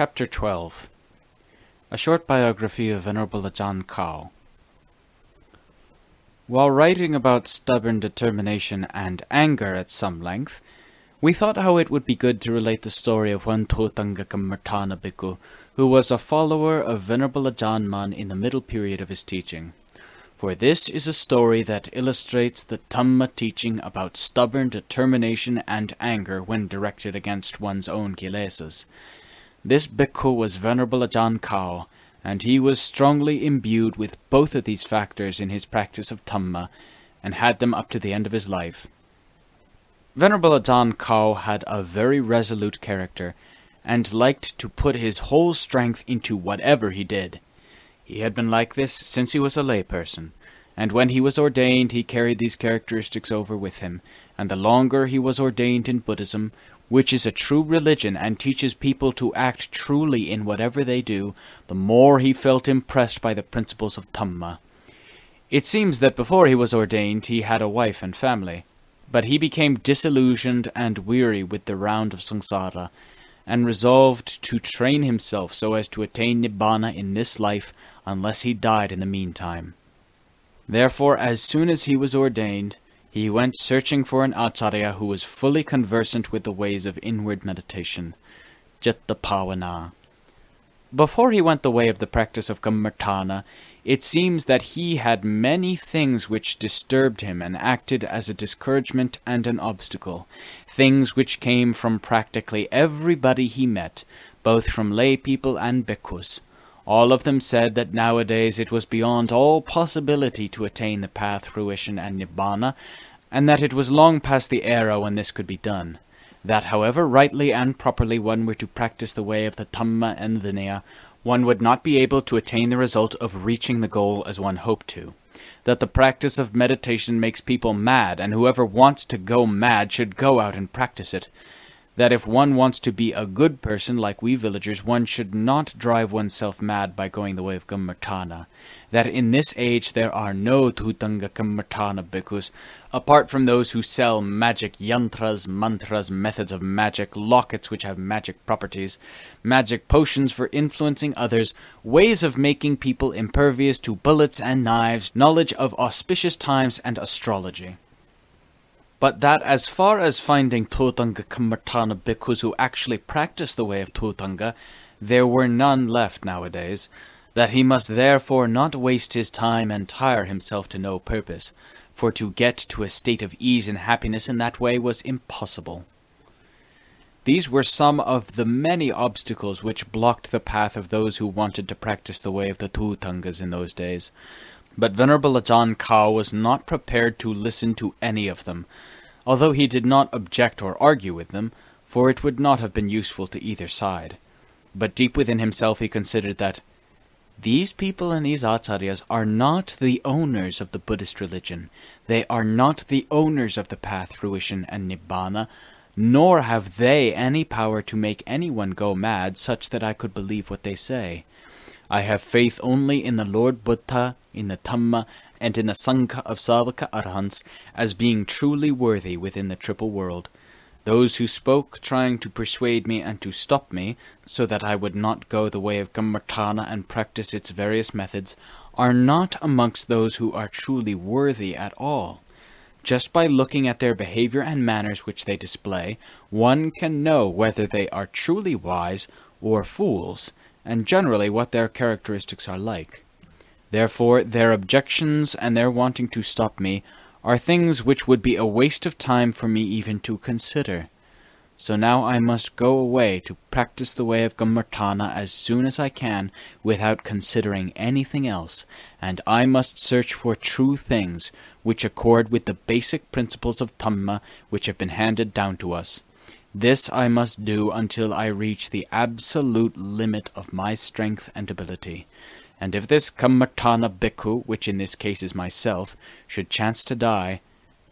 Chapter 12 A Short Biography of Venerable Ajahn Khao While writing about stubborn determination and anger at some length, we thought how it would be good to relate the story of one Dhutanga Kammatthana Bhikkhu, who was a follower of Venerable Ajahn Mun in the middle period of his teaching. For this is a story that illustrates the Dhamma teaching about stubborn determination and anger when directed against one's own kilesas. This bhikkhu was Venerable Ajahn Khao, and he was strongly imbued with both of these factors in his practice of Dhamma, and had them up to the end of his life. Venerable Ajahn Khao had a very resolute character, and liked to put his whole strength into whatever he did. He had been like this since he was a layperson, and when he was ordained he carried these characteristics over with him, and the longer he was ordained in Buddhism, which is a true religion and teaches people to act truly in whatever they do, the more he felt impressed by the principles of Dhamma. It seems that before he was ordained he had a wife and family, but he became disillusioned and weary with the round of samsara, and resolved to train himself so as to attain nibbana in this life unless he died in the meantime. Therefore, as soon as he was ordained, he went searching for an acharya who was fully conversant with the ways of inward meditation, citta bhavana. Before he went the way of the practice of kammatthana, it seems that he had many things which disturbed him and acted as a discouragement and an obstacle, things which came from practically everybody he met, both from lay people and bhikkhus. All of them said that nowadays it was beyond all possibility to attain the path, fruition, and nibbana, and that it was long past the era when this could be done. That, however rightly and properly one were to practice the way of the Dhamma and the Vinaya, one would not be able to attain the result of reaching the goal as one hoped to. That the practice of meditation makes people mad, and whoever wants to go mad should go out and practice it. That if one wants to be a good person like we villagers, one should not drive oneself mad by going the way of Kammatthana that in this age there are no Dhutanga Kammatthana bhikkhus, apart from those who sell magic yantras, mantras, methods of magic, lockets which have magic properties, magic potions for influencing others, ways of making people impervious to bullets and knives, knowledge of auspicious times, and astrology. But that as far as finding Dhutanga Kammatthana bhikkhus who actually practiced the way of Dhutanga, there were none left nowadays, that he must therefore not waste his time and tire himself to no purpose, for to get to a state of ease and happiness in that way was impossible. These were some of the many obstacles which blocked the path of those who wanted to practice the way of the Dhutangas in those days. But Venerable Ajahn Khao was not prepared to listen to any of them, although he did not object or argue with them, for it would not have been useful to either side. But deep within himself he considered that these people and these acharyas are not the owners of the Buddhist religion. They are not the owners of the path, fruition, and nibbana, nor have they any power to make anyone go mad such that I could believe what they say. I have faith only in the Lord Buddha, in the Dhamma, and in the Sangha of Savaka Arhants as being truly worthy within the triple world. Those who spoke, trying to persuade me and to stop me, so that I would not go the way of Kammatthana and practice its various methods, are not amongst those who are truly worthy at all. Just by looking at their behavior and manners which they display, one can know whether they are truly wise or fools, and generally what their characteristics are like. Therefore, their objections and their wanting to stop me are things which would be a waste of time for me even to consider. So now I must go away to practice the way of Kammatthana as soon as I can without considering anything else, and I must search for true things which accord with the basic principles of Dhamma which have been handed down to us. This I must do until I reach the absolute limit of my strength and ability. And if this Kammatthana bhikkhu, which in this case is myself, should chance to die,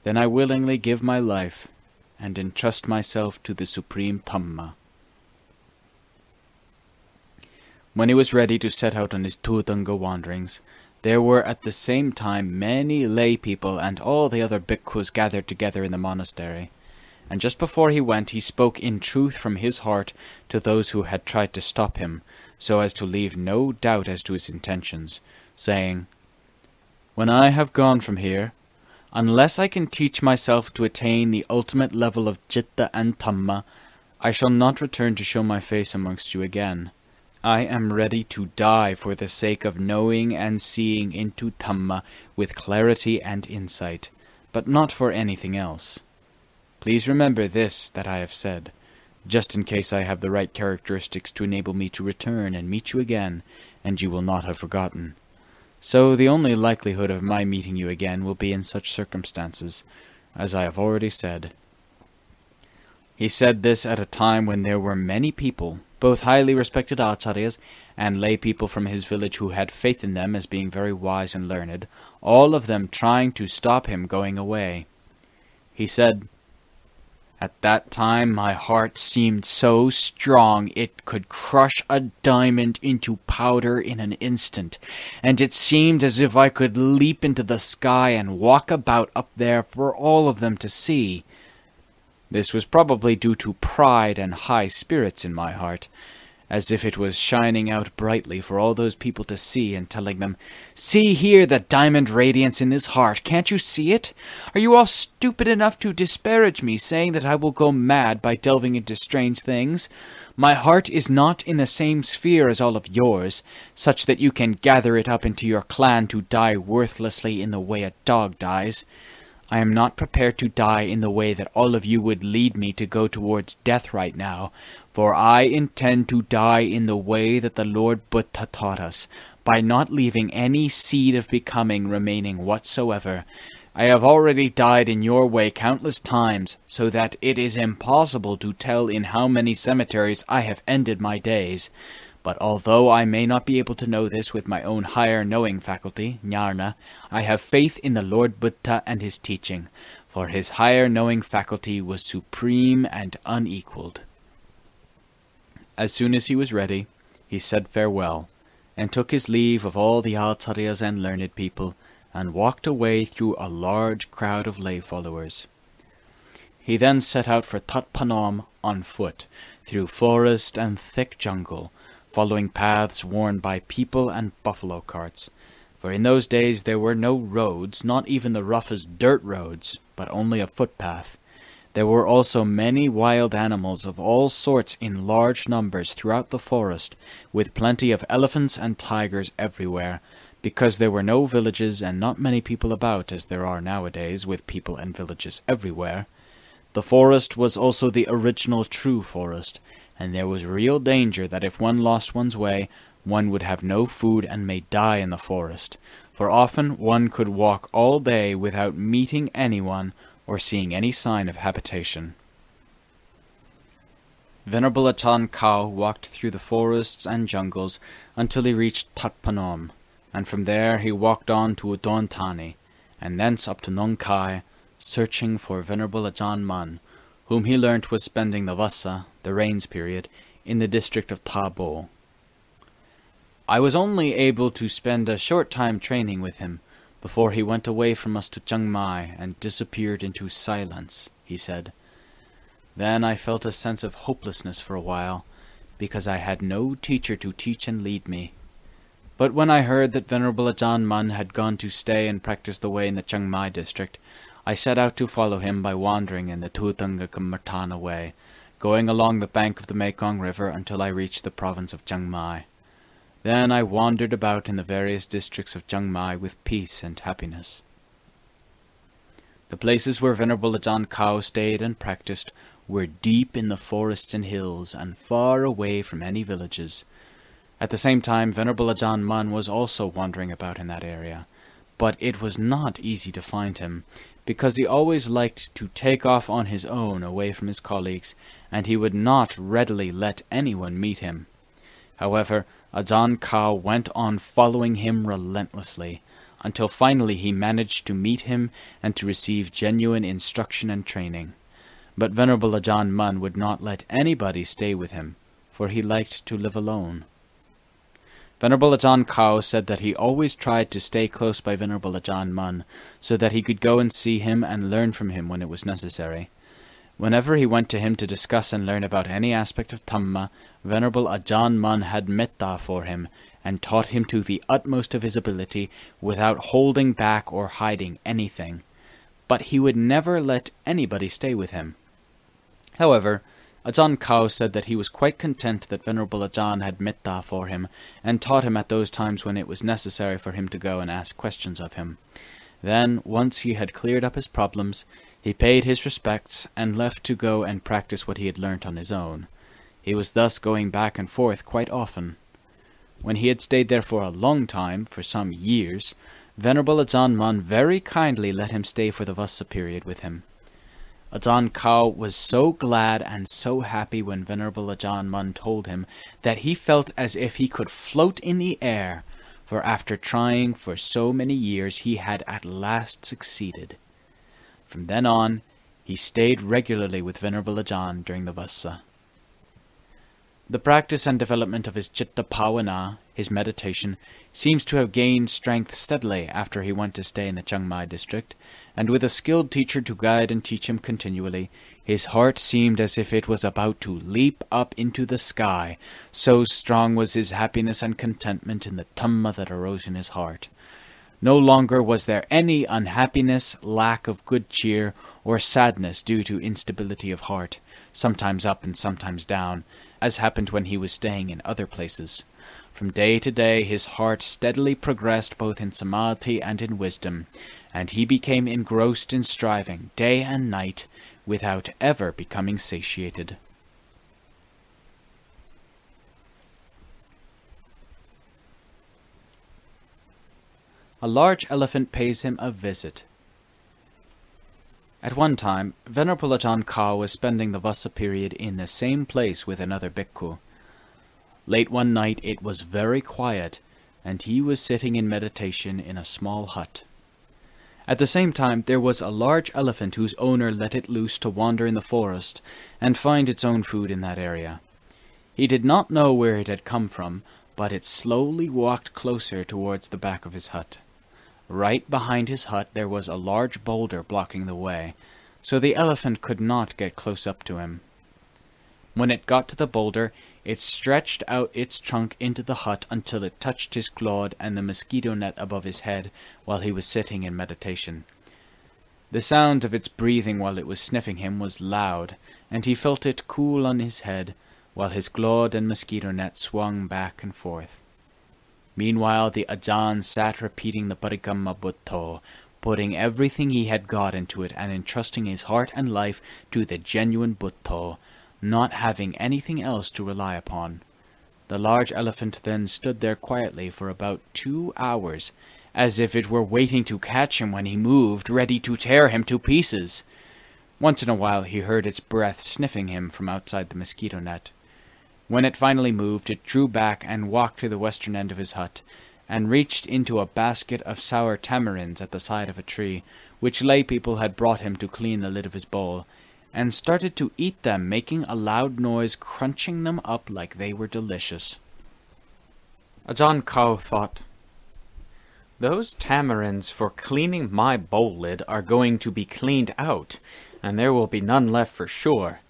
then I willingly give my life and entrust myself to the supreme Dhamma. When he was ready to set out on his Dhutanga wanderings, there were at the same time many lay people and all the other bhikkhus gathered together in the monastery. and just before he went he spoke in truth from his heart to those who had tried to stop him, so as to leave no doubt as to his intentions, saying, When I have gone from here, unless I can teach myself to attain the ultimate level of Citta and Dhamma, I shall not return to show my face amongst you again. I am ready to die for the sake of knowing and seeing into Dhamma with clarity and insight, but not for anything else. Please remember this that I have said, just in case I have the right characteristics to enable me to return and meet you again, and you will not have forgotten. So the only likelihood of my meeting you again will be in such circumstances, as I have already said. He said this at a time when there were many people, both highly respected acharyas and lay people from his village who had faith in them as being very wise and learned, all of them trying to stop him going away. He said, at that time my heart seemed so strong it could crush a diamond into powder in an instant, and it seemed as if I could leap into the sky and walk about up there for all of them to see. This was probably due to pride and high spirits in my heart, as if it was shining out brightly for all those people to see and telling them, See here the diamond radiance in this heart, can't you see it? Are you all stupid enough to disparage me, saying that I will go mad by delving into strange things? My heart is not in the same sphere as all of yours, such that you can gather it up into your clan to die worthlessly in the way a dog dies. I am not prepared to die in the way that all of you would lead me to go towards death right now, for I intend to die in the way that the Lord Buddha taught us, by not leaving any seed of becoming remaining whatsoever. I have already died in your way countless times, so that it is impossible to tell in how many cemeteries I have ended my days. But although I may not be able to know this with my own higher knowing faculty, jnana, I have faith in the Lord Buddha and his teaching, for his higher knowing faculty was supreme and unequalled. As soon as he was ready, he said farewell, and took his leave of all the acharyas and learned people, and walked away through a large crowd of lay followers. He then set out for That Phanom on foot, through forest and thick jungle, following paths worn by people and buffalo carts, for in those days there were no roads, not even the roughest dirt roads, but only a footpath, there were also many wild animals of all sorts in large numbers throughout the forest, with plenty of elephants and tigers everywhere, because there were no villages and not many people about as there are nowadays, with people and villages everywhere. The forest was also the original true forest, and there was real danger that if one lost one's way, one would have no food and may die in the forest, for often one could walk all day without meeting anyone or seeing any sign of habitation. Venerable Ajahn Khao walked through the forests and jungles until he reached That Phanom, and from there he walked on to Udon Thani, and thence up to Nong Khai, searching for Venerable Ajahn Mun, whom he learnt was spending the Vassa, the rains period, in the district of Tha Bo. I was only able to spend a short time training with him, before he went away from us to Chiang Mai and disappeared into silence, he said. Then I felt a sense of hopelessness for a while, because I had no teacher to teach and lead me. But when I heard that Venerable Ajahn Mun had gone to stay and practice the way in the Chiang Mai district, I set out to follow him by wandering in the Dhutanga kammatthana way, going along the bank of the Mekong River until I reached the province of Chiang Mai. Then I wandered about in the various districts of Chiang Mai with peace and happiness. The places where Venerable Ajahn Khao stayed and practiced were deep in the forests and hills and far away from any villages. At the same time, Venerable Ajahn Mun was also wandering about in that area, but it was not easy to find him, because he always liked to take off on his own away from his colleagues, and he would not readily let anyone meet him. However, Ajahn Khao went on following him relentlessly, until finally he managed to meet him and to receive genuine instruction and training. But Venerable Ajahn Mun would not let anybody stay with him, for he liked to live alone. Venerable Ajahn Khao said that he always tried to stay close by Venerable Ajahn Mun, so that he could go and see him and learn from him when it was necessary. Whenever he went to him to discuss and learn about any aspect of Dhamma, Venerable Ajahn Mun had metta for him, and taught him to the utmost of his ability, without holding back or hiding anything. But he would never let anybody stay with him. However, Ajahn Khao said that he was quite content that Venerable Ajahn had metta for him, and taught him at those times when it was necessary for him to go and ask questions of him. Then, once he had cleared up his problems, he paid his respects and left to go and practice what he had learnt on his own. He was thus going back and forth quite often. When he had stayed there for a long time, for some years, Venerable Ajahn Mun very kindly let him stay for the Vassa period with him. Ajahn Khao was so glad and so happy when Venerable Ajahn Mun told him that he felt as if he could float in the air for after trying for so many years he had at last succeeded. From then on, he stayed regularly with Venerable Ajahn during the Vassa. The practice and development of his Chitta Bhavana, his meditation, seems to have gained strength steadily after he went to stay in the Chiang Mai district, and with a skilled teacher to guide and teach him continually, his heart seemed as if it was about to leap up into the sky, so strong was his happiness and contentment in the Dhamma that arose in his heart. No longer was there any unhappiness, lack of good cheer, or sadness due to instability of heart, sometimes up and sometimes down, as happened when he was staying in other places. From day to day his heart steadily progressed both in samadhi and in wisdom, and he became engrossed in striving day and night without ever becoming satiated. A large elephant pays him a visit. At one time, Venerable Ajahn Kao was spending the Vassa period in the same place with another bhikkhu. Late one night it was very quiet, and he was sitting in meditation in a small hut. At the same time, there was a large elephant whose owner let it loose to wander in the forest and find its own food in that area. He did not know where it had come from, but it slowly walked closer towards the back of his hut. Right behind his hut there was a large boulder blocking the way, so the elephant could not get close up to him. When it got to the boulder, it stretched out its trunk into the hut until it touched his clod and the mosquito net above his head while he was sitting in meditation. The sound of its breathing while it was sniffing him was loud, and he felt it cool on his head, while his clod and mosquito net swung back and forth. Meanwhile the Ajahn sat repeating the Parikamma Buddho, putting everything he had got into it and entrusting his heart and life to the genuine Buddho, not having anything else to rely upon. The large elephant then stood there quietly for about two hours, as if it were waiting to catch him when he moved, ready to tear him to pieces. Once in a while he heard its breath sniffing him from outside the mosquito net. When it finally moved, it drew back and walked to the western end of his hut, and reached into a basket of sour tamarinds at the side of a tree, which lay people had brought him to clean the lid of his bowl, and started to eat them, making a loud noise, crunching them up like they were delicious. Ajahn Khao thought, Those tamarinds for cleaning my bowl lid are going to be cleaned out, and there will be none left for sure.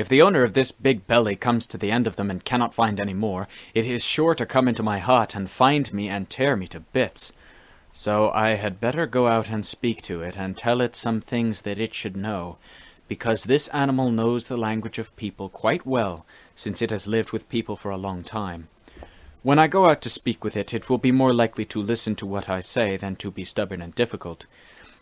If the owner of this big belly comes to the end of them and cannot find any more, it is sure to come into my hut and find me and tear me to bits. So I had better go out and speak to it, and tell it some things that it should know, because this animal knows the language of people quite well, since it has lived with people for a long time. When I go out to speak with it, it will be more likely to listen to what I say than to be stubborn and difficult.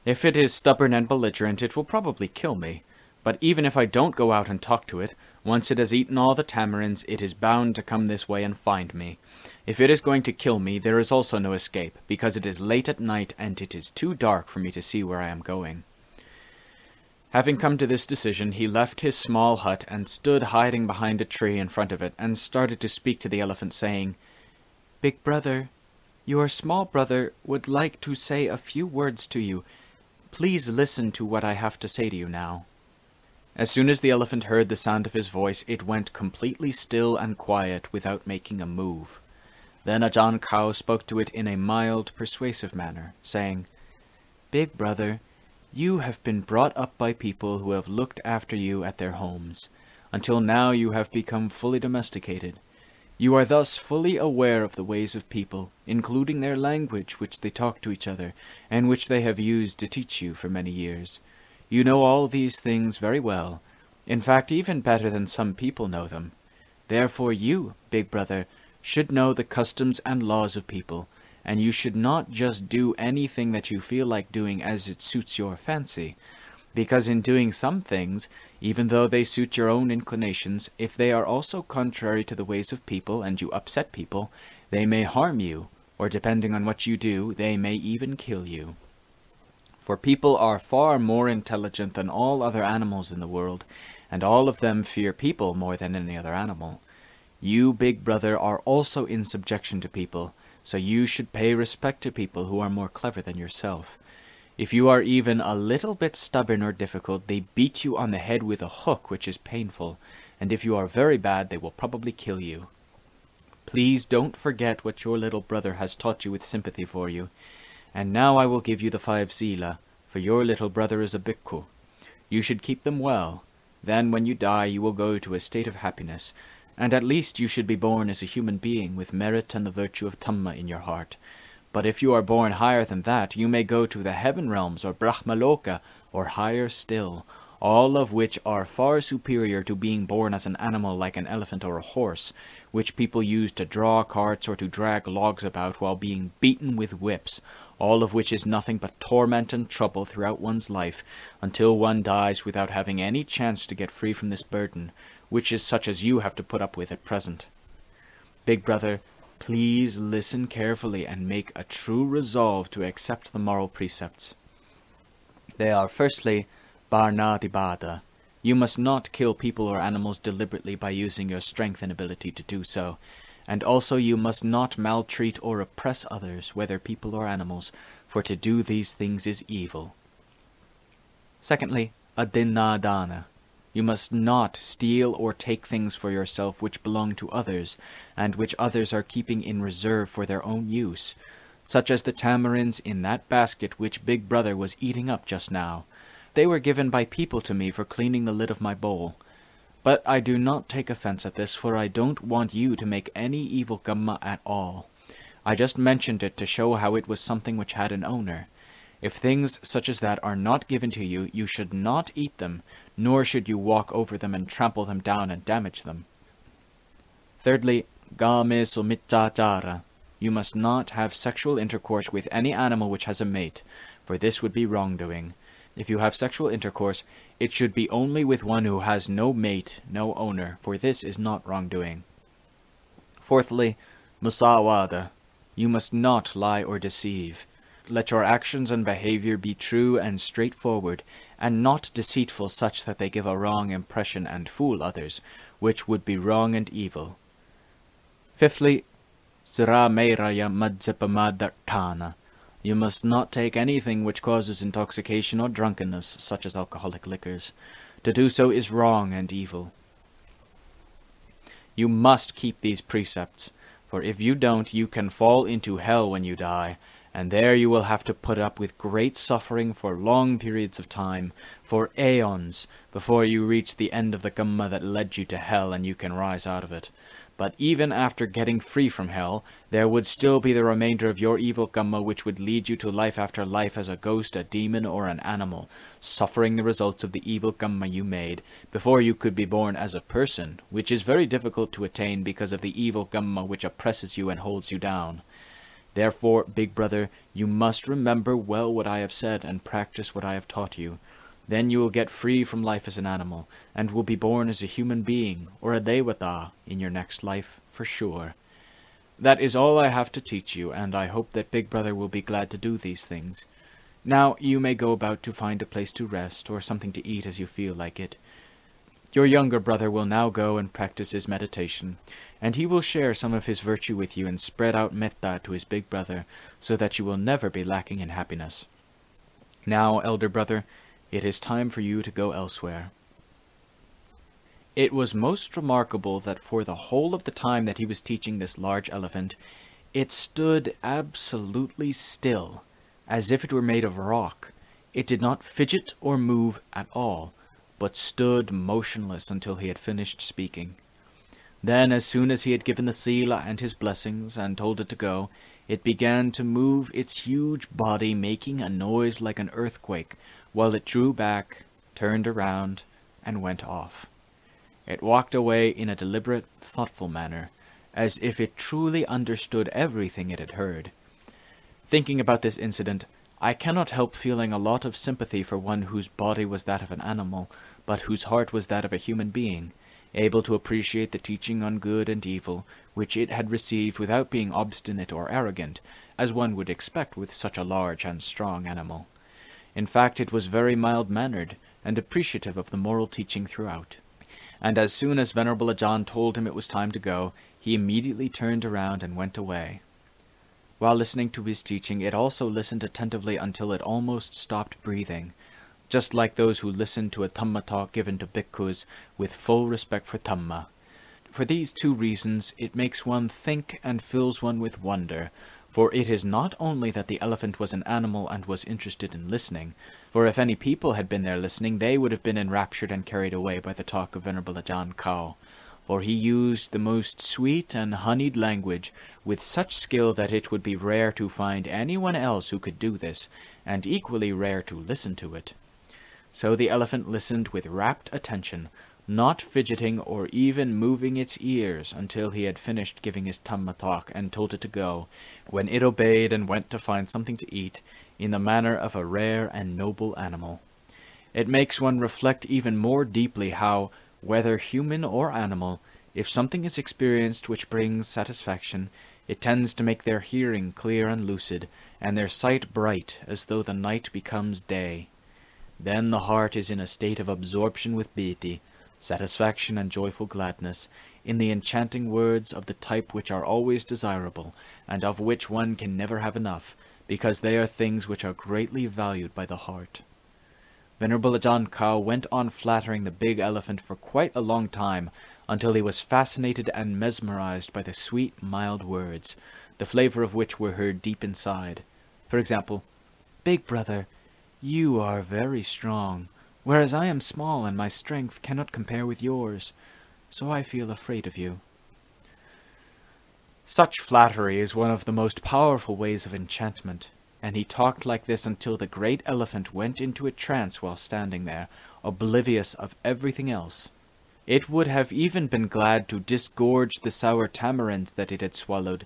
If it is stubborn and belligerent, it will probably kill me. But even if I don't go out and talk to it, once it has eaten all the tamarinds, it is bound to come this way and find me. If it is going to kill me, there is also no escape, because it is late at night and it is too dark for me to see where I am going. Having come to this decision, he left his small hut and stood hiding behind a tree in front of it, and started to speak to the elephant, saying, Big brother, your small brother would like to say a few words to you. Please listen to what I have to say to you now. As soon as the elephant heard the sound of his voice, it went completely still and quiet without making a move. Then Ajahn Khao spoke to it in a mild, persuasive manner, saying, Big brother, You have been brought up by people who have looked after you at their homes. Until now you have become fully domesticated. You are thus fully aware of the ways of people, including their language which they talk to each other, and which they have used to teach you for many years. You know all these things very well, in fact even better than some people know them. Therefore you, big brother, should know the customs and laws of people, and you should not just do anything that you feel like doing as it suits your fancy, because in doing some things, even though they suit your own inclinations, if they are also contrary to the ways of people and you upset people, they may harm you, or depending on what you do, they may even kill you. For people are far more intelligent than all other animals in the world, and all of them fear people more than any other animal. You, big brother, are also in subjection to people, so you should pay respect to people who are more clever than yourself. If you are even a little bit stubborn or difficult, they beat you on the head with a hook, which is painful, and if you are very bad, they will probably kill you. Please don't forget what your little brother has taught you with sympathy for you. And now I will give you the five sila, for your little brother is a bhikkhu. You should keep them well. Then when you die you will go to a state of happiness, and at least you should be born as a human being with merit and the virtue of Dhamma in your heart. But if you are born higher than that, you may go to the heaven realms or Brahmaloka, or higher still, all of which are far superior to being born as an animal like an elephant or a horse, which people use to draw carts or to drag logs about while being beaten with whips, all of which is nothing but torment and trouble throughout one's life, until one dies without having any chance to get free from this burden, which is such as you have to put up with at present. Big brother, Please listen carefully and make a true resolve to accept the moral precepts. They are firstly, Panatipata. You must not kill people or animals deliberately by using your strength and ability to do so, and also you must not maltreat or oppress others, whether people or animals, for to do these things is evil. Secondly, Adinadana. You must not steal or take things for yourself which belong to others, and which others are keeping in reserve for their own use, such as the tamarinds in that basket which Big Brother was eating up just now. They were given by people to me for cleaning the lid of my bowl. But I do not take offense at this, for I don't want you to make any evil kamma at all. I just mentioned it to show how it was something which had an owner. If things such as that are not given to you, you should not eat them, nor should you walk over them and trample them down and damage them. Thirdly, Kamesu micchacara. You must not have sexual intercourse with any animal which has a mate, for this would be wrongdoing. If you have sexual intercourse, it should be only with one who has no mate, no owner, for this is not wrongdoing. Fourthly, musawada. You must not lie or deceive. Let your actions and behavior be true and straightforward, and not deceitful such that they give a wrong impression and fool others, which would be wrong and evil. Fifthly, Sura Meraya Majjapamadatthana. You must not take anything which causes intoxication or drunkenness, such as alcoholic liquors. To do so is wrong and evil. You must keep these precepts, for if you don't, you can fall into hell when you die, and there you will have to put up with great suffering for long periods of time, for aeons, before you reach the end of the Kamma that led you to hell and you can rise out of it. But even after getting free from hell, there would still be the remainder of your evil Kamma which would lead you to life after life as a ghost, a demon, or an animal, suffering the results of the evil Kamma you made, before you could be born as a person, which is very difficult to attain because of the evil Kamma which oppresses you and holds you down. Therefore, big brother, you must remember well what I have said and practice what I have taught you. Then you will get free from life as an animal, and will be born as a human being, or a devata, in your next life, for sure. That is all I have to teach you, and I hope that Big Brother will be glad to do these things. Now you may go about to find a place to rest, or something to eat as you feel like it. Your younger brother will now go and practice his meditation, and he will share some of his virtue with you and spread out metta to his big brother, so that you will never be lacking in happiness. Now, elder brother, it is time for you to go elsewhere. It was most remarkable that for the whole of the time that he was teaching this large elephant, it stood absolutely still, as if it were made of rock. It did not fidget or move at all, but stood motionless until he had finished speaking. Then, as soon as he had given the seal and his blessings, and told it to go, it began to move its huge body, making a noise like an earthquake, while it drew back, turned around, and went off. It walked away in a deliberate, thoughtful manner, as if it truly understood everything it had heard. Thinking about this incident, I cannot help feeling a lot of sympathy for one whose body was that of an animal, but whose heart was that of a human being, able to appreciate the teaching on good and evil, which it had received without being obstinate or arrogant, as one would expect with such a large and strong animal. In fact, it was very mild-mannered, and appreciative of the moral teaching throughout. And as soon as Venerable Ajahn told him it was time to go, he immediately turned around and went away. While listening to his teaching, it also listened attentively until it almost stopped breathing, just like those who listen to a Dhamma talk given to bhikkhus with full respect for Dhamma. For these two reasons, it makes one think and fills one with wonder, for it is not only that the elephant was an animal and was interested in listening, for if any people had been there listening, they would have been enraptured and carried away by the talk of Venerable Ajahn Khao, for he used the most sweet and honeyed language with such skill that it would be rare to find anyone else who could do this, and equally rare to listen to it. So the elephant listened with rapt attention, not fidgeting or even moving its ears until he had finished giving his Dhamma talk and told it to go, when it obeyed and went to find something to eat, in the manner of a rare and noble animal. It makes one reflect even more deeply how, whether human or animal, if something is experienced which brings satisfaction, it tends to make their hearing clear and lucid, and their sight bright as though the night becomes day. Then the heart is in a state of absorption with piti, satisfaction and joyful gladness, in the enchanting words of the type which are always desirable, and of which one can never have enough, because they are things which are greatly valued by the heart. Venerable Ajahn Khao went on flattering the big elephant for quite a long time, until he was fascinated and mesmerized by the sweet, mild words, the flavor of which were heard deep inside. For example, Big brother, you are very strong, whereas I am small and my strength cannot compare with yours, so I feel afraid of you. Such flattery is one of the most powerful ways of enchantment, and he talked like this until the great elephant went into a trance while standing there, oblivious of everything else. It would have even been glad to disgorge the sour tamarinds that it had swallowed,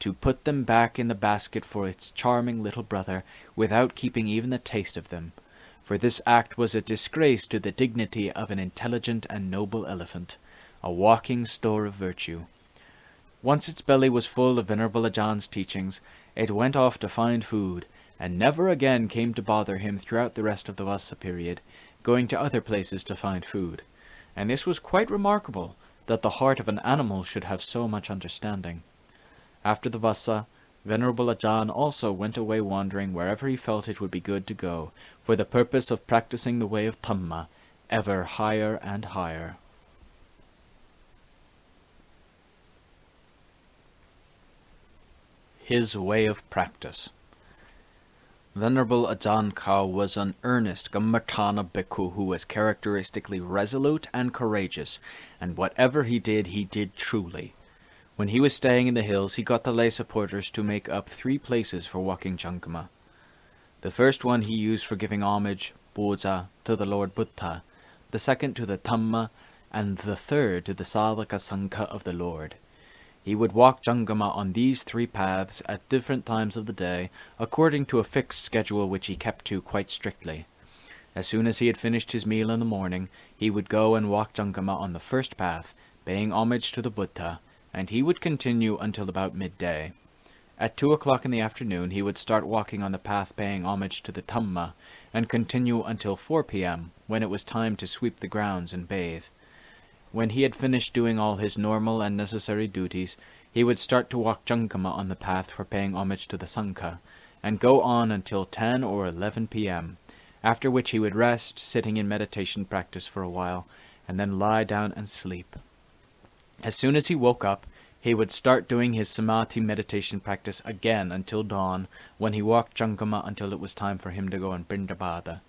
to put them back in the basket for its charming little brother, without keeping even the taste of them, for this act was a disgrace to the dignity of an intelligent and noble elephant, a walking store of virtue. Once its belly was full of Venerable Ajahn's teachings, it went off to find food, and never again came to bother him throughout the rest of the Vassa period, going to other places to find food. And this was quite remarkable, that the heart of an animal should have so much understanding. After the Vassa, Venerable Ajahn also went away wandering wherever he felt it would be good to go, for the purpose of practicing the way of Dhamma, ever higher and higher. His way of practice. Venerable Ajahn Khao was an earnest Kammatthana bhikkhu who was characteristically resolute and courageous, and whatever he did, he did truly. When he was staying in the hills, he got the lay supporters to make up three places for walking Cankama. The first one he used for giving homage, puja, to the Lord Buddha, the second to the Dhamma, and the third to the Sadhaka Sangha of the Lord. He would walk Jangama on these three paths at different times of the day, according to a fixed schedule which he kept to quite strictly. As soon as he had finished his meal in the morning, he would go and walk Jangama on the first path, paying homage to the Buddha, and he would continue until about midday. At two o'clock in the afternoon he would start walking on the path paying homage to the Dhamma, and continue until four p.m., when it was time to sweep the grounds and bathe. When he had finished doing all his normal and necessary duties, he would start to walk Jangama on the path for paying homage to the Sangha, and go on until ten or eleven p.m., after which he would rest, sitting in meditation practice for a while, and then lie down and sleep. As soon as he woke up, He would start doing his samadhi meditation practice again until dawn, when he walked Jangama until it was time for him to go on pindapata.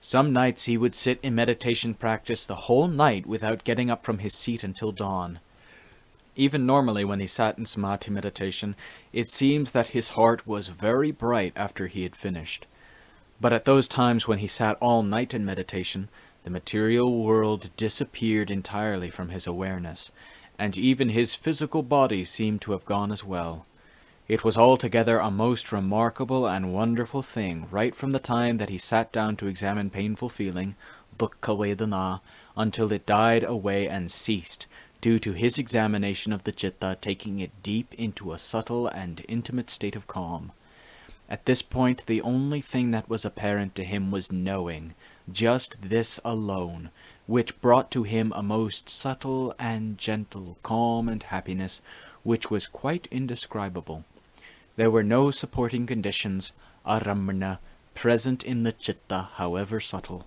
Some nights he would sit in meditation practice the whole night without getting up from his seat until dawn. Even normally, when he sat in samadhi meditation, it seems that his heart was very bright after he had finished. But at those times when he sat all night in meditation, the material world disappeared entirely from his awareness, and even his physical body seemed to have gone as well. It was altogether a most remarkable and wonderful thing, right from the time that he sat down to examine painful feeling, dukkha until it died away and ceased, due to his examination of the citta taking it deep into a subtle and intimate state of calm. At this point, the only thing that was apparent to him was knowing, just this alone, which brought to him a most subtle and gentle calm and happiness, which was quite indescribable. There were no supporting conditions, aramana, present in the citta, however subtle.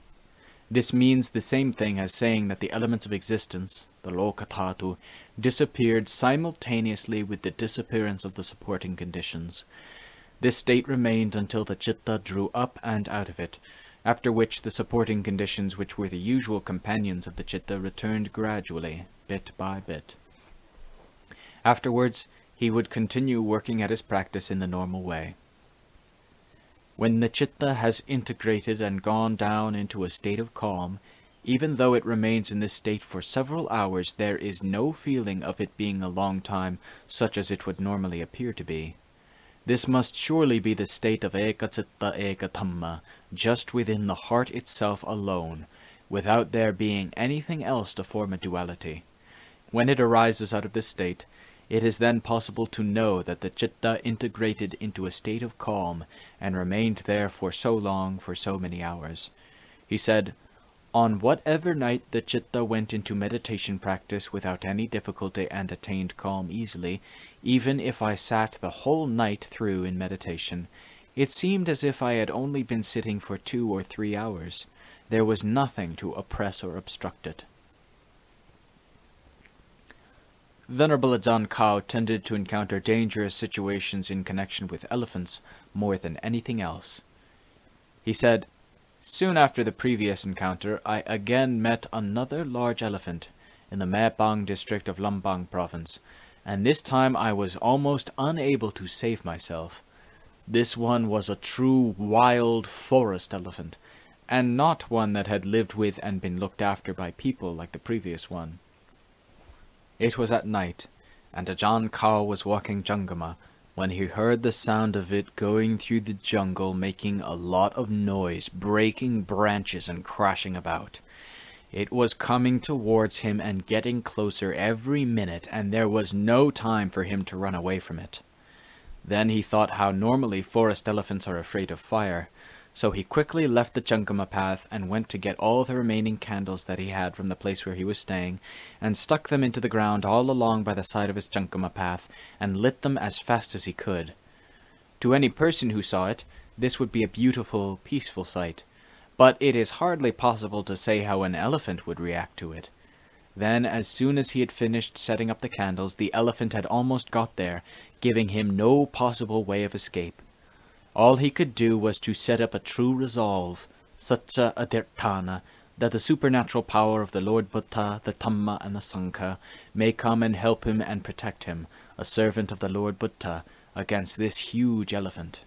This means the same thing as saying that the elements of existence, the lokadhatu, disappeared simultaneously with the disappearance of the supporting conditions. This state remained until the citta drew up and out of it, after which the supporting conditions which were the usual companions of the chitta returned gradually, bit by bit. Afterwards, he would continue working at his practice in the normal way. When the chitta has integrated and gone down into a state of calm, even though it remains in this state for several hours, there is no feeling of it being a long time, such as it would normally appear to be. This must surely be the state of ekacitta ekadhamma, just within the heart itself alone, without there being anything else to form a duality. When it arises out of this state, it is then possible to know that the citta integrated into a state of calm and remained there for so long, for so many hours. He said, On whatever night the citta went into meditation practice without any difficulty and attained calm easily, even if I sat the whole night through in meditation, it seemed as if I had only been sitting for two or three hours. There was nothing to oppress or obstruct it. Venerable Ajahn Khao tended to encounter dangerous situations in connection with elephants more than anything else. He said, Soon after the previous encounter, I again met another large elephant in the Mebang district of Lampang province, and this time I was almost unable to save myself. This one was a true wild forest elephant, and not one that had lived with and been looked after by people like the previous one. It was at night, and Ajahn Khao was walking Jangama when he heard the sound of it going through the jungle making a lot of noise, breaking branches and crashing about. It was coming towards him and getting closer every minute, and there was no time for him to run away from it. Then he thought how normally forest elephants are afraid of fire, so he quickly left the Jangama path and went to get all the remaining candles that he had from the place where he was staying, and stuck them into the ground all along by the side of his Jangama path, and lit them as fast as he could. To any person who saw it, this would be a beautiful, peaceful sight, but it is hardly possible to say how an elephant would react to it. Then, as soon as he had finished setting up the candles, the elephant had almost got there, giving him no possible way of escape. All he could do was to set up a true resolve, satya adhitthana, that the supernatural power of the Lord Buddha, the Dhamma, and the Sangha may come and help him and protect him, a servant of the Lord Buddha, against this huge elephant.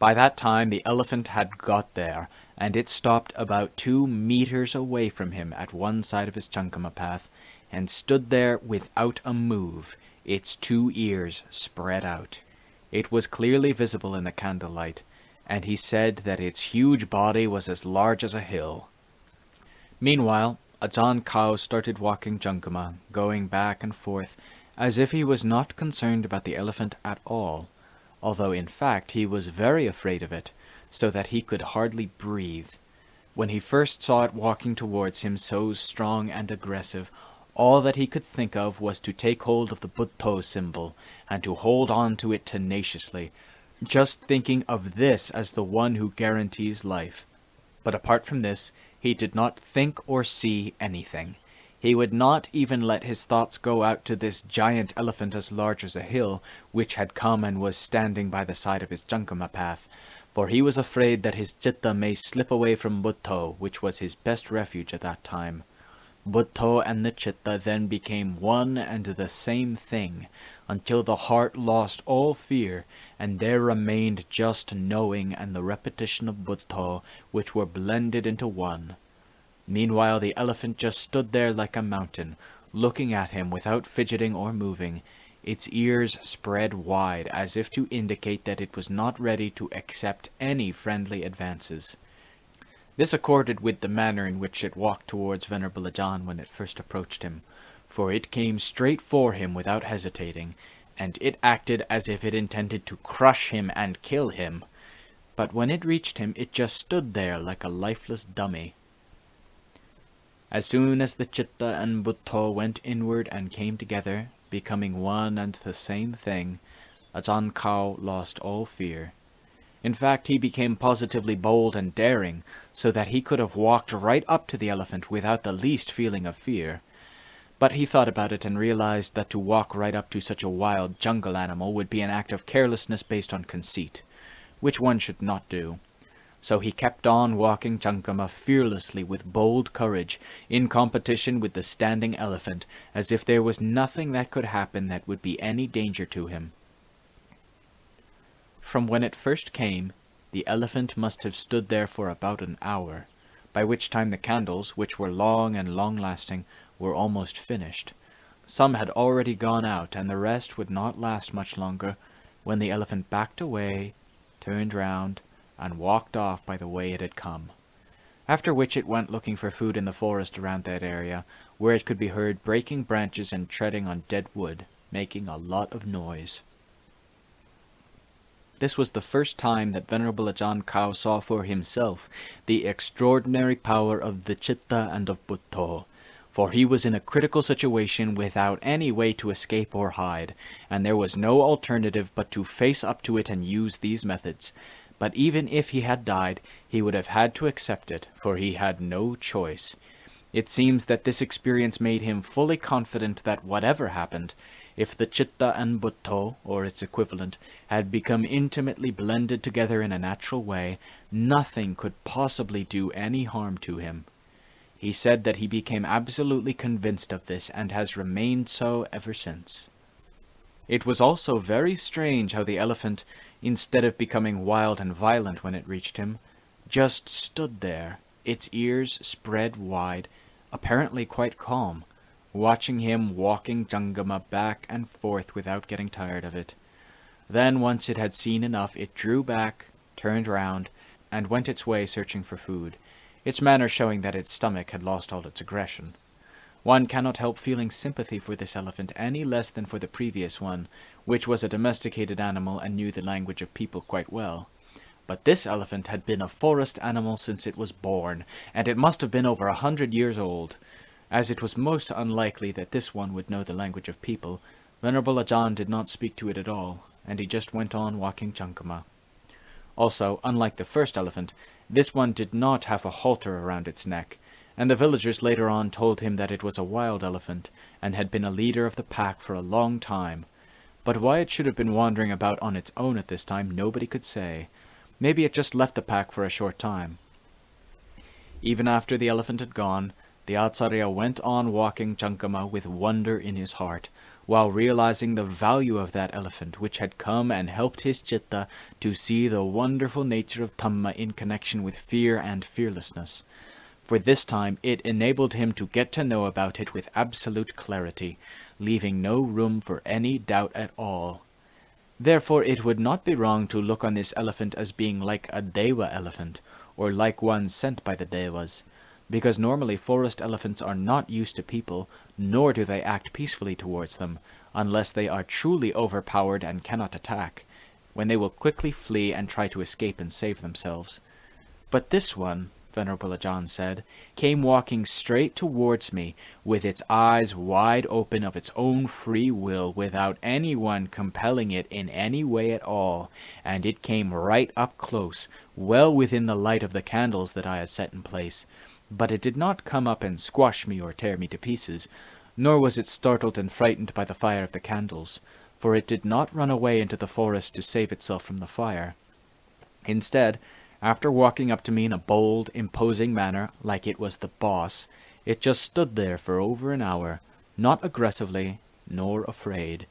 By that time the elephant had got there, and it stopped about two meters away from him at one side of his Jangama path, and stood there without a move, its two ears spread out. It was clearly visible in the candlelight, and he said that its huge body was as large as a hill. Meanwhile, Ajahn Khao started walking Jangama, going back and forth, as if he was not concerned about the elephant at all, although in fact he was very afraid of it, so that he could hardly breathe. When he first saw it walking towards him so strong and aggressive, all that he could think of was to take hold of the Buddho symbol and to hold on to it tenaciously, just thinking of this as the one who guarantees life. But apart from this, he did not think or see anything. He would not even let his thoughts go out to this giant elephant as large as a hill, which had come and was standing by the side of his Jankama path, for he was afraid that his chitta may slip away from Buddho, which was his best refuge at that time. Buddho and the chitta then became one and the same thing, until the heart lost all fear, and there remained just knowing and the repetition of Buddho, which were blended into one. Meanwhile the elephant just stood there like a mountain, looking at him without fidgeting or moving, its ears spread wide as if to indicate that it was not ready to accept any friendly advances. This accorded with the manner in which it walked towards Venerable Ajahn when it first approached him, for it came straight for him without hesitating, and it acted as if it intended to crush him and kill him. But when it reached him, it just stood there like a lifeless dummy. As soon as the Chitta and Buddho went inward and came together, becoming one and the same thing, Ajahn Khao lost all fear. In fact, he became positively bold and daring, so that he could have walked right up to the elephant without the least feeling of fear. But he thought about it and realized that to walk right up to such a wild jungle animal would be an act of carelessness based on conceit, which one should not do. So he kept on walking Chankama fearlessly with bold courage, in competition with the standing elephant, as if there was nothing that could happen that would be any danger to him. From when it first came, the elephant must have stood there for about an hour, by which time the candles, which were long and long-lasting, were almost finished. Some had already gone out, and the rest would not last much longer, when the elephant backed away, turned round, and walked off by the way it had come. After which it went looking for food in the forest around that area, where it could be heard breaking branches and treading on dead wood, making a lot of noise. This was the first time that Venerable Ajahn Khao saw for himself the extraordinary power of the Chitta and of Buddho, for he was in a critical situation without any way to escape or hide, and there was no alternative but to face up to it and use these methods, but even if he had died, he would have had to accept it, for he had no choice. It seems that this experience made him fully confident that whatever happened, if the Chitta and Buddho, or its equivalent, had become intimately blended together in a natural way, nothing could possibly do any harm to him. He said that he became absolutely convinced of this and has remained so ever since. It was also very strange how the elephant, instead of becoming wild and violent when it reached him, just stood there, its ears spread wide, apparently quite calm, watching him walking Chankama back and forth without getting tired of it. Then, once it had seen enough, it drew back, turned round, and went its way searching for food, its manner showing that its stomach had lost all its aggression. One cannot help feeling sympathy for this elephant any less than for the previous one, which was a domesticated animal and knew the language of people quite well. But this elephant had been a forest animal since it was born, and it must have been over a hundred years old. As it was most unlikely that this one would know the language of people, Venerable Ajahn did not speak to it at all, and he just went on walking Chankama. Also, unlike the first elephant, this one did not have a halter around its neck, and the villagers later on told him that it was a wild elephant, and had been a leader of the pack for a long time. But why it should have been wandering about on its own at this time, nobody could say. Maybe it just left the pack for a short time. Even after the elephant had gone, the Acharya went on walking Chankama with wonder in his heart, while realizing the value of that elephant which had come and helped his chitta to see the wonderful nature of Dhamma in connection with fear and fearlessness for this time it enabled him to get to know about it with absolute clarity, leaving no room for any doubt at all. Therefore it would not be wrong to look on this elephant as being like a Deva elephant, or like one sent by the Devas, because normally forest elephants are not used to people, nor do they act peacefully towards them, unless they are truly overpowered and cannot attack, when they will quickly flee and try to escape and save themselves. But this one, Venerable Ajahn said, came walking straight towards me, with its eyes wide open of its own free will, without anyone compelling it in any way at all, and it came right up close, well within the light of the candles that I had set in place. But it did not come up and squash me or tear me to pieces, nor was it startled and frightened by the fire of the candles, for it did not run away into the forest to save itself from the fire. Instead, after walking up to me in a bold, imposing manner, like it was the boss, it just stood there for over an hour, not aggressively, nor afraid,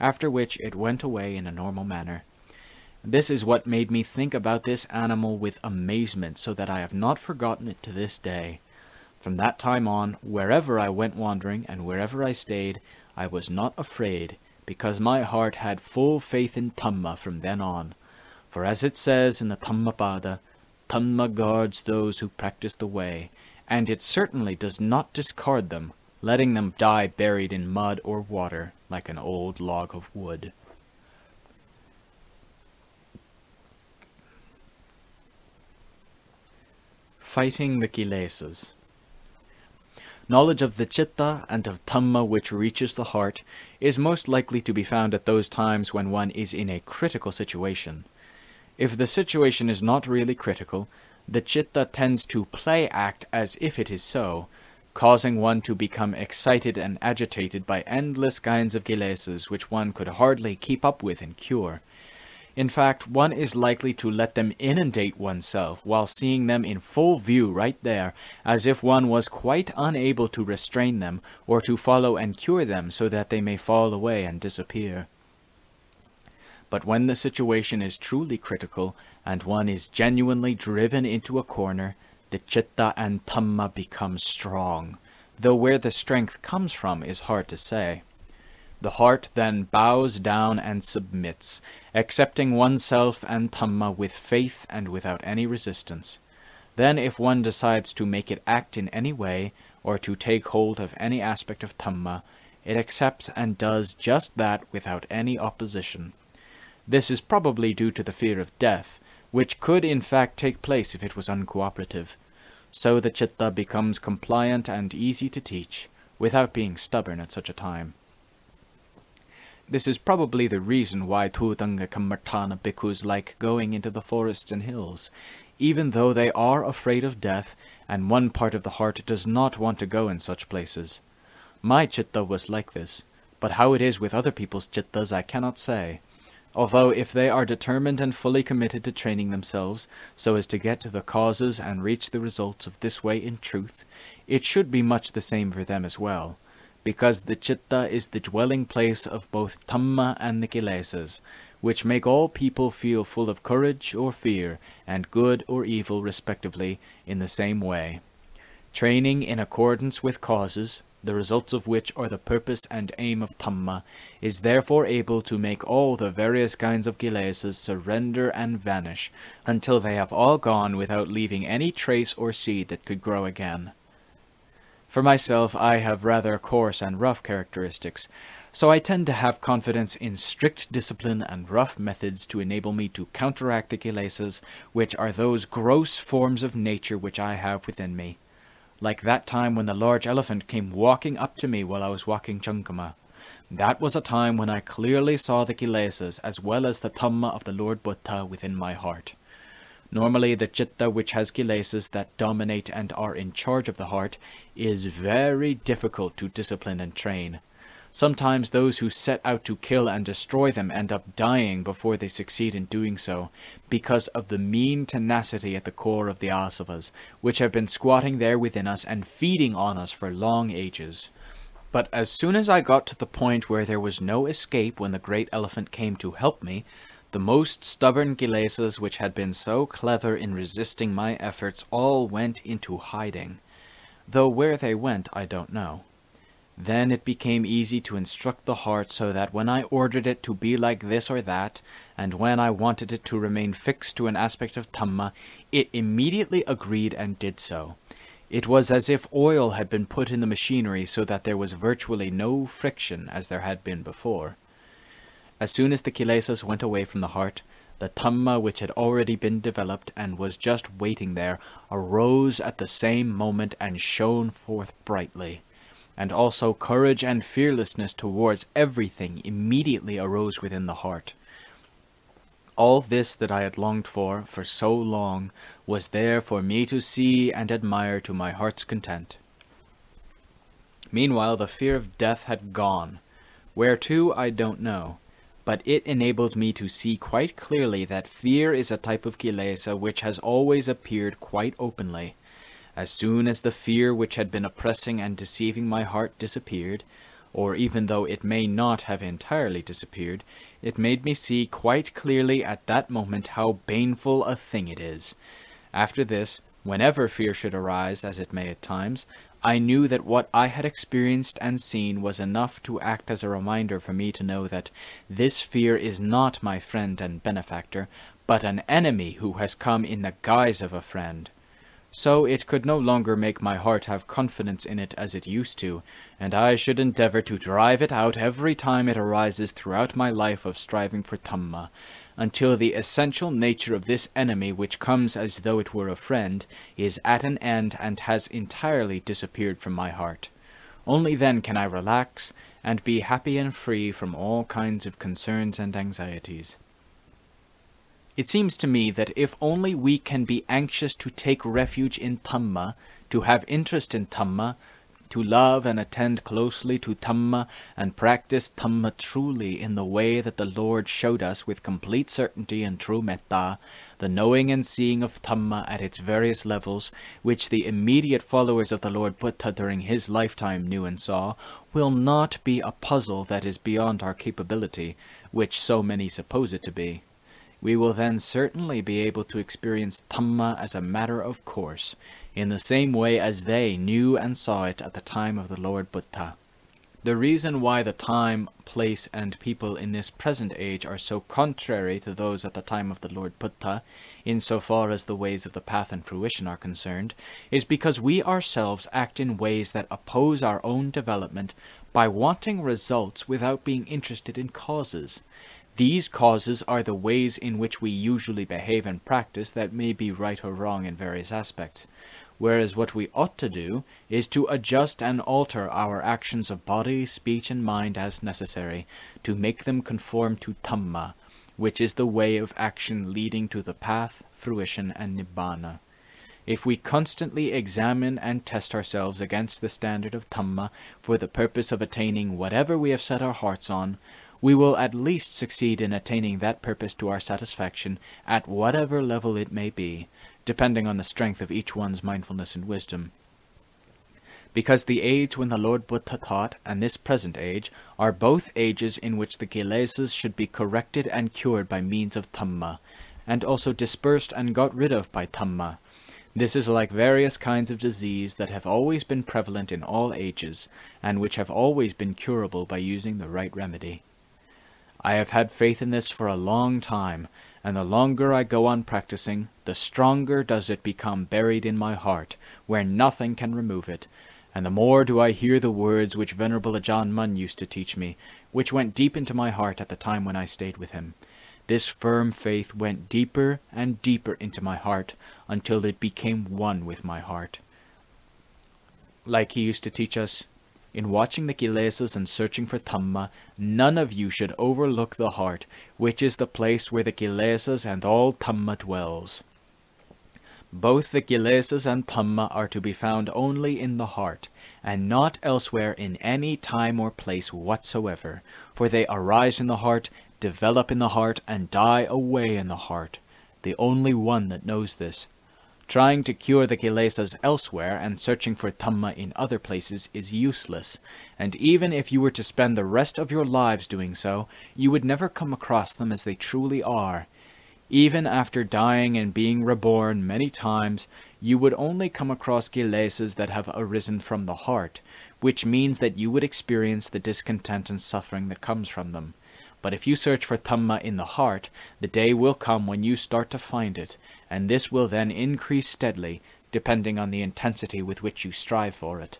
after which it went away in a normal manner. This is what made me think about this animal with amazement, so that I have not forgotten it to this day. From that time on, wherever I went wandering, and wherever I stayed, I was not afraid, because my heart had full faith in Dhamma from then on. For as it says in the Dhammapada, Dhamma guards those who practice the way, and it certainly does not discard them, letting them die buried in mud or water like an old log of wood. Fighting the Kilesas. Knowledge of the chitta and of Dhamma which reaches the heart is most likely to be found at those times when one is in a critical situation. If the situation is not really critical, the chitta tends to play act as if it is so, causing one to become excited and agitated by endless kinds of kilesas which one could hardly keep up with and cure. In fact, one is likely to let them inundate oneself while seeing them in full view right there, as if one was quite unable to restrain them or to follow and cure them so that they may fall away and disappear. But when the situation is truly critical, and one is genuinely driven into a corner, the chitta and dhamma become strong, though where the strength comes from is hard to say. The heart then bows down and submits, accepting oneself and Dhamma with faith and without any resistance. Then if one decides to make it act in any way, or to take hold of any aspect of Dhamma, it accepts and does just that without any opposition. This is probably due to the fear of death, which could in fact take place if it was uncooperative. So the chitta becomes compliant and easy to teach, without being stubborn at such a time. This is probably the reason why Dhutanga Kammatthana bhikkhus like going into the forests and hills, even though they are afraid of death, and one part of the heart does not want to go in such places. My chitta was like this, but how it is with other people's chittas I cannot say. Although if they are determined and fully committed to training themselves so as to get to the causes and reach the results of this way in truth, it should be much the same for them as well because the chitta is the dwelling place of both Dhamma and the kilesas, which make all people feel full of courage or fear, and good or evil respectively, in the same way. Training in accordance with causes, the results of which are the purpose and aim of Dhamma, is therefore able to make all the various kinds of kilesas surrender and vanish, until they have all gone without leaving any trace or seed that could grow again. For myself, I have rather coarse and rough characteristics, so I tend to have confidence in strict discipline and rough methods to enable me to counteract the kilesas, which are those gross forms of nature which I have within me. Like that time when the large elephant came walking up to me while I was walking Chankama. That was a time when I clearly saw the kilesas as well as the Dhamma of the Lord Buddha within my heart. Normally, the chitta which has kilesas that dominate and are in charge of the heart is very difficult to discipline and train. Sometimes those who set out to kill and destroy them end up dying before they succeed in doing so, because of the mean tenacity at the core of the asavas, which have been squatting there within us and feeding on us for long ages. But as soon as I got to the point where there was no escape when the great elephant came to help me, the most stubborn Kilesas which had been so clever in resisting my efforts all went into hiding, though where they went I don't know. Then it became easy to instruct the heart so that when I ordered it to be like this or that, and when I wanted it to remain fixed to an aspect of Dhamma, it immediately agreed and did so. It was as if oil had been put in the machinery so that there was virtually no friction as there had been before. As soon as the kilesas went away from the heart, the Dhamma which had already been developed and was just waiting there arose at the same moment and shone forth brightly. And also courage and fearlessness towards everything immediately arose within the heart. All this that I had longed for, for so long, was there for me to see and admire to my heart's content. Meanwhile, the fear of death had gone. Where to, I don't know, but it enabled me to see quite clearly that fear is a type of kilesa which has always appeared quite openly. As soon as the fear which had been oppressing and deceiving my heart disappeared, or even though it may not have entirely disappeared, it made me see quite clearly at that moment how baneful a thing it is. After this, whenever fear should arise, as it may at times, I knew that what I had experienced and seen was enough to act as a reminder for me to know that this fear is not my friend and benefactor, but an enemy who has come in the guise of a friend. So it could no longer make my heart have confidence in it as it used to, and I should endeavor to drive it out every time it arises throughout my life of striving for Dhamma, until the essential nature of this enemy which comes as though it were a friend, is at an end and has entirely disappeared from my heart. Only then can I relax, and be happy and free from all kinds of concerns and anxieties. It seems to me that if only we can be anxious to take refuge in Dhamma, to have interest in Dhamma, to love and attend closely to Dhamma, and practice Dhamma truly in the way that the Lord showed us with complete certainty and true metta, the knowing and seeing of Dhamma at its various levels, which the immediate followers of the Lord Buddha during his lifetime knew and saw, will not be a puzzle that is beyond our capability, which so many suppose it to be. We will then certainly be able to experience Dhamma as a matter of course, in the same way as they knew and saw it at the time of the Lord Buddha. The reason why the time, place, and people in this present age are so contrary to those at the time of the Lord Buddha, in so far as the ways of the path and fruition are concerned, is because we ourselves act in ways that oppose our own development by wanting results without being interested in causes. These causes are the ways in which we usually behave and practice that may be right or wrong in various aspects, whereas what we ought to do is to adjust and alter our actions of body, speech, and mind as necessary, to make them conform to Dhamma, which is the way of action leading to the path, fruition, and Nibbana. If we constantly examine and test ourselves against the standard of Dhamma for the purpose of attaining whatever we have set our hearts on, we will at least succeed in attaining that purpose to our satisfaction at whatever level it may be, depending on the strength of each one's mindfulness and wisdom. Because the age when the Lord Buddha taught and this present age are both ages in which the kilesas should be corrected and cured by means of Dhamma, and also dispersed and got rid of by Dhamma. This is like various kinds of disease that have always been prevalent in all ages, and which have always been curable by using the right remedy. I have had faith in this for a long time, and the longer I go on practicing, the stronger does it become buried in my heart, where nothing can remove it, and the more do I hear the words which Venerable Ajahn Mun used to teach me, which went deep into my heart at the time when I stayed with him. This firm faith went deeper and deeper into my heart until it became one with my heart. Like he used to teach us, in watching the kilesas and searching for Dhamma, none of you should overlook the heart, which is the place where the kilesas and all Dhamma dwells. Both the kilesas and Dhamma are to be found only in the heart, and not elsewhere in any time or place whatsoever, for they arise in the heart, develop in the heart, and die away in the heart. The only one that knows this Trying to cure the kilesas elsewhere and searching for Dhamma in other places is useless, and even if you were to spend the rest of your lives doing so, you would never come across them as they truly are. Even after dying and being reborn many times, you would only come across kilesas that have arisen from the heart, which means that you would experience the discontent and suffering that comes from them. But if you search for Dhamma in the heart, the day will come when you start to find it, and this will then increase steadily, depending on the intensity with which you strive for it.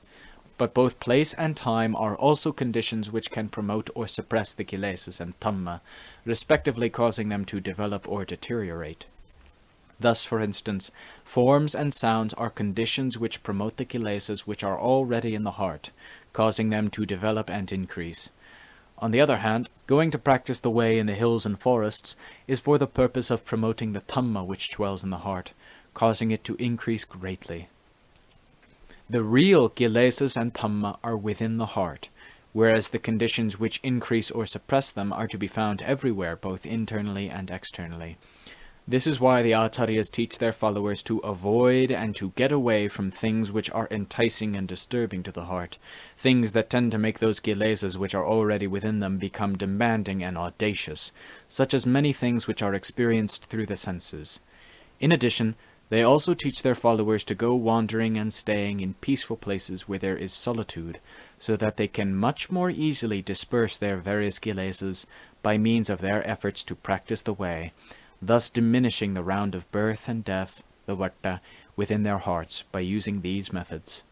But both place and time are also conditions which can promote or suppress the kilesas and dhamma, respectively causing them to develop or deteriorate. Thus, for instance, forms and sounds are conditions which promote the kilesas which are already in the heart, causing them to develop and increase. On the other hand, going to practice the way in the hills and forests is for the purpose of promoting the Dhamma which dwells in the heart, causing it to increase greatly. The real kilesas and Dhamma are within the heart, whereas the conditions which increase or suppress them are to be found everywhere, both internally and externally. This is why the Acharyas teach their followers to avoid and to get away from things which are enticing and disturbing to the heart, things that tend to make those kilesas which are already within them become demanding and audacious, such as many things which are experienced through the senses. In addition, they also teach their followers to go wandering and staying in peaceful places where there is solitude, so that they can much more easily disperse their various kilesas by means of their efforts to practice the way, thus diminishing the round of birth and death, the vatta, within their hearts by using these methods.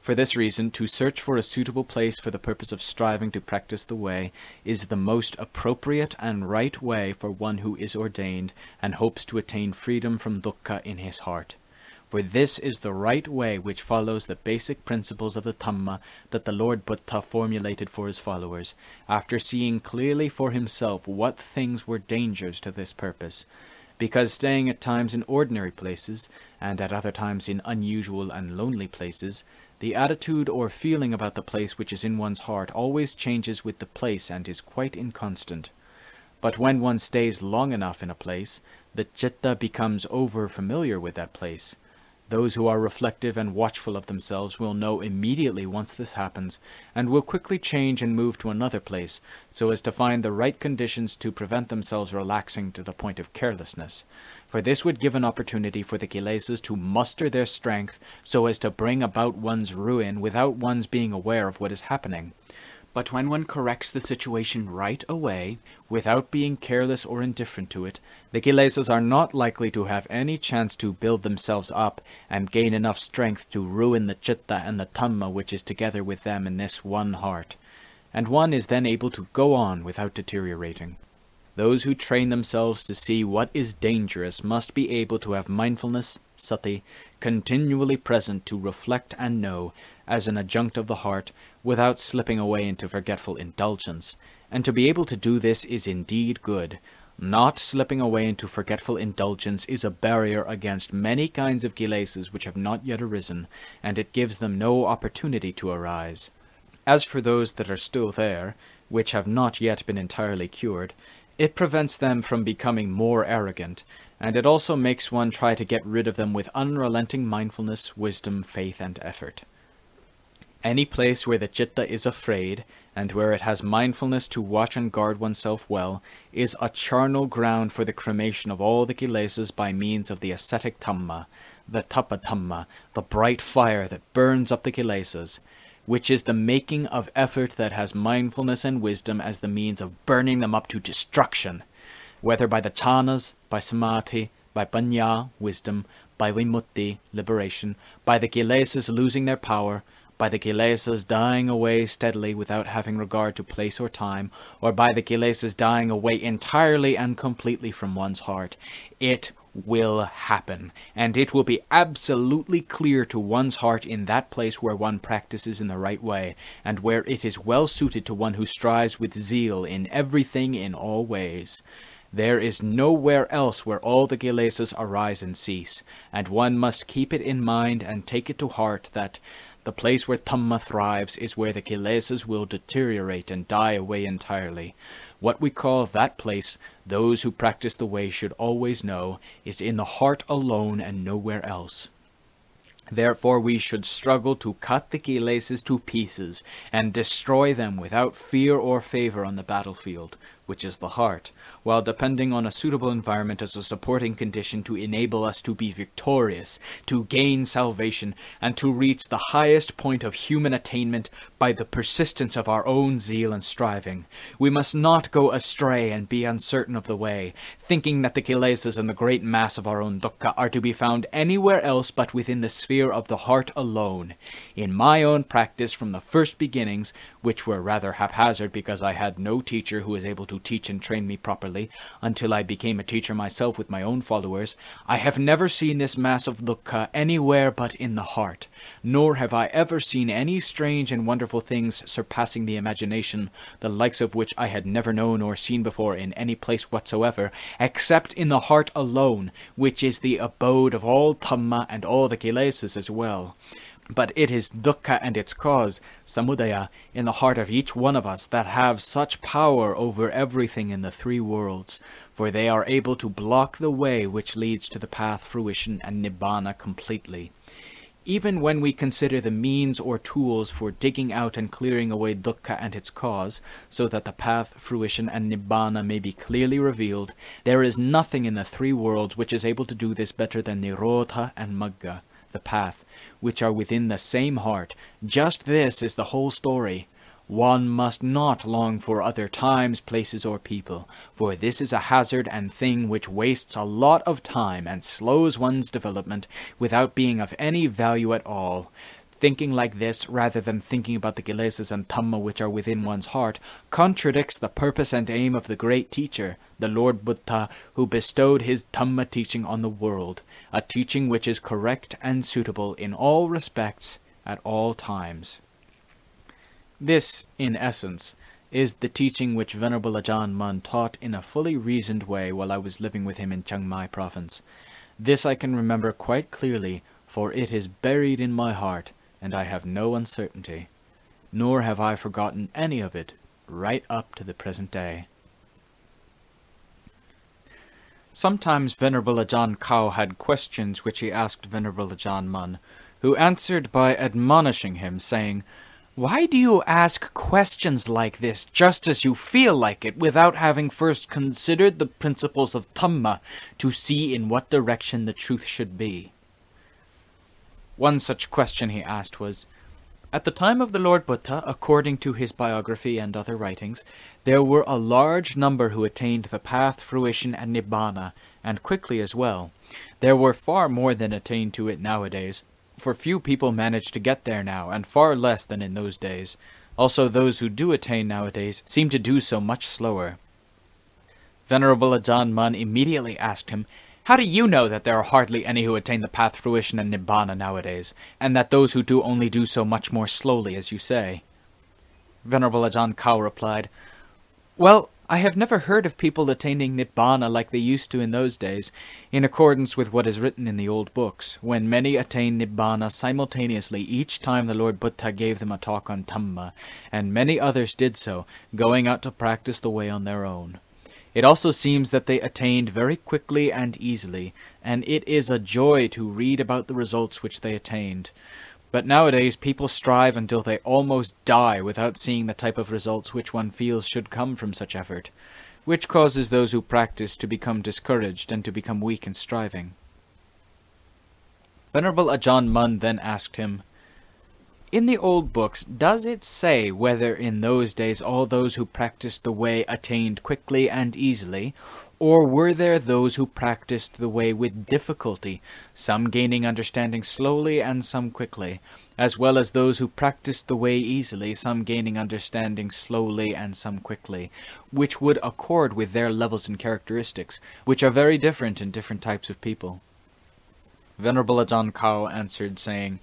For this reason, to search for a suitable place for the purpose of striving to practice the way is the most appropriate and right way for one who is ordained and hopes to attain freedom from dukkha in his heart for this is the right way which follows the basic principles of the Dhamma that the Lord Buddha formulated for his followers, after seeing clearly for himself what things were dangers to this purpose. Because staying at times in ordinary places, and at other times in unusual and lonely places, the attitude or feeling about the place which is in one's heart always changes with the place and is quite inconstant. But when one stays long enough in a place, the citta becomes over familiar with that place. Those who are reflective and watchful of themselves will know immediately once this happens, and will quickly change and move to another place, so as to find the right conditions to prevent themselves relaxing to the point of carelessness. For this would give an opportunity for the kilesas to muster their strength so as to bring about one's ruin without one's being aware of what is happening. But when one corrects the situation right away, without being careless or indifferent to it, the kilesas are not likely to have any chance to build themselves up and gain enough strength to ruin the chitta and the dhamma which is together with them in this one heart. And one is then able to go on without deteriorating. Those who train themselves to see what is dangerous must be able to have mindfulness, sati, continually present to reflect and know, as an adjunct of the heart, without slipping away into forgetful indulgence, and to be able to do this is indeed good. Not slipping away into forgetful indulgence is a barrier against many kinds of kilesas which have not yet arisen, and it gives them no opportunity to arise. As for those that are still there, which have not yet been entirely cured, it prevents them from becoming more arrogant, and it also makes one try to get rid of them with unrelenting mindfulness, wisdom, faith, and effort. Any place where the chitta is afraid, and where it has mindfulness to watch and guard oneself well, is a charnel ground for the cremation of all the kilesas by means of the ascetic Dhamma, the tapa dhamma, the bright fire that burns up the kilesas, which is the making of effort that has mindfulness and wisdom as the means of burning them up to destruction, whether by the jhanas, by samadhi, by panya, wisdom, by vimutti, liberation, by the kilesas losing their power, by the kilesas dying away steadily without having regard to place or time, or by the kilesas dying away entirely and completely from one's heart. It will happen, and it will be absolutely clear to one's heart in that place where one practices in the right way, and where it is well suited to one who strives with zeal in everything in all ways. There is nowhere else where all the kilesas arise and cease, and one must keep it in mind and take it to heart that the place where Dhamma thrives is where the kilesas will deteriorate and die away entirely. What we call that place, those who practice the way should always know, is in the heart alone and nowhere else. Therefore we should struggle to cut the kilesas to pieces and destroy them without fear or favor on the battlefield, which is the heart, while depending on a suitable environment as a supporting condition to enable us to be victorious, to gain salvation, and to reach the highest point of human attainment by the persistence of our own zeal and striving. We must not go astray and be uncertain of the way, thinking that the kilesas and the great mass of our own dukkha are to be found anywhere else but within the sphere of the heart alone. In my own practice from the first beginnings, which were rather haphazard because I had no teacher who was able to teach and train me properly, until I became a teacher myself with my own followers, I have never seen this mass of dukkha anywhere but in the heart, nor have I ever seen any strange and wonderful things surpassing the imagination, the likes of which I had never known or seen before in any place whatsoever, except in the heart alone, which is the abode of all Dhamma and all the kilesas as well. But it is dukkha and its cause, samudaya, in the heart of each one of us that have such power over everything in the three worlds, for they are able to block the way which leads to the path, fruition, and nibbana completely. Even when we consider the means or tools for digging out and clearing away dukkha and its cause, so that the path, fruition, and nibbana may be clearly revealed, there is nothing in the three worlds which is able to do this better than nirodha and magga, the path, which are within the same heart. Just this is the whole story. One must not long for other times, places, or people, for this is a hazard and thing which wastes a lot of time and slows one's development without being of any value at all. Thinking like this, rather than thinking about the kilesas and dhamma which are within one's heart, contradicts the purpose and aim of the great teacher, the Lord Buddha, who bestowed his dhamma teaching on the world, a teaching which is correct and suitable in all respects at all times. This, in essence, is the teaching which Venerable Ajahn Mun taught in a fully reasoned way while I was living with him in Chiang Mai province. This I can remember quite clearly, for it is buried in my heart, and I have no uncertainty. Nor have I forgotten any of it right up to the present day. Sometimes Venerable Ajahn Khao had questions which he asked Venerable Ajahn Mun, who answered by admonishing him, saying, Why do you ask questions like this just as you feel like it, without having first considered the principles of Dhamma to see in what direction the truth should be? One such question he asked was, At the time of the Lord Buddha, according to his biography and other writings, there were a large number who attained the path, fruition, and nibbana, and quickly as well. There were far more than attain to it nowadays, for few people manage to get there now, and far less than in those days. Also, those who do attain nowadays seem to do so much slower. Venerable Ajahn Mun immediately asked him, how do you know that there are hardly any who attain the path fruition and nibbana nowadays, and that those who do only do so much more slowly, as you say? Venerable Ajahn Khao replied, Well, I have never heard of people attaining nibbana like they used to in those days, in accordance with what is written in the old books, when many attained nibbana simultaneously each time the Lord Buddha gave them a talk on Dhamma, and many others did so, going out to practice the way on their own. It also seems that they attained very quickly and easily, and it is a joy to read about the results which they attained. But nowadays people strive until they almost die without seeing the type of results which one feels should come from such effort, which causes those who practice to become discouraged and to become weak in striving. Venerable Ajahn Mun then asked him, in the old books, does it say whether in those days all those who practiced the way attained quickly and easily, or were there those who practiced the way with difficulty, some gaining understanding slowly and some quickly, as well as those who practiced the way easily, some gaining understanding slowly and some quickly, which would accord with their levels and characteristics, which are very different in different types of people? Venerable Ajahn Khao answered, saying,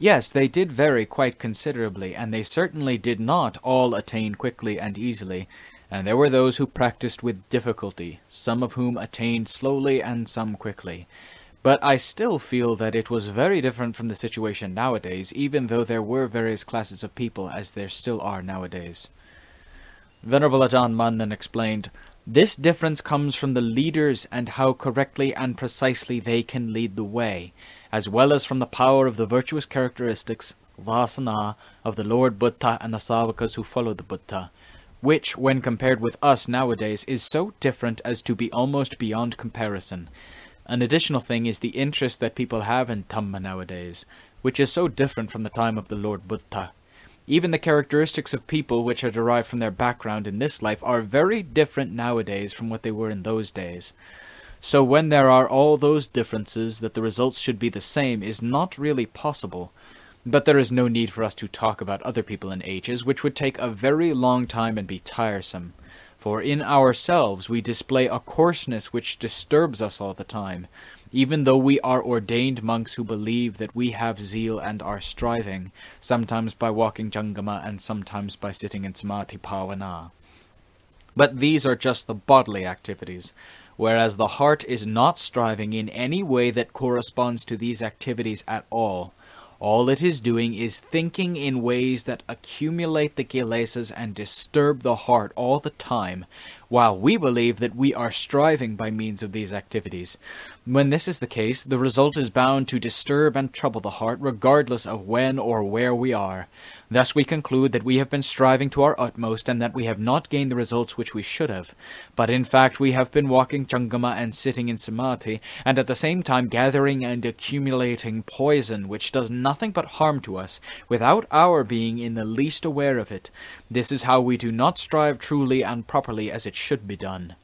Yes, they did vary quite considerably, and they certainly did not all attain quickly and easily, and there were those who practiced with difficulty, some of whom attained slowly and some quickly. But I still feel that it was very different from the situation nowadays, even though there were various classes of people, as there still are nowadays. Venerable Ajahn Mun then explained, This difference comes from the leaders and how correctly and precisely they can lead the way as well as from the power of the virtuous characteristics, vasana, of the Lord Buddha and the Savakas who followed the Buddha, which, when compared with us nowadays, is so different as to be almost beyond comparison. An additional thing is the interest that people have in Dhamma nowadays, which is so different from the time of the Lord Buddha. Even the characteristics of people which are derived from their background in this life are very different nowadays from what they were in those days. So when there are all those differences, that the results should be the same is not really possible. But there is no need for us to talk about other people and ages, which would take a very long time and be tiresome. For in ourselves we display a coarseness which disturbs us all the time, even though we are ordained monks who believe that we have zeal and are striving, sometimes by walking Chankama and sometimes by sitting in Samadhi Bhavana. But these are just the bodily activities, whereas the heart is not striving in any way that corresponds to these activities at all. All it is doing is thinking in ways that accumulate the kilesas and disturb the heart all the time, while we believe that we are striving by means of these activities. When this is the case, the result is bound to disturb and trouble the heart, regardless of when or where we are. Thus we conclude that we have been striving to our utmost and that we have not gained the results which we should have. But in fact we have been walking Chankama and sitting in Samadhi, and at the same time gathering and accumulating poison which does nothing but harm to us, without our being in the least aware of it. This is how we do not strive truly and properly as it should be done.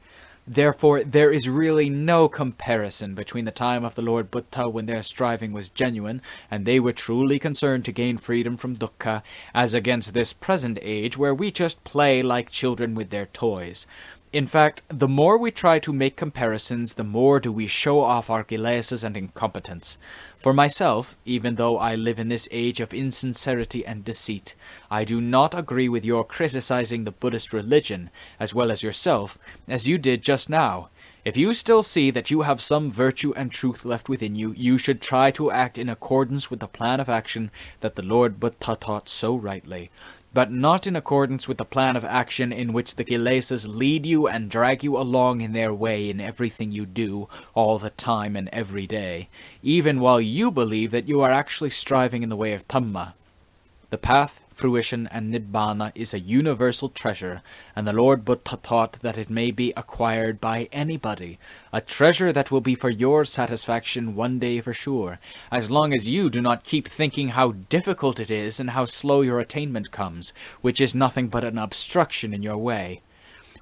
Therefore, there is really no comparison between the time of the Lord Buddha when their striving was genuine, and they were truly concerned to gain freedom from dukkha, as against this present age where we just play like children with their toys. In fact, the more we try to make comparisons, the more do we show off our and incompetence. For myself, even though I live in this age of insincerity and deceit, I do not agree with your criticizing the Buddhist religion, as well as yourself, as you did just now. If you still see that you have some virtue and truth left within you, you should try to act in accordance with the plan of action that the Lord Buddha taught so rightly but not in accordance with the plan of action in which the Kilesas lead you and drag you along in their way in everything you do, all the time and every day, even while you believe that you are actually striving in the way of Dhamma. The path fruition, and nibbana is a universal treasure, and the Lord Buddha taught that it may be acquired by anybody, a treasure that will be for your satisfaction one day for sure, as long as you do not keep thinking how difficult it is and how slow your attainment comes, which is nothing but an obstruction in your way.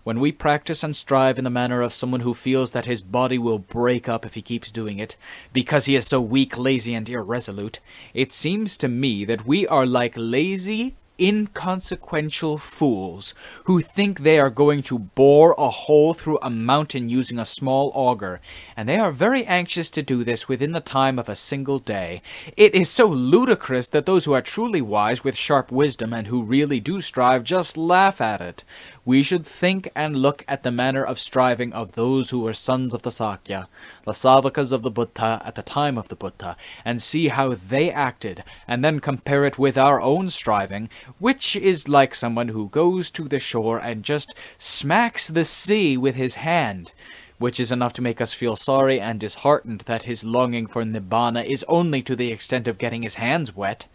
When we practice and strive in the manner of someone who feels that his body will break up if he keeps doing it, because he is so weak, lazy, and irresolute, it seems to me that we are like lazy, inconsequential fools who think they are going to bore a hole through a mountain using a small auger, and they are very anxious to do this within the time of a single day. It is so ludicrous that those who are truly wise with sharp wisdom and who really do strive just laugh at it we should think and look at the manner of striving of those who were sons of the Sakya, the Savakas of the Buddha at the time of the Buddha, and see how they acted, and then compare it with our own striving, which is like someone who goes to the shore and just smacks the sea with his hand which is enough to make us feel sorry and disheartened that his longing for nibbana is only to the extent of getting his hands wet.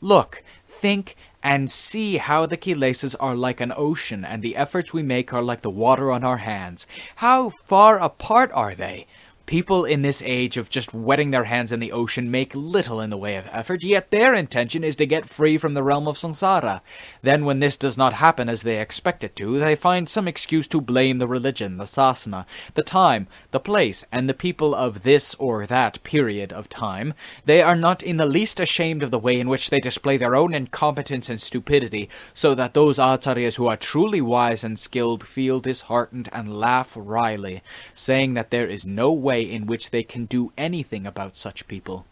Look, think, and see how the kilesas are like an ocean and the efforts we make are like the water on our hands. How far apart are they? People in this age of just wetting their hands in the ocean make little in the way of effort, yet their intention is to get free from the realm of samsara. Then, when this does not happen as they expect it to, they find some excuse to blame the religion, the sasana, the time, the place, and the people of this or that period of time. They are not in the least ashamed of the way in which they display their own incompetence and stupidity, so that those acharyas who are truly wise and skilled feel disheartened and laugh wryly, saying that there is no way way in which they can do anything about such people.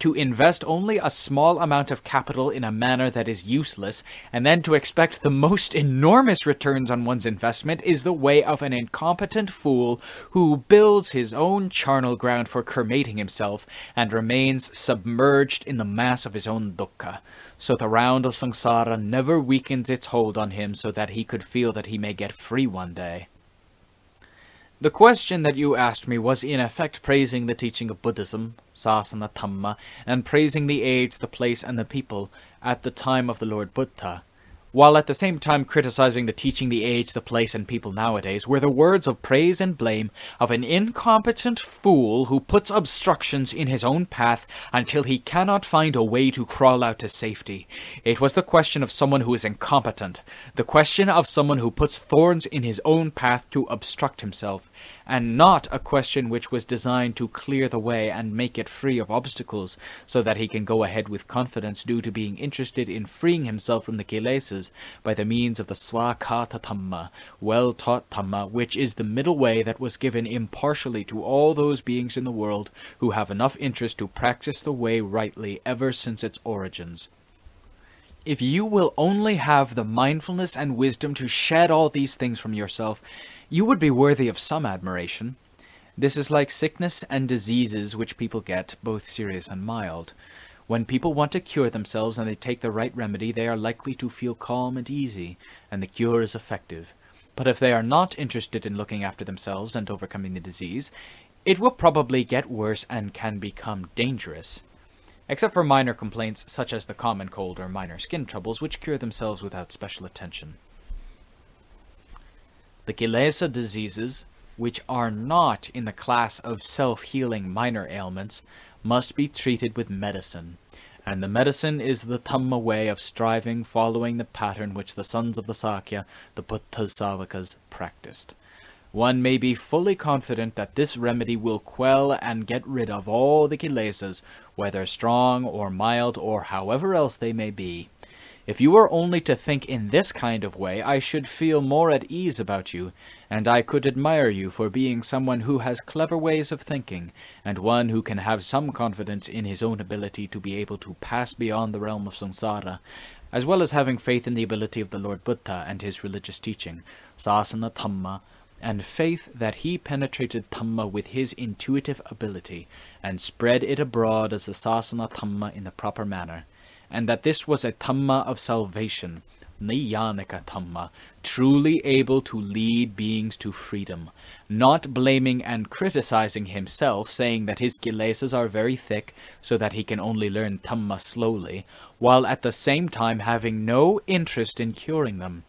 To invest only a small amount of capital in a manner that is useless, and then to expect the most enormous returns on one's investment is the way of an incompetent fool who builds his own charnel ground for cremating himself, and remains submerged in the mass of his own dukkha. So the round of samsara never weakens its hold on him so that he could feel that he may get free one day. The question that you asked me was in effect praising the teaching of Buddhism, Sasana Dhamma, and praising the age, the place, and the people at the time of the Lord Buddha while at the same time criticizing the teaching, the age, the place, and people nowadays, were the words of praise and blame of an incompetent fool who puts obstructions in his own path until he cannot find a way to crawl out to safety. It was the question of someone who is incompetent, the question of someone who puts thorns in his own path to obstruct himself, and not a question which was designed to clear the way and make it free of obstacles, so that he can go ahead with confidence due to being interested in freeing himself from the kilesas by the means of the svakkhata Dhamma, well-taught Dhamma, which is the middle way that was given impartially to all those beings in the world who have enough interest to practice the way rightly ever since its origins. If you will only have the mindfulness and wisdom to shed all these things from yourself, you would be worthy of some admiration. This is like sickness and diseases which people get, both serious and mild. When people want to cure themselves and they take the right remedy, they are likely to feel calm and easy, and the cure is effective. But if they are not interested in looking after themselves and overcoming the disease, it will probably get worse and can become dangerous except for minor complaints such as the common cold or minor skin troubles which cure themselves without special attention. The kilesa diseases, which are not in the class of self-healing minor ailments, must be treated with medicine, and the medicine is the Dhamma way of striving following the pattern which the sons of the Sakya, the Buddhasavakas, practiced. One may be fully confident that this remedy will quell and get rid of all the kilesas, whether strong or mild or however else they may be. If you were only to think in this kind of way, I should feel more at ease about you, and I could admire you for being someone who has clever ways of thinking, and one who can have some confidence in his own ability to be able to pass beyond the realm of samsara, as well as having faith in the ability of the Lord Buddha and his religious teaching, sasana dhamma, and faith that he penetrated Dhamma with his intuitive ability, and spread it abroad as the Sasana Dhamma in the proper manner, and that this was a Dhamma of salvation, Niyanika Dhamma, truly able to lead beings to freedom, not blaming and criticizing himself, saying that his kilesas are very thick, so that he can only learn Dhamma slowly, while at the same time having no interest in curing them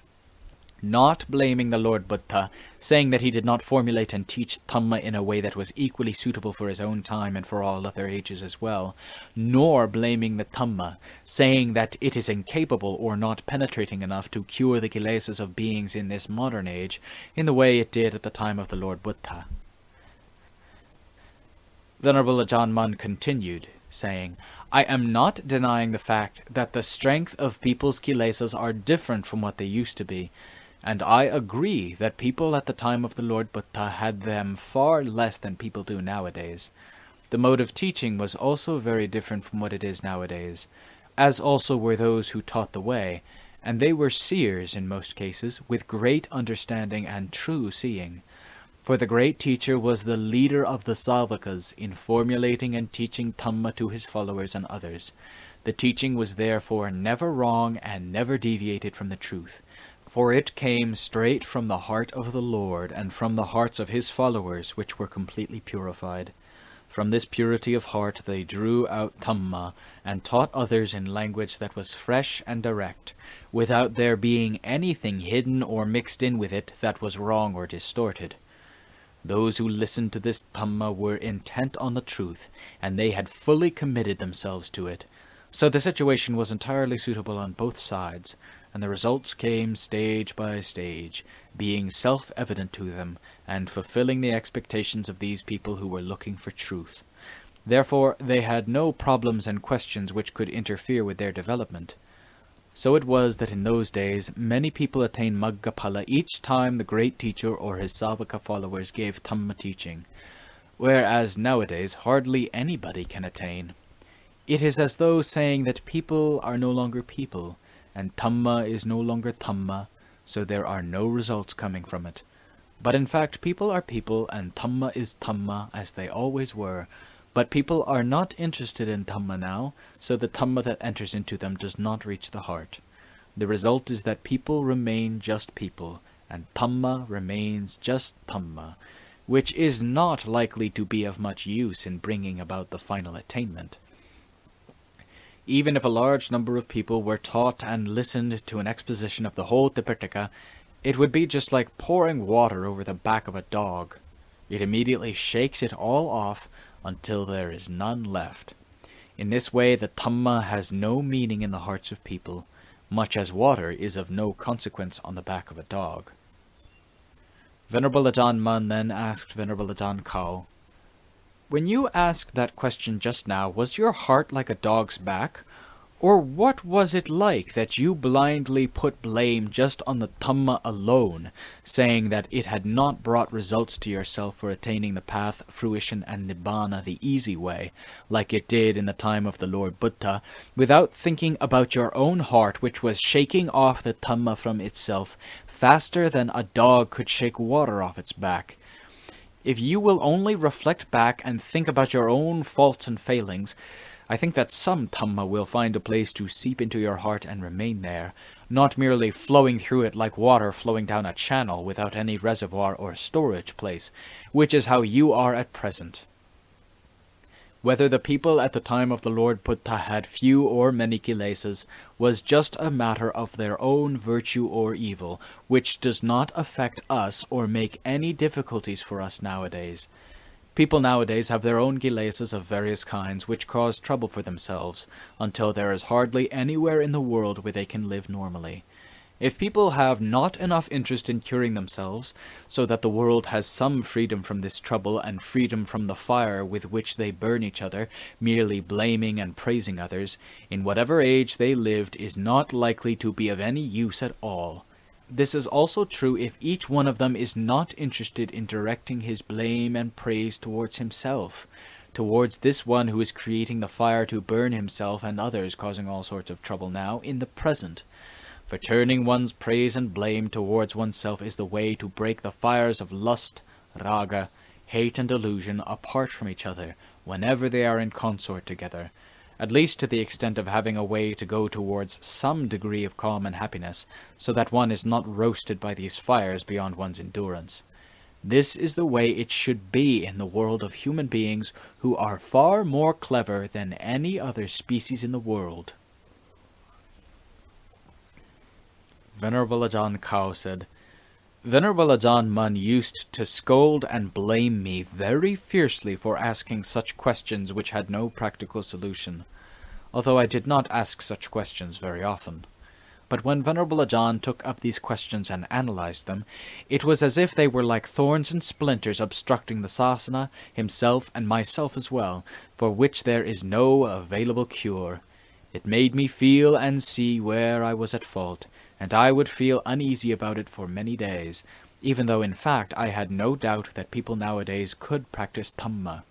not blaming the Lord Buddha, saying that he did not formulate and teach Dhamma in a way that was equally suitable for his own time and for all other ages as well, nor blaming the Dhamma, saying that it is incapable or not penetrating enough to cure the kilesas of beings in this modern age in the way it did at the time of the Lord Buddha. Venerable Ajahn Mun continued, saying, I am not denying the fact that the strength of people's kilesas are different from what they used to be, and I agree that people at the time of the Lord Buddha had them far less than people do nowadays. The mode of teaching was also very different from what it is nowadays, as also were those who taught the way, and they were seers in most cases, with great understanding and true seeing. For the great teacher was the leader of the Savakas in formulating and teaching Dhamma to his followers and others. The teaching was therefore never wrong and never deviated from the truth for it came straight from the heart of the Lord, and from the hearts of his followers, which were completely purified. From this purity of heart they drew out Dhamma, and taught others in language that was fresh and direct, without there being anything hidden or mixed in with it that was wrong or distorted. Those who listened to this Dhamma were intent on the truth, and they had fully committed themselves to it. So the situation was entirely suitable on both sides, and the results came stage by stage, being self-evident to them, and fulfilling the expectations of these people who were looking for truth. Therefore they had no problems and questions which could interfere with their development. So it was that in those days many people attained Maggaphala each time the great teacher or his Savaka followers gave Dhamma teaching, whereas nowadays hardly anybody can attain. It is as though saying that people are no longer people, and Dhamma is no longer Dhamma, so there are no results coming from it. But in fact, people are people, and Dhamma is Dhamma, as they always were. But people are not interested in Dhamma now, so the Dhamma that enters into them does not reach the heart. The result is that people remain just people, and Dhamma remains just Dhamma, which is not likely to be of much use in bringing about the final attainment. Even if a large number of people were taught and listened to an exposition of the whole Tipitaka, it would be just like pouring water over the back of a dog. It immediately shakes it all off until there is none left. In this way the Dhamma has no meaning in the hearts of people, much as water is of no consequence on the back of a dog. Venerable Ajahn Mun then asked Venerable Ajahn Khao, When you asked that question just now, was your heart like a dog's back? Or what was it like that you blindly put blame just on the Dhamma alone, saying that it had not brought results to yourself for attaining the path, fruition, and nibbana the easy way, like it did in the time of the Lord Buddha, without thinking about your own heart, which was shaking off the Dhamma from itself faster than a dog could shake water off its back? If you will only reflect back and think about your own faults and failings, I think that some Dhamma will find a place to seep into your heart and remain there, not merely flowing through it like water flowing down a channel without any reservoir or storage place, which is how you are at present. Whether the people at the time of the Lord Buddha had few or many kilesas was just a matter of their own virtue or evil, which does not affect us or make any difficulties for us nowadays. People nowadays have their own kilesas of various kinds which cause trouble for themselves, until there is hardly anywhere in the world where they can live normally. If people have not enough interest in curing themselves, so that the world has some freedom from this trouble and freedom from the fire with which they burn each other, merely blaming and praising others, in whatever age they lived is not likely to be of any use at all. This is also true if each one of them is not interested in directing his blame and praise towards himself, towards this one who is creating the fire to burn himself and others, causing all sorts of trouble now, in the present. For turning one's praise and blame towards oneself is the way to break the fires of lust, raga, hate, and delusion apart from each other, whenever they are in consort together, at least to the extent of having a way to go towards some degree of calm and happiness, so that one is not roasted by these fires beyond one's endurance. This is the way it should be in the world of human beings who are far more clever than any other species in the world. Venerable Ajahn Khao said, Venerable Ajahn Mun used to scold and blame me very fiercely for asking such questions which had no practical solution, although I did not ask such questions very often. But when Venerable Ajahn took up these questions and analyzed them, it was as if they were like thorns and splinters obstructing the sasana, himself, and myself as well, for which there is no available cure. It made me feel and see where I was at fault, and I would feel uneasy about it for many days, even though in fact I had no doubt that people nowadays could practice Dhamma.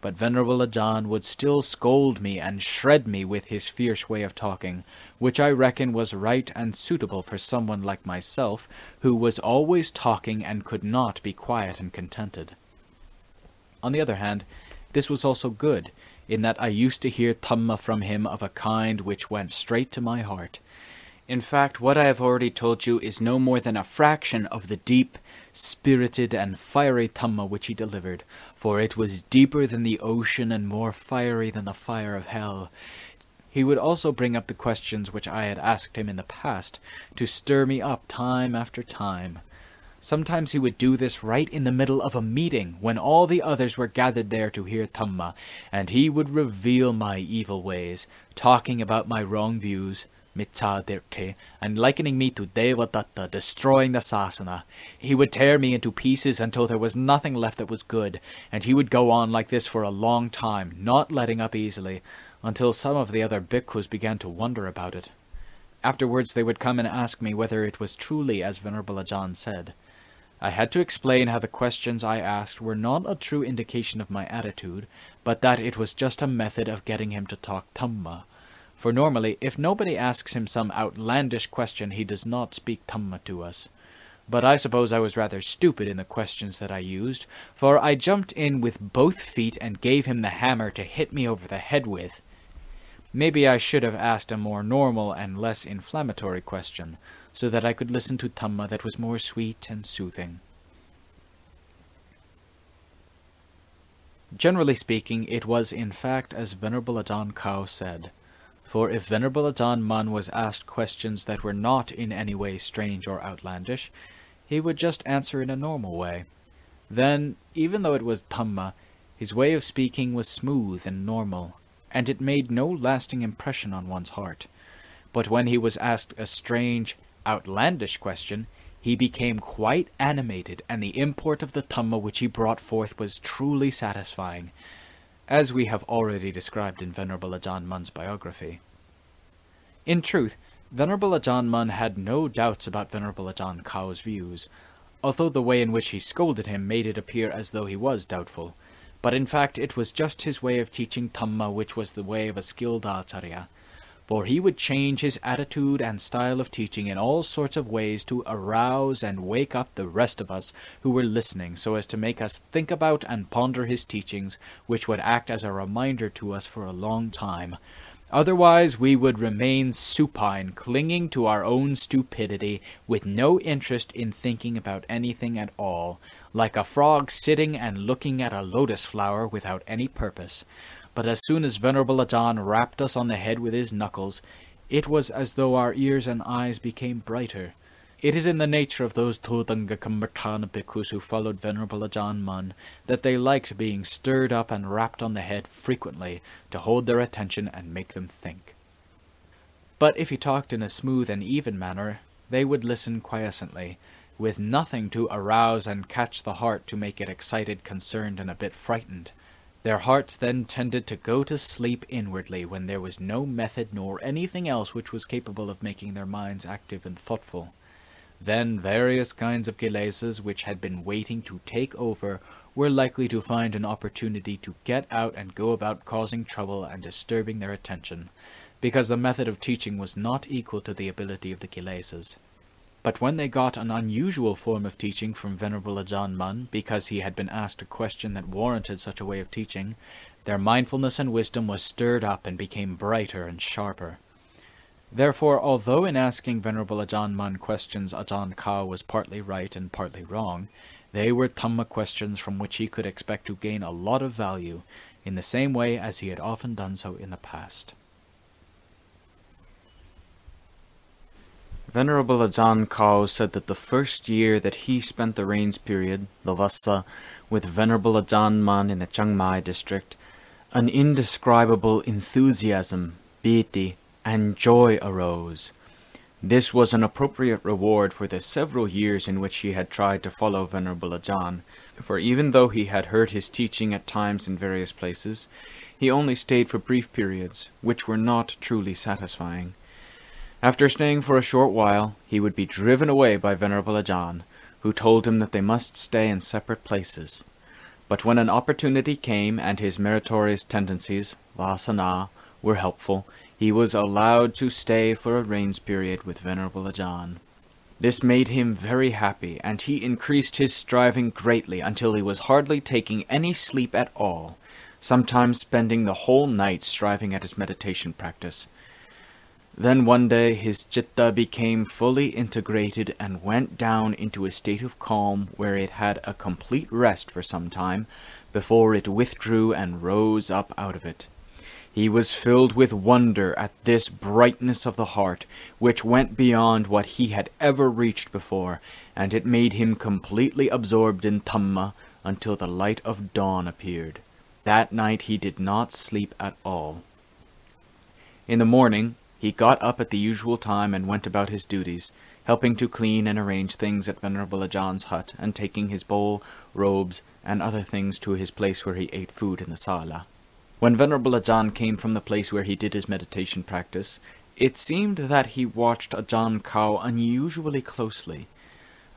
But Venerable Ajahn would still scold me and shred me with his fierce way of talking, which I reckon was right and suitable for someone like myself, who was always talking and could not be quiet and contented. On the other hand, this was also good, in that I used to hear Dhamma from him of a kind which went straight to my heart, in fact, what I have already told you is no more than a fraction of the deep, spirited, and fiery Dhamma which he delivered, for it was deeper than the ocean and more fiery than the fire of hell. He would also bring up the questions which I had asked him in the past, to stir me up time after time. Sometimes he would do this right in the middle of a meeting, when all the others were gathered there to hear Dhamma, and he would reveal my evil ways, talking about my wrong views, micchaditthi, and likening me to Devadatta destroying the sasana. He would tear me into pieces until there was nothing left that was good, and he would go on like this for a long time, not letting up easily, until some of the other bhikkhus began to wonder about it. Afterwards they would come and ask me whether it was truly as Venerable Ajahn said. I had to explain how the questions I asked were not a true indication of my attitude, but that it was just a method of getting him to talk Dhamma. For normally, if nobody asks him some outlandish question, he does not speak Dhamma to us. But I suppose I was rather stupid in the questions that I used, for I jumped in with both feet and gave him the hammer to hit me over the head with. Maybe I should have asked a more normal and less inflammatory question, so that I could listen to Dhamma that was more sweet and soothing. Generally speaking, it was in fact as Venerable Ajahn Khao said. For if Venerable Ajahn Mun was asked questions that were not in any way strange or outlandish, he would just answer in a normal way. Then, even though it was Dhamma, his way of speaking was smooth and normal, and it made no lasting impression on one's heart. But when he was asked a strange, outlandish question, he became quite animated, and the import of the Dhamma which he brought forth was truly satisfying, as we have already described in Venerable Ajahn Mun's biography. In truth, Venerable Ajahn Mun had no doubts about Venerable Ajahn Khao's views, although the way in which he scolded him made it appear as though he was doubtful. But in fact it was just his way of teaching Dhamma which was the way of a skilled acharya, for he would change his attitude and style of teaching in all sorts of ways to arouse and wake up the rest of us who were listening so as to make us think about and ponder his teachings, which would act as a reminder to us for a long time, Otherwise, we would remain supine, clinging to our own stupidity, with no interest in thinking about anything at all, like a frog sitting and looking at a lotus flower without any purpose. But as soon as Venerable Ajahn rapped us on the head with his knuckles, it was as though our ears and eyes became brighter, it is in the nature of those Dhutanga Kammatthana bhikkhus who followed Venerable Ajahn Mun that they liked being stirred up and rapped on the head frequently to hold their attention and make them think. But if he talked in a smooth and even manner, they would listen quiescently, with nothing to arouse and catch the heart to make it excited, concerned, and a bit frightened. Their hearts then tended to go to sleep inwardly when there was no method nor anything else which was capable of making their minds active and thoughtful. Then various kinds of kilesas which had been waiting to take over were likely to find an opportunity to get out and go about causing trouble and disturbing their attention, because the method of teaching was not equal to the ability of the kilesas. But when they got an unusual form of teaching from Venerable Ajahn Mun, because he had been asked a question that warranted such a way of teaching, their mindfulness and wisdom was stirred up and became brighter and sharper. Therefore, although in asking Venerable Ajahn Mun questions Ajahn Khao was partly right and partly wrong, they were Dhamma questions from which he could expect to gain a lot of value, in the same way as he had often done so in the past. Venerable Ajahn Khao said that the first year that he spent the rains period, the Vassa, with Venerable Ajahn Mun in the Chiang Mai district, an indescribable enthusiasm, piti, and joy arose. This was an appropriate reward for the several years in which he had tried to follow Venerable Ajahn, for even though he had heard his teaching at times in various places, he only stayed for brief periods, which were not truly satisfying. After staying for a short while, he would be driven away by Venerable Ajahn, who told him that they must stay in separate places. But when an opportunity came and his meritorious tendencies, vasana, were helpful, he was allowed to stay for a rains period with Venerable Ajahn. This made him very happy, and he increased his striving greatly until he was hardly taking any sleep at all, sometimes spending the whole night striving at his meditation practice. Then one day his citta became fully integrated and went down into a state of calm where it had a complete rest for some time before it withdrew and rose up out of it. He was filled with wonder at this brightness of the heart, which went beyond what he had ever reached before, and it made him completely absorbed in Dhamma until the light of dawn appeared. That night he did not sleep at all. In the morning, he got up at the usual time and went about his duties, helping to clean and arrange things at Venerable Ajahn's hut, and taking his bowl, robes, and other things to his place where he ate food in the sala. When Venerable Ajahn came from the place where he did his meditation practice, it seemed that he watched Ajahn Khao unusually closely.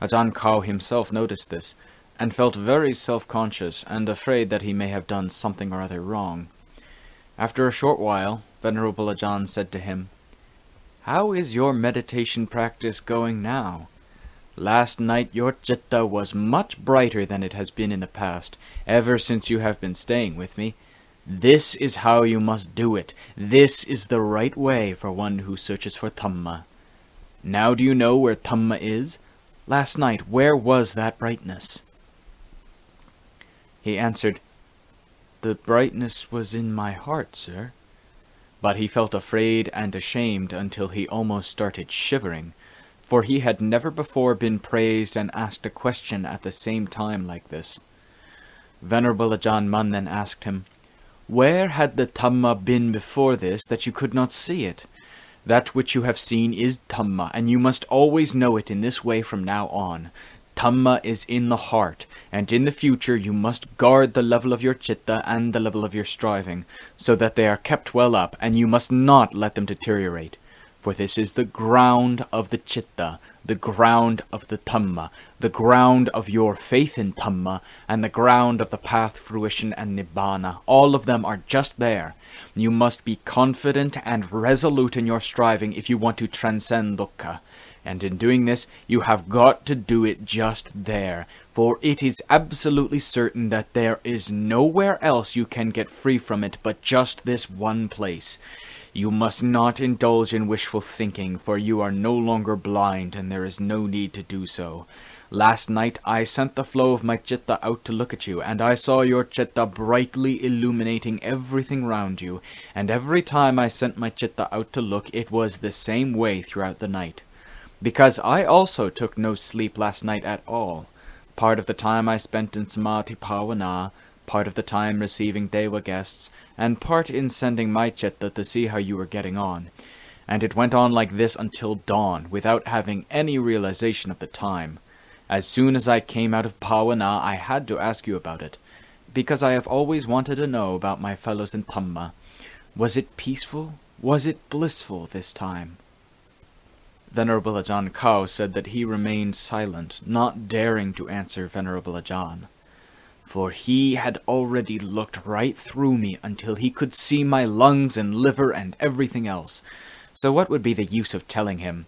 Ajahn Khao himself noticed this, and felt very self-conscious and afraid that he may have done something or other wrong. After a short while, Venerable Ajahn said to him, How is your meditation practice going now? Last night your citta was much brighter than it has been in the past, ever since you have been staying with me, this is how you must do it. This is the right way for one who searches for Dhamma. Now do you know where Dhamma is? Last night, where was that brightness? He answered, The brightness was in my heart, sir. But he felt afraid and ashamed until he almost started shivering, for he had never before been praised and asked a question at the same time like this. Venerable Ajahn Mun then asked him, where had the Dhamma been before this that you could not see it? That which you have seen is Dhamma, and you must always know it in this way from now on. Dhamma is in the heart, and in the future you must guard the level of your chitta and the level of your striving, so that they are kept well up, and you must not let them deteriorate. For this is the ground of the chitta, the ground of the Dhamma, the ground of your faith in Dhamma, and the ground of the path, fruition, and Nibbana. All of them are just there. You must be confident and resolute in your striving if you want to transcend dukkha and in doing this you have got to do it just there, for it is absolutely certain that there is nowhere else you can get free from it but just this one place. You must not indulge in wishful thinking, for you are no longer blind, and there is no need to do so. Last night I sent the flow of my chitta out to look at you, and I saw your chitta brightly illuminating everything round you, and every time I sent my chitta out to look, it was the same way throughout the night because I also took no sleep last night at all. Part of the time I spent in Samadhi Bhavana, part of the time receiving Deva guests, and part in sending my chitta to see how you were getting on. And it went on like this until dawn, without having any realization of the time. As soon as I came out of Bhavana, I had to ask you about it, because I have always wanted to know about my fellows in Dhamma. Was it peaceful? Was it blissful this time? Venerable Ajahn Khao said that he remained silent, not daring to answer Venerable Ajahn. For he had already looked right through me until he could see my lungs and liver and everything else. So what would be the use of telling him?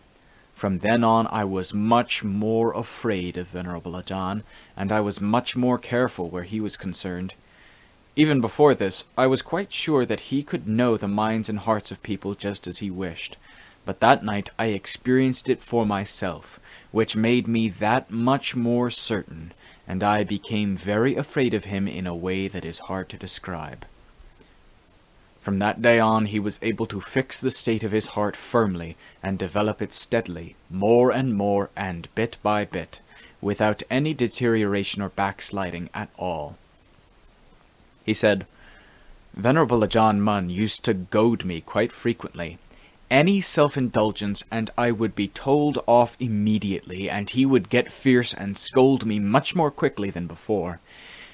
From then on I was much more afraid of Venerable Ajahn, and I was much more careful where he was concerned. Even before this, I was quite sure that he could know the minds and hearts of people just as he wished but that night I experienced it for myself, which made me that much more certain, and I became very afraid of him in a way that is hard to describe. From that day on he was able to fix the state of his heart firmly and develop it steadily, more and more and bit by bit, without any deterioration or backsliding at all. He said, Venerable Ajahn Mun used to goad me quite frequently, any self-indulgence and I would be told off immediately, and he would get fierce and scold me much more quickly than before.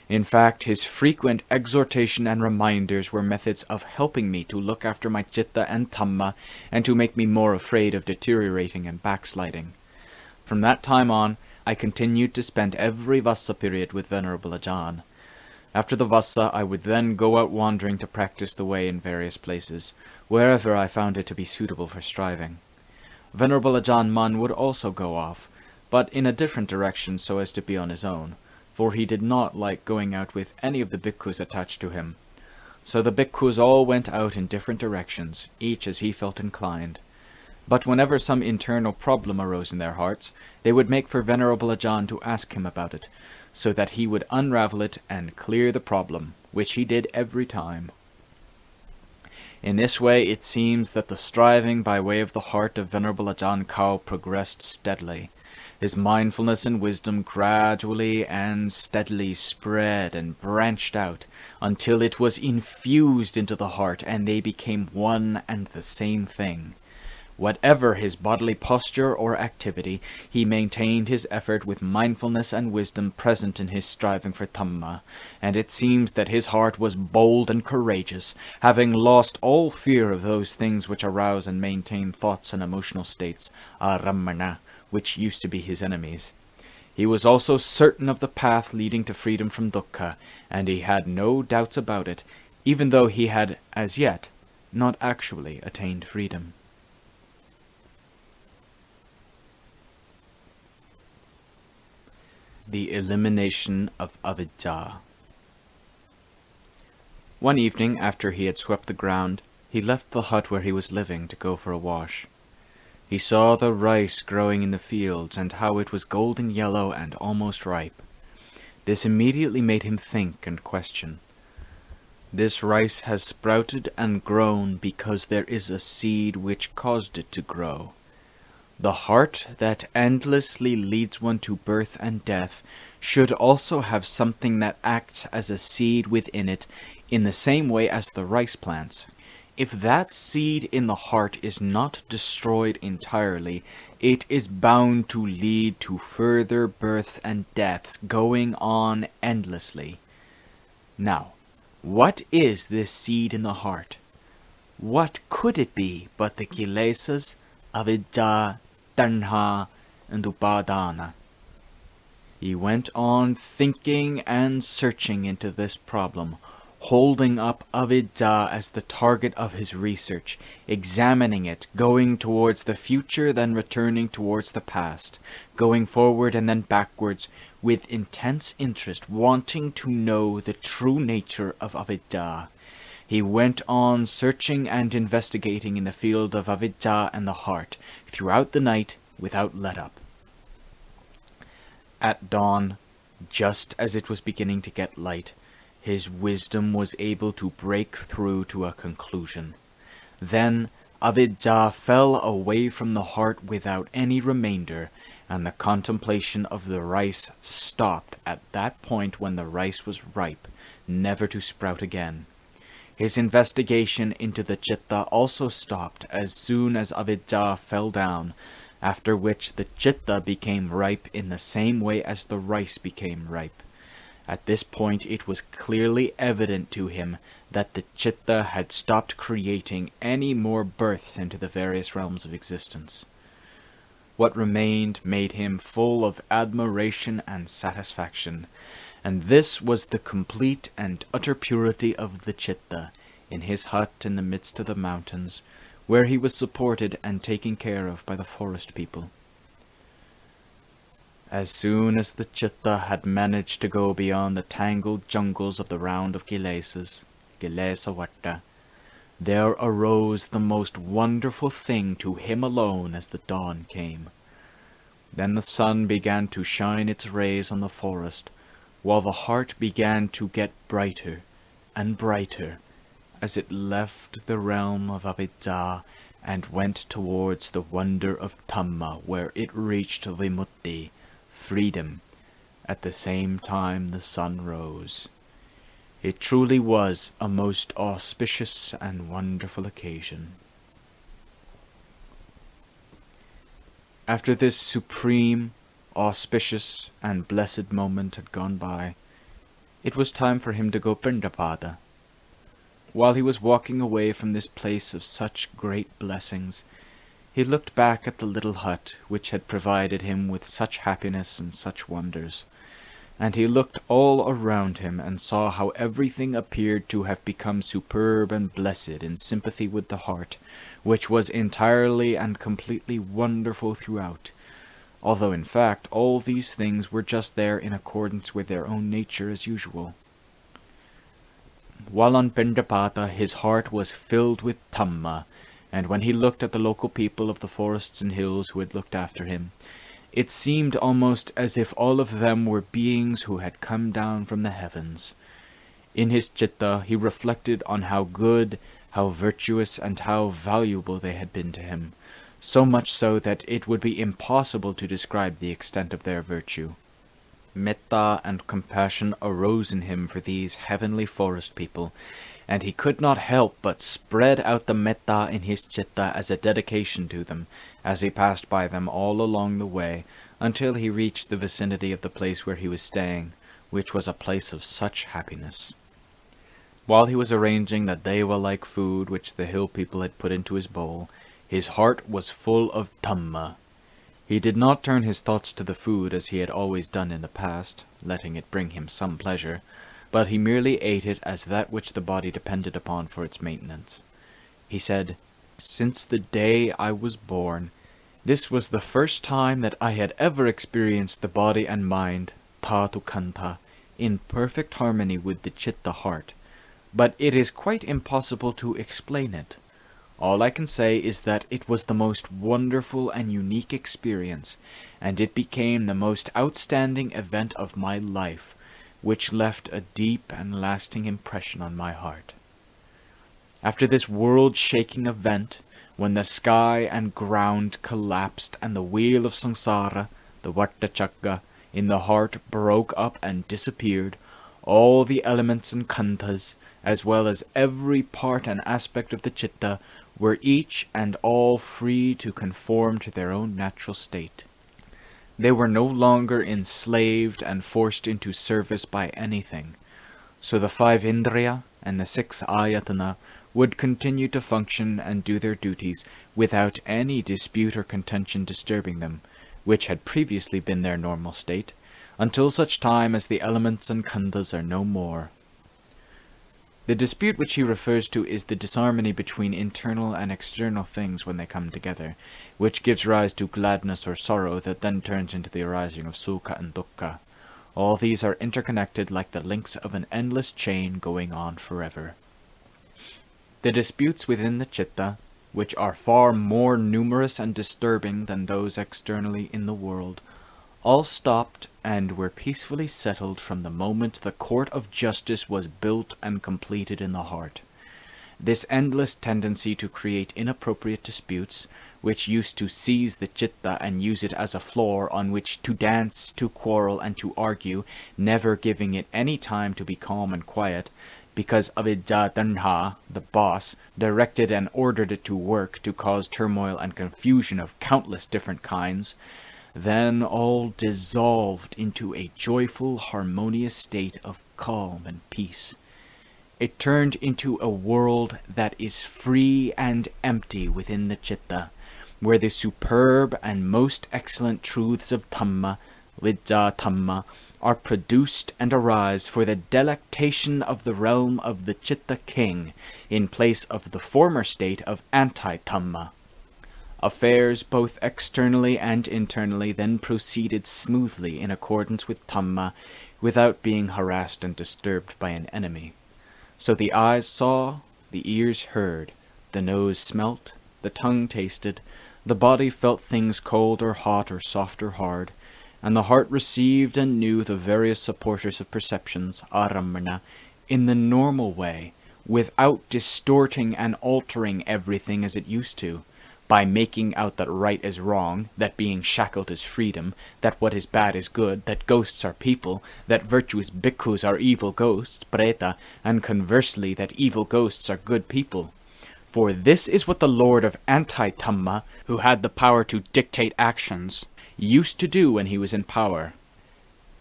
In fact, his frequent exhortation and reminders were methods of helping me to look after my chitta and dhamma, and to make me more afraid of deteriorating and backsliding. From that time on, I continued to spend every Vassa period with Venerable Ajahn. After the Vassa, I would then go out wandering to practice the way in various places wherever I found it to be suitable for striving. Venerable Ajahn Mun would also go off, but in a different direction so as to be on his own, for he did not like going out with any of the bhikkhus attached to him. So the bhikkhus all went out in different directions, each as he felt inclined. But whenever some internal problem arose in their hearts, they would make for Venerable Ajahn to ask him about it, so that he would unravel it and clear the problem, which he did every time. In this way it seems that the striving by way of the heart of Venerable Ajahn Khao progressed steadily. His mindfulness and wisdom gradually and steadily spread and branched out until it was infused into the heart and they became one and the same thing. Whatever his bodily posture or activity, he maintained his effort with mindfulness and wisdom present in his striving for Dhamma, and it seems that his heart was bold and courageous, having lost all fear of those things which arouse and maintain thoughts and emotional states, aramana, which used to be his enemies. He was also certain of the path leading to freedom from dukkha, and he had no doubts about it, even though he had, as yet, not actually attained freedom. The Elimination of Avidya One evening, after he had swept the ground, he left the hut where he was living to go for a wash. He saw the rice growing in the fields, and how it was golden yellow and almost ripe. This immediately made him think and question. This rice has sprouted and grown because there is a seed which caused it to grow. The heart that endlessly leads one to birth and death should also have something that acts as a seed within it in the same way as the rice plants. If that seed in the heart is not destroyed entirely, it is bound to lead to further births and deaths going on endlessly. Now, what is this seed in the heart? What could it be but the kilesas, avidya, tanha, and upadana? He went on thinking and searching into this problem, holding up avidya as the target of his research, examining it, going towards the future, then returning towards the past, going forward and then backwards, with intense interest, wanting to know the true nature of avidya. He went on searching and investigating in the field of avidya and the heart, throughout the night, without let up. At dawn, just as it was beginning to get light, his wisdom was able to break through to a conclusion. Then avidya fell away from the heart without any remainder, and the contemplation of the rice stopped at that point when the rice was ripe, never to sprout again. His investigation into the chitta also stopped as soon as avidya fell down, after which the chitta became ripe in the same way as the rice became ripe. At this point it was clearly evident to him that the chitta had stopped creating any more births into the various realms of existence. What remained made him full of admiration and satisfaction, and this was the complete and utter purity of the chitta, in his hut in the midst of the mountains, where he was supported and taken care of by the forest people. As soon as the chitta had managed to go beyond the tangled jungles of the round of Kilesas, Kilesavatta, there arose the most wonderful thing to him alone as the dawn came. Then the sun began to shine its rays on the forest, while the heart began to get brighter and brighter as it left the realm of Avidya and went towards the wonder of Dhamma where it reached Vimutti, freedom, at the same time the sun rose. It truly was a most auspicious and wonderful occasion. After this supreme, auspicious, and blessed moment had gone by, it was time for him to go Pindapata. While he was walking away from this place of such great blessings, he looked back at the little hut which had provided him with such happiness and such wonders, and he looked all around him and saw how everything appeared to have become superb and blessed in sympathy with the heart, which was entirely and completely wonderful throughout, although in fact all these things were just there in accordance with their own nature as usual. While on Pindapata his heart was filled with Dhamma, and when he looked at the local people of the forests and hills who had looked after him, it seemed almost as if all of them were beings who had come down from the heavens. In his chitta he reflected on how good, how virtuous, and how valuable they had been to him, so much so that it would be impossible to describe the extent of their virtue. Metta and compassion arose in him for these heavenly forest people, and he could not help but spread out the metta in his chitta as a dedication to them, as he passed by them all along the way, until he reached the vicinity of the place where he was staying, which was a place of such happiness. While he was arranging the deva-like food which the hill people had put into his bowl, his heart was full of Dhamma. He did not turn his thoughts to the food as he had always done in the past, letting it bring him some pleasure, but he merely ate it as that which the body depended upon for its maintenance. He said, Since the day I was born, this was the first time that I had ever experienced the body and mind, dhatu khandha, in perfect harmony with the chitta heart, but it is quite impossible to explain it. All I can say is that it was the most wonderful and unique experience, and it became the most outstanding event of my life, which left a deep and lasting impression on my heart. After this world-shaking event, when the sky and ground collapsed and the wheel of samsara, the Vatachakra, in the heart broke up and disappeared, all the elements and khandhas, as well as every part and aspect of the chitta, were each and all free to conform to their own natural state. They were no longer enslaved and forced into service by anything. So the five Indriya and the six Ayatana would continue to function and do their duties without any dispute or contention disturbing them, which had previously been their normal state, until such time as the elements and khandhas are no more. The dispute which he refers to is the disharmony between internal and external things when they come together, which gives rise to gladness or sorrow that then turns into the arising of sukha and dukkha. All these are interconnected like the links of an endless chain going on forever. The disputes within the chitta, which are far more numerous and disturbing than those externally in the world, all stopped and were peacefully settled from the moment the court of justice was built and completed in the heart. This endless tendency to create inappropriate disputes, which used to seize the chitta and use it as a floor on which to dance, to quarrel, and to argue, never giving it any time to be calm and quiet, because Avidya Tanha, the boss, directed and ordered it to work to cause turmoil and confusion of countless different kinds, then all dissolved into a joyful, harmonious state of calm and peace. It turned into a world that is free and empty within the chitta, where the superb and most excellent truths of Dhamma, Vidya Dhamma, are produced and arise for the delectation of the realm of the Chitta King, in place of the former state of anti-Dhamma. Affairs both externally and internally then proceeded smoothly in accordance with Dhamma, without being harassed and disturbed by an enemy. So the eyes saw, the ears heard, the nose smelt, the tongue tasted, the body felt things cold or hot or soft or hard, and the heart received and knew the various supporters of perceptions, aramana, in the normal way, without distorting and altering everything as it used to, by making out that right is wrong, that being shackled is freedom, that what is bad is good, that ghosts are people, that virtuous bhikkhus are evil ghosts, preta, and conversely that evil ghosts are good people. For this is what the lord of anti-Dhamma, who had the power to dictate actions, used to do when he was in power.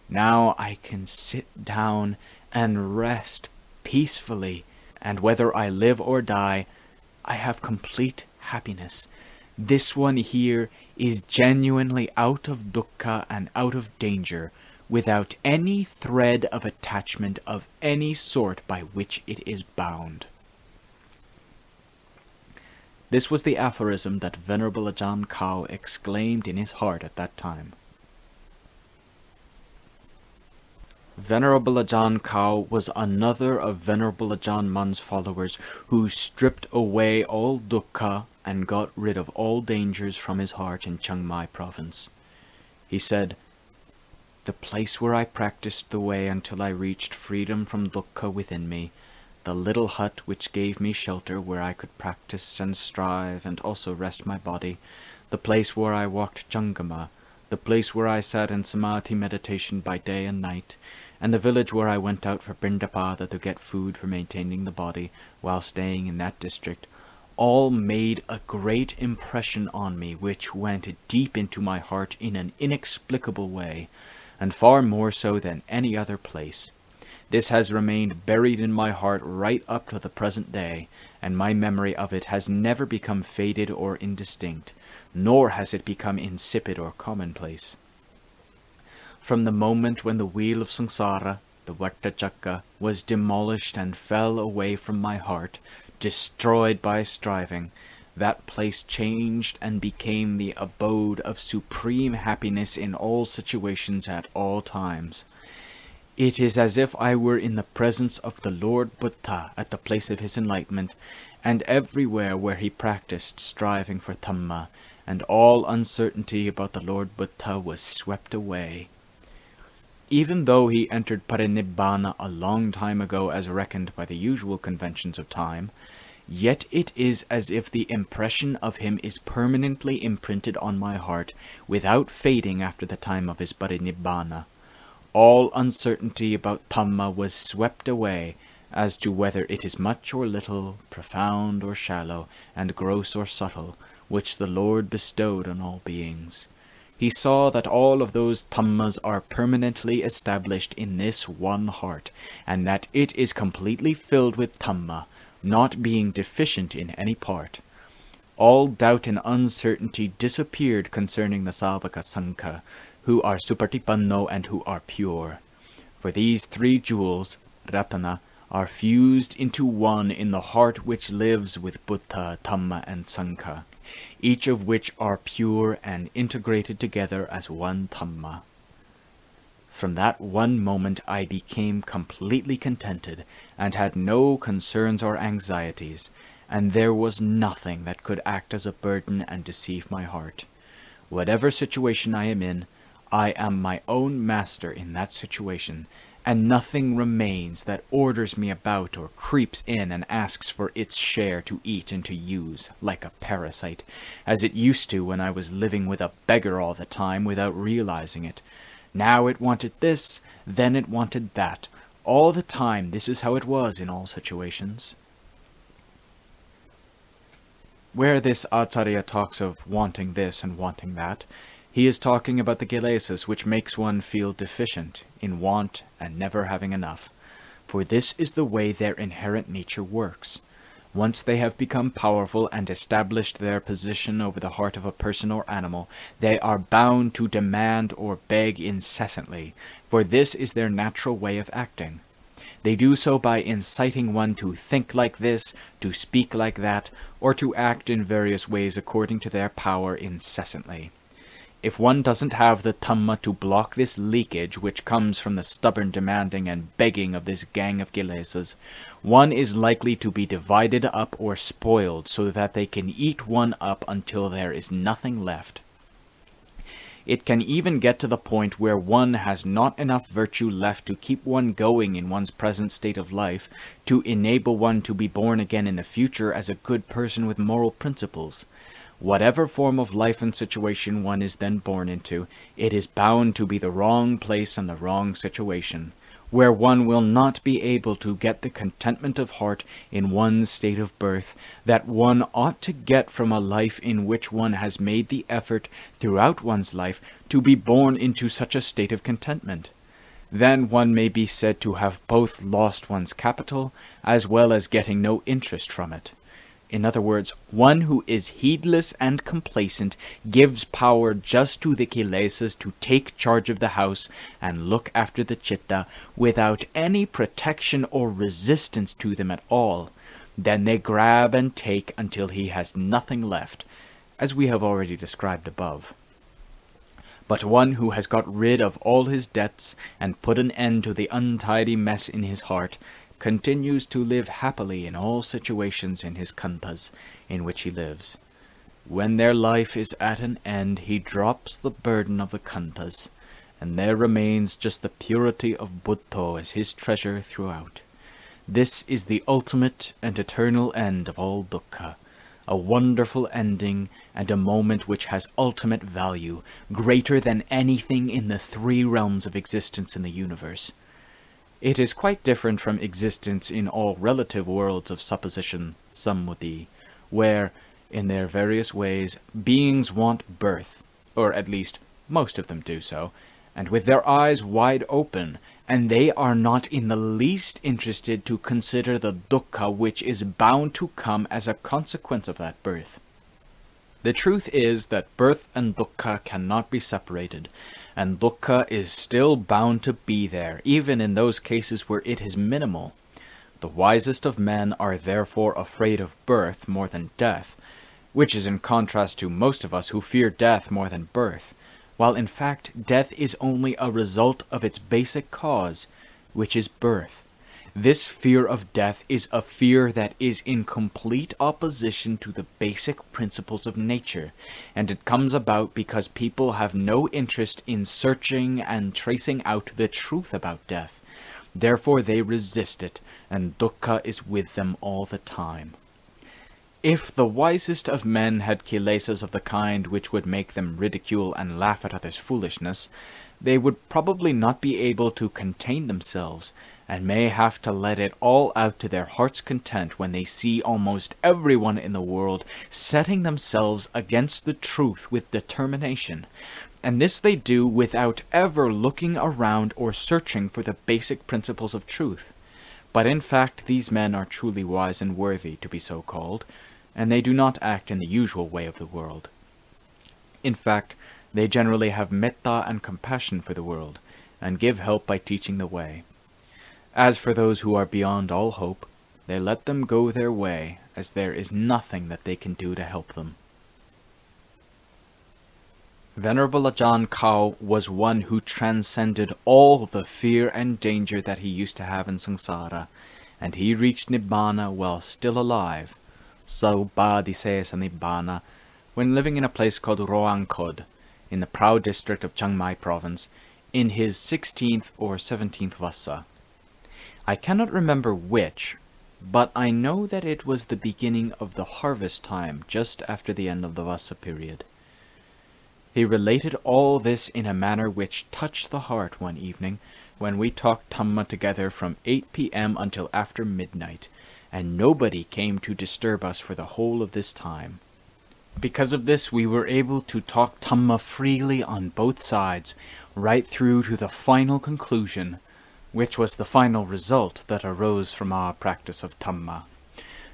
Now I can sit down and rest peacefully, and whether I live or die, I have complete happiness. This one here is genuinely out of dukkha and out of danger, without any thread of attachment of any sort by which it is bound. This was the aphorism that Venerable Ajahn Khao exclaimed in his heart at that time. Venerable Ajahn Khao was another of Venerable Ajahn Mun's followers who stripped away all dukkha and got rid of all dangers from his heart in Chiang Mai province. He said, The place where I practiced the way until I reached freedom from dukkha within me, the little hut which gave me shelter where I could practice and strive and also rest my body, the place where I walked Chankama, the place where I sat in samadhi meditation by day and night, and the village where I went out for Pindapata to get food for maintaining the body while staying in that district, all made a great impression on me which went deep into my heart in an inexplicable way, and far more so than any other place. This has remained buried in my heart right up to the present day, and my memory of it has never become faded or indistinct, nor has it become insipid or commonplace. From the moment when the wheel of samsara, the Vartachakra, was demolished and fell away from my heart, destroyed by striving, that place changed and became the abode of supreme happiness in all situations at all times. It is as if I were in the presence of the Lord Buddha at the place of his enlightenment, and everywhere where he practiced striving for Dhamma, and all uncertainty about the Lord Buddha was swept away. Even though he entered Parinibbana a long time ago as reckoned by the usual conventions of time, yet it is as if the impression of him is permanently imprinted on my heart without fading after the time of his Parinibbana. All uncertainty about Dhamma was swept away, as to whether it is much or little, profound or shallow, and gross or subtle, which the Lord bestowed on all beings. He saw that all of those dhammas are permanently established in this one heart, and that it is completely filled with dhamma, not being deficient in any part. All doubt and uncertainty disappeared concerning the Savaka Sangha, who are supatipanno and who are pure. For these three jewels, ratana, are fused into one in the heart which lives with Buddha, Dhamma, and Sangha each of which are pure and integrated together as one Dhamma. From that one moment I became completely contented, and had no concerns or anxieties, and there was nothing that could act as a burden and deceive my heart. Whatever situation I am in, I am my own master in that situation, and nothing remains that orders me about or creeps in and asks for its share to eat and to use, like a parasite, as it used to when I was living with a beggar all the time without realizing it. Now it wanted this, then it wanted that. All the time this is how it was in all situations. Where this Acharya talks of wanting this and wanting that, he is talking about the kilesas which makes one feel deficient, in want, and never having enough. For this is the way their inherent nature works. Once they have become powerful and established their position over the heart of a person or animal, they are bound to demand or beg incessantly, for this is their natural way of acting. They do so by inciting one to think like this, to speak like that, or to act in various ways according to their power incessantly. If one doesn't have the Dhamma to block this leakage which comes from the stubborn demanding and begging of this gang of kilesas, one is likely to be divided up or spoiled so that they can eat one up until there is nothing left. It can even get to the point where one has not enough virtue left to keep one going in one's present state of life, to enable one to be born again in the future as a good person with moral principles. Whatever form of life and situation one is then born into, it is bound to be the wrong place and the wrong situation, where one will not be able to get the contentment of heart in one's state of birth that one ought to get from a life in which one has made the effort throughout one's life to be born into such a state of contentment. Then one may be said to have both lost one's capital as well as getting no interest from it. In other words, one who is heedless and complacent gives power just to the kilesas to take charge of the house and look after the chitta without any protection or resistance to them at all. Then they grab and take until he has nothing left, as we have already described above. But one who has got rid of all his debts and put an end to the untidy mess in his heart continues to live happily in all situations in his khandhas in which he lives. When their life is at an end, he drops the burden of the khandhas, and there remains just the purity of Buddha as his treasure throughout. This is the ultimate and eternal end of all dukkha, a wonderful ending and a moment which has ultimate value, greater than anything in the three realms of existence in the universe. It is quite different from existence in all relative worlds of supposition, sammati, where, in their various ways, beings want birth, or at least most of them do so, and with their eyes wide open, and they are not in the least interested to consider the dukkha which is bound to come as a consequence of that birth. The truth is that birth and dukkha cannot be separated, and dukkha is still bound to be there, even in those cases where it is minimal. The wisest of men are therefore afraid of birth more than death, which is in contrast to most of us who fear death more than birth, while in fact death is only a result of its basic cause, which is birth. This fear of death is a fear that is in complete opposition to the basic principles of nature, and it comes about because people have no interest in searching and tracing out the truth about death. Therefore they resist it, and dukkha is with them all the time. If the wisest of men had kilesas of the kind which would make them ridicule and laugh at others' foolishness, they would probably not be able to contain themselves, and may have to let it all out to their heart's content when they see almost everyone in the world setting themselves against the truth with determination, and this they do without ever looking around or searching for the basic principles of truth. But in fact these men are truly wise and worthy to be so called, and they do not act in the usual way of the world. In fact, they generally have metta and compassion for the world, and give help by teaching the way. As for those who are beyond all hope, they let them go their way, as there is nothing that they can do to help them. Venerable Ajahn Khao was one who transcended all the fear and danger that he used to have in samsara, and he reached Nibbana while still alive, Saupadisesa Nibbana, when living in a place called Roangkhod, in the Phrao district of Chiang Mai province, in his sixteenth or seventeenth vassa. I cannot remember which, but I know that it was the beginning of the harvest time just after the end of the vassa period. He related all this in a manner which touched the heart one evening when we talked Dhamma together from 8 p.m. until after midnight, and nobody came to disturb us for the whole of this time. Because of this, we were able to talk Dhamma freely on both sides, right through to the final conclusion, which was the final result that arose from our practice of Dhamma.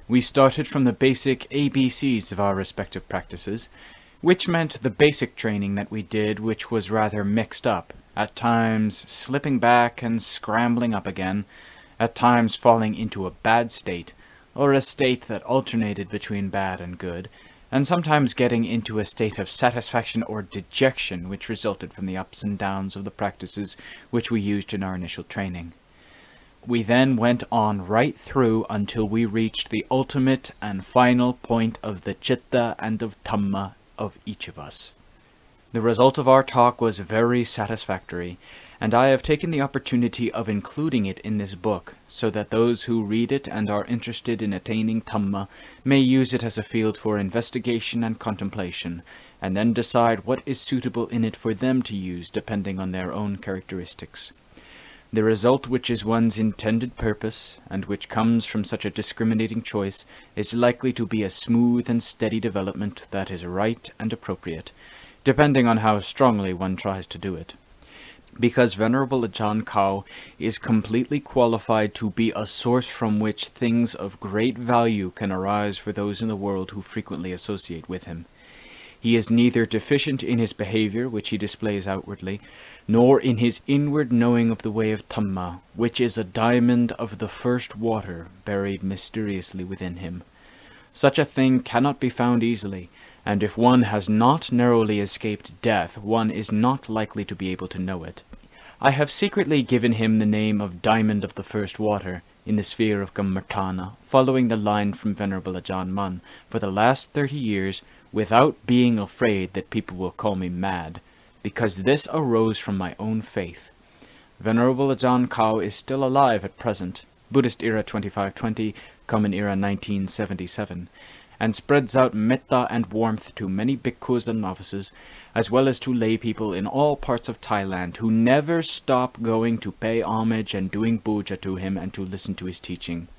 We started from the basic ABCs of our respective practices, which meant the basic training that we did, which was rather mixed up, at times slipping back and scrambling up again, at times falling into a bad state, or a state that alternated between bad and good, and sometimes getting into a state of satisfaction or dejection which resulted from the ups and downs of the practices which we used in our initial training. We then went on right through until we reached the ultimate and final point of the chitta and of Dhamma of each of us. The result of our talk was very satisfactory, and I have taken the opportunity of including it in this book, so that those who read it and are interested in attaining Dhamma may use it as a field for investigation and contemplation, and then decide what is suitable in it for them to use depending on their own characteristics. The result which is one's intended purpose, and which comes from such a discriminating choice, is likely to be a smooth and steady development that is right and appropriate, depending on how strongly one tries to do it. Because Venerable Ajahn Khao is completely qualified to be a source from which things of great value can arise for those in the world who frequently associate with him. He is neither deficient in his behavior, which he displays outwardly, nor in his inward knowing of the way of Dhamma, which is a diamond of the first water buried mysteriously within him. Such a thing cannot be found easily, and if one has not narrowly escaped death, one is not likely to be able to know it. I have secretly given him the name of Diamond of the First Water, in the sphere of Kammatthana, following the line from Venerable Ajahn Mun, for the last thirty years, without being afraid that people will call me mad, because this arose from my own faith. Venerable Ajahn Khao is still alive at present, Buddhist era 2520, Common era 1977, and spreads out metta and warmth to many bhikkhus and novices, as well as to lay people in all parts of Thailand who never stop going to pay homage and doing puja to him and to listen to his teaching.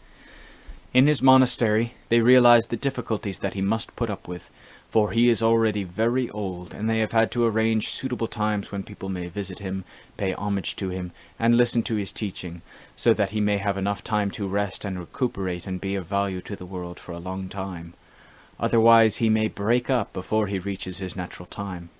In his monastery, they realize the difficulties that he must put up with, for he is already very old, and they have had to arrange suitable times when people may visit him, pay homage to him, and listen to his teaching, so that he may have enough time to rest and recuperate and be of value to the world for a long time. Otherwise he may break up before he reaches his natural time.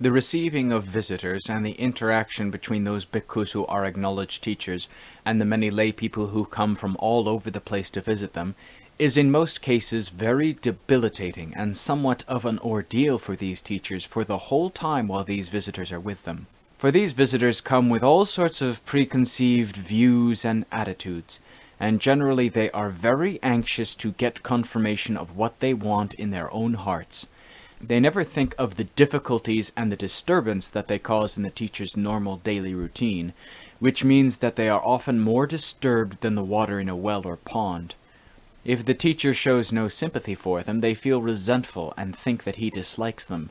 The receiving of visitors and the interaction between those bhikkhus who are acknowledged teachers and the many lay people who come from all over the place to visit them is in most cases very debilitating and somewhat of an ordeal for these teachers for the whole time while these visitors are with them. For these visitors come with all sorts of preconceived views and attitudes, and generally they are very anxious to get confirmation of what they want in their own hearts. They never think of the difficulties and the disturbance that they cause in the teacher's normal daily routine, which means that they are often more disturbed than the water in a well or pond. If the teacher shows no sympathy for them, they feel resentful and think that he dislikes them.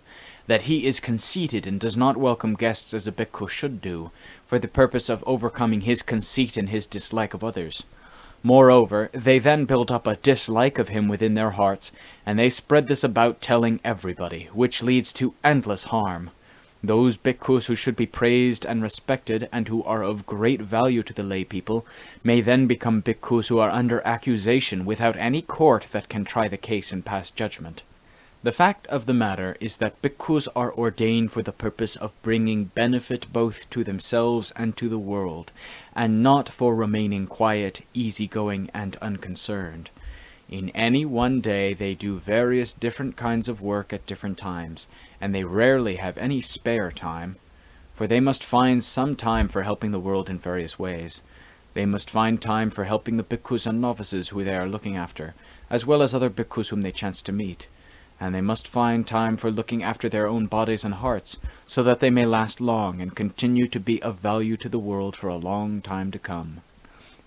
that he is conceited and does not welcome guests as a bhikkhu should do, for the purpose of overcoming his conceit and his dislike of others. Moreover, they then build up a dislike of him within their hearts, and they spread this about telling everybody, which leads to endless harm. Those bhikkhus who should be praised and respected, and who are of great value to the lay people, may then become bhikkhus who are under accusation without any court that can try the case and pass judgment. The fact of the matter is that bhikkhus are ordained for the purpose of bringing benefit both to themselves and to the world, and not for remaining quiet, easygoing, and unconcerned. In any one day they do various different kinds of work at different times, and they rarely have any spare time, for they must find some time for helping the world in various ways. They must find time for helping the bhikkhus and novices who they are looking after, as well as other bhikkhus whom they chance to meet and they must find time for looking after their own bodies and hearts, so that they may last long and continue to be of value to the world for a long time to come.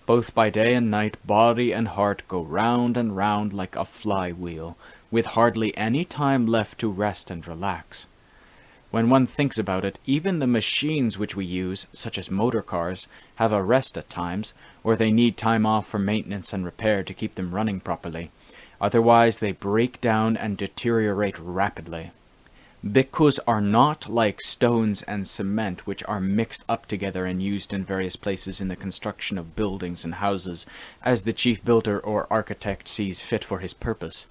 Both by day and night, body and heart go round and round like a fly-wheel, with hardly any time left to rest and relax. When one thinks about it, even the machines which we use, such as motor cars, have a rest at times, or they need time off for maintenance and repair to keep them running properly. Otherwise they break down and deteriorate rapidly. Bhikkhus are not like stones and cement which are mixed up together and used in various places in the construction of buildings and houses, as the chief builder or architect sees fit for his purpose.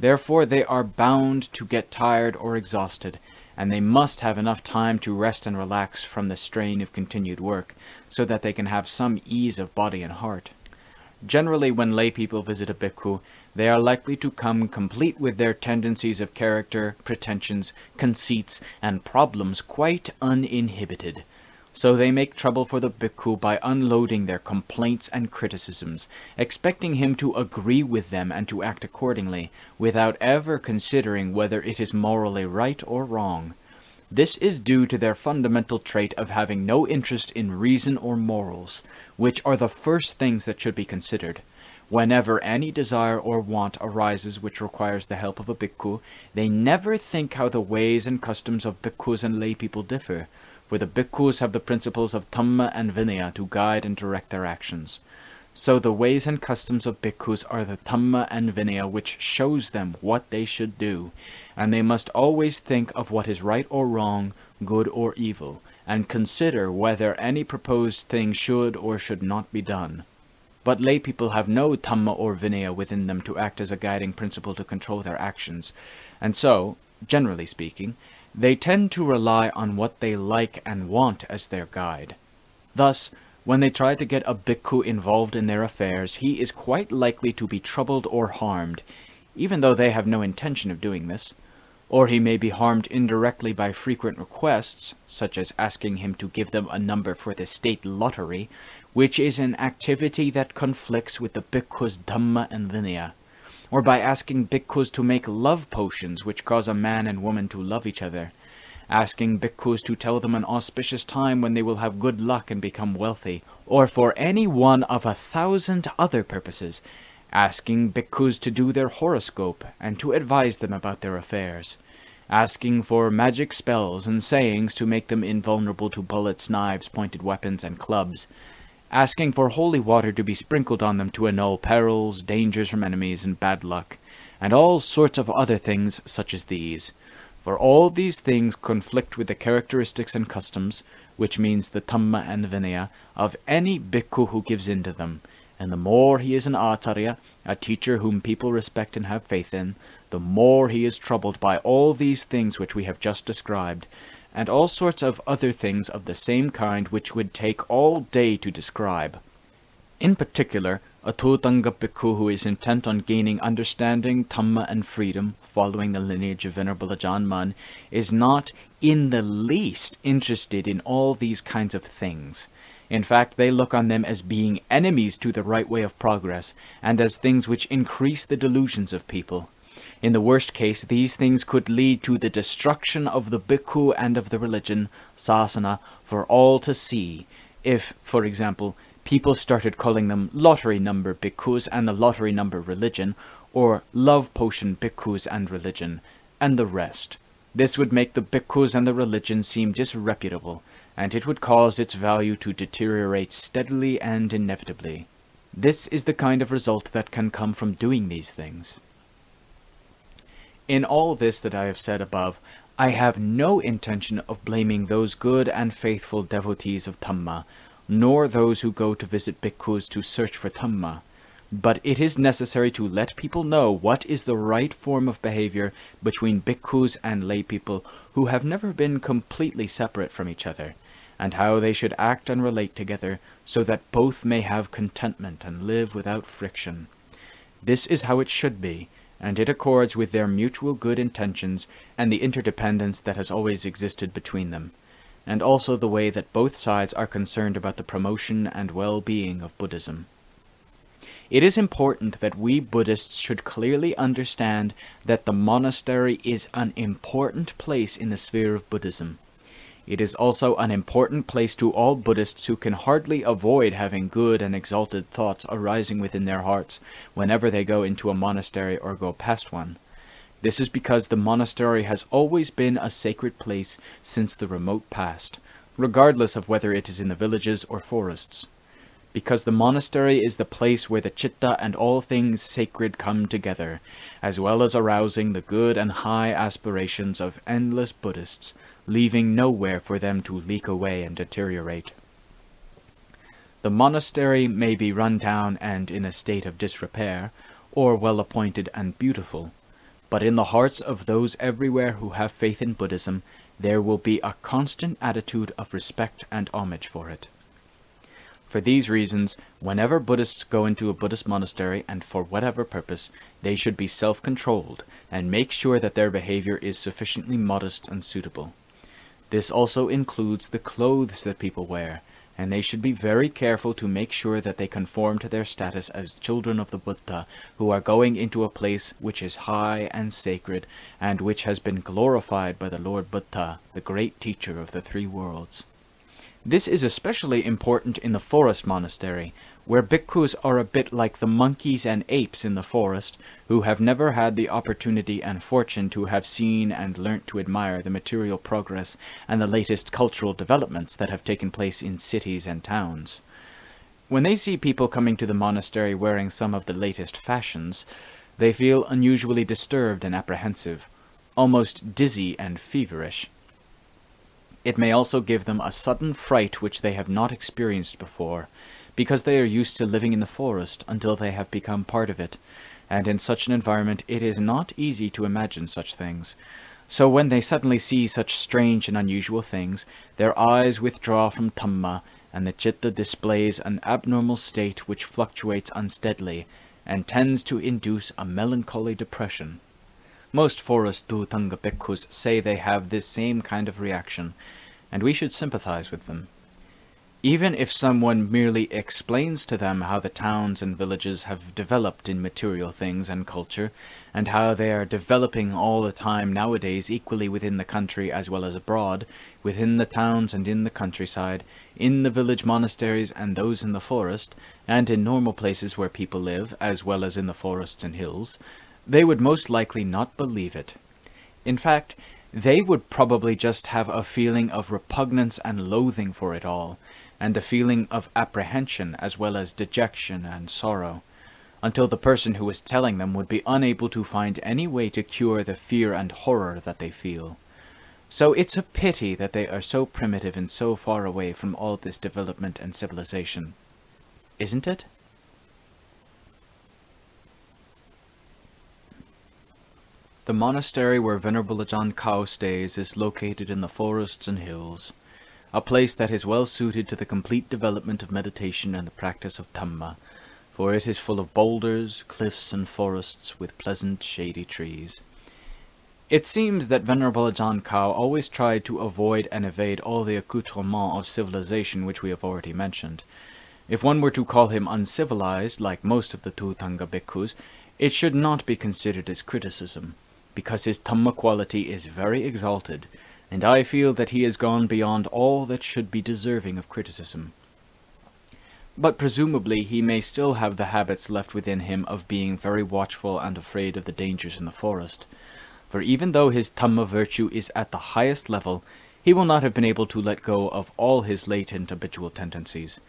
Therefore they are bound to get tired or exhausted, and they must have enough time to rest and relax from the strain of continued work, so that they can have some ease of body and heart. Generally when lay people visit a bhikkhu, they are likely to come complete with their tendencies of character, pretensions, conceits, and problems quite uninhibited. So they make trouble for the bhikkhu by unloading their complaints and criticisms, expecting him to agree with them and to act accordingly, without ever considering whether it is morally right or wrong. This is due to their fundamental trait of having no interest in reason or morals, which are the first things that should be considered. Whenever any desire or want arises which requires the help of a bhikkhu, they never think how the ways and customs of bhikkhus and lay people differ, for the bhikkhus have the principles of Dhamma and Vinaya to guide and direct their actions. So the ways and customs of bhikkhus are the Dhamma and Vinaya which shows them what they should do, and they must always think of what is right or wrong, good or evil, and consider whether any proposed thing should or should not be done. But lay people have no Dhamma or Vinaya within them to act as a guiding principle to control their actions, and so, generally speaking, they tend to rely on what they like and want as their guide. Thus, when they try to get a bhikkhu involved in their affairs, he is quite likely to be troubled or harmed, even though they have no intention of doing this. Or he may be harmed indirectly by frequent requests, such as asking him to give them a number for the state lottery, which is an activity that conflicts with the bhikkhu's dhamma and vinaya, or by asking bhikkhus to make love potions which cause a man and woman to love each other, asking bhikkhus to tell them an auspicious time when they will have good luck and become wealthy, or for any one of a thousand other purposes, asking bhikkhus to do their horoscope and to advise them about their affairs, asking for magic spells and sayings to make them invulnerable to bullets, knives, pointed weapons, and clubs, asking for holy water to be sprinkled on them to annul perils, dangers from enemies, and bad luck, and all sorts of other things such as these. For all these things conflict with the characteristics and customs, which means the Dhamma and Vinaya, of any bhikkhu who gives in to them, and the more he is an acharya, a teacher whom people respect and have faith in, the more he is troubled by all these things which we have just described, and all sorts of other things of the same kind which would take all day to describe. In particular, a Dhutanga bhikkhu who is intent on gaining understanding, Dhamma, and freedom, following the lineage of Venerable Ajahn Mun, is not in the least interested in all these kinds of things. In fact, they look on them as being enemies to the right way of progress, and as things which increase the delusions of people. In the worst case, these things could lead to the destruction of the bhikkhu and of the religion, sasana, for all to see, if, for example, people started calling them lottery number bhikkhus and the lottery number religion, or love potion bhikkhus and religion, and the rest. This would make the bhikkhus and the religion seem disreputable, and it would cause its value to deteriorate steadily and inevitably. This is the kind of result that can come from doing these things. In all this that I have said above, I have no intention of blaming those good and faithful devotees of Dhamma, nor those who go to visit bhikkhus to search for Dhamma. But it is necessary to let people know what is the right form of behavior between bhikkhus and lay people who have never been completely separate from each other, and how they should act and relate together so that both may have contentment and live without friction. This is how it should be, and it accords with their mutual good intentions and the interdependence that has always existed between them, and also the way that both sides are concerned about the promotion and well-being of Buddhism. It is important that we Buddhists should clearly understand that the monastery is an important place in the sphere of Buddhism. It is also an important place to all Buddhists who can hardly avoid having good and exalted thoughts arising within their hearts whenever they go into a monastery or go past one. This is because the monastery has always been a sacred place since the remote past, regardless of whether it is in the villages or forests. Because the monastery is the place where the chitta and all things sacred come together, as well as arousing the good and high aspirations of endless Buddhists, leaving nowhere for them to leak away and deteriorate. The monastery may be run down and in a state of disrepair, or well appointed and beautiful, but in the hearts of those everywhere who have faith in Buddhism, there will be a constant attitude of respect and homage for it. For these reasons, whenever Buddhists go into a Buddhist monastery and for whatever purpose, they should be self-controlled and make sure that their behavior is sufficiently modest and suitable. This also includes the clothes that people wear, and they should be very careful to make sure that they conform to their status as children of the Buddha who are going into a place which is high and sacred and which has been glorified by the Lord Buddha, the great teacher of the three worlds. This is especially important in the forest monastery, where bhikkhus are a bit like the monkeys and apes in the forest, who have never had the opportunity and fortune to have seen and learnt to admire the material progress and the latest cultural developments that have taken place in cities and towns. When they see people coming to the monastery wearing some of the latest fashions, they feel unusually disturbed and apprehensive, almost dizzy and feverish. It may also give them a sudden fright which they have not experienced before, because they are used to living in the forest until they have become part of it, and in such an environment it is not easy to imagine such things. So when they suddenly see such strange and unusual things, their eyes withdraw from Dhamma, and the chitta displays an abnormal state which fluctuates unsteadily, and tends to induce a melancholy depression. Most forest Dhutanga bhikkhus say they have this same kind of reaction, and we should sympathize with them. Even if someone merely explains to them how the towns and villages have developed in material things and culture, and how they are developing all the time nowadays equally within the country as well as abroad, within the towns and in the countryside, in the village monasteries and those in the forest, and in normal places where people live, as well as in the forests and hills, they would most likely not believe it. In fact, they would probably just have a feeling of repugnance and loathing for it all, and a feeling of apprehension as well as dejection and sorrow, until the person who is telling them would be unable to find any way to cure the fear and horror that they feel. So it's a pity that they are so primitive and so far away from all this development and civilization. Isn't it? The monastery where Venerable Ajahn Khao stays is located in the forests and hills a place that is well suited to the complete development of meditation and the practice of Dhamma, for it is full of boulders, cliffs, and forests with pleasant shady trees. It seems that Venerable Ajahn Khao always tried to avoid and evade all the accoutrements of civilization which we have already mentioned. If one were to call him uncivilized, like most of the Dhutanga bhikkhus, it should not be considered as criticism, because his Dhamma quality is very exalted, and I feel that he has gone beyond all that should be deserving of criticism. But presumably he may still have the habits left within him of being very watchful and afraid of the dangers in the forest. for even though his Dhamma virtue is at the highest level, he will not have been able to let go of all his latent habitual tendencies.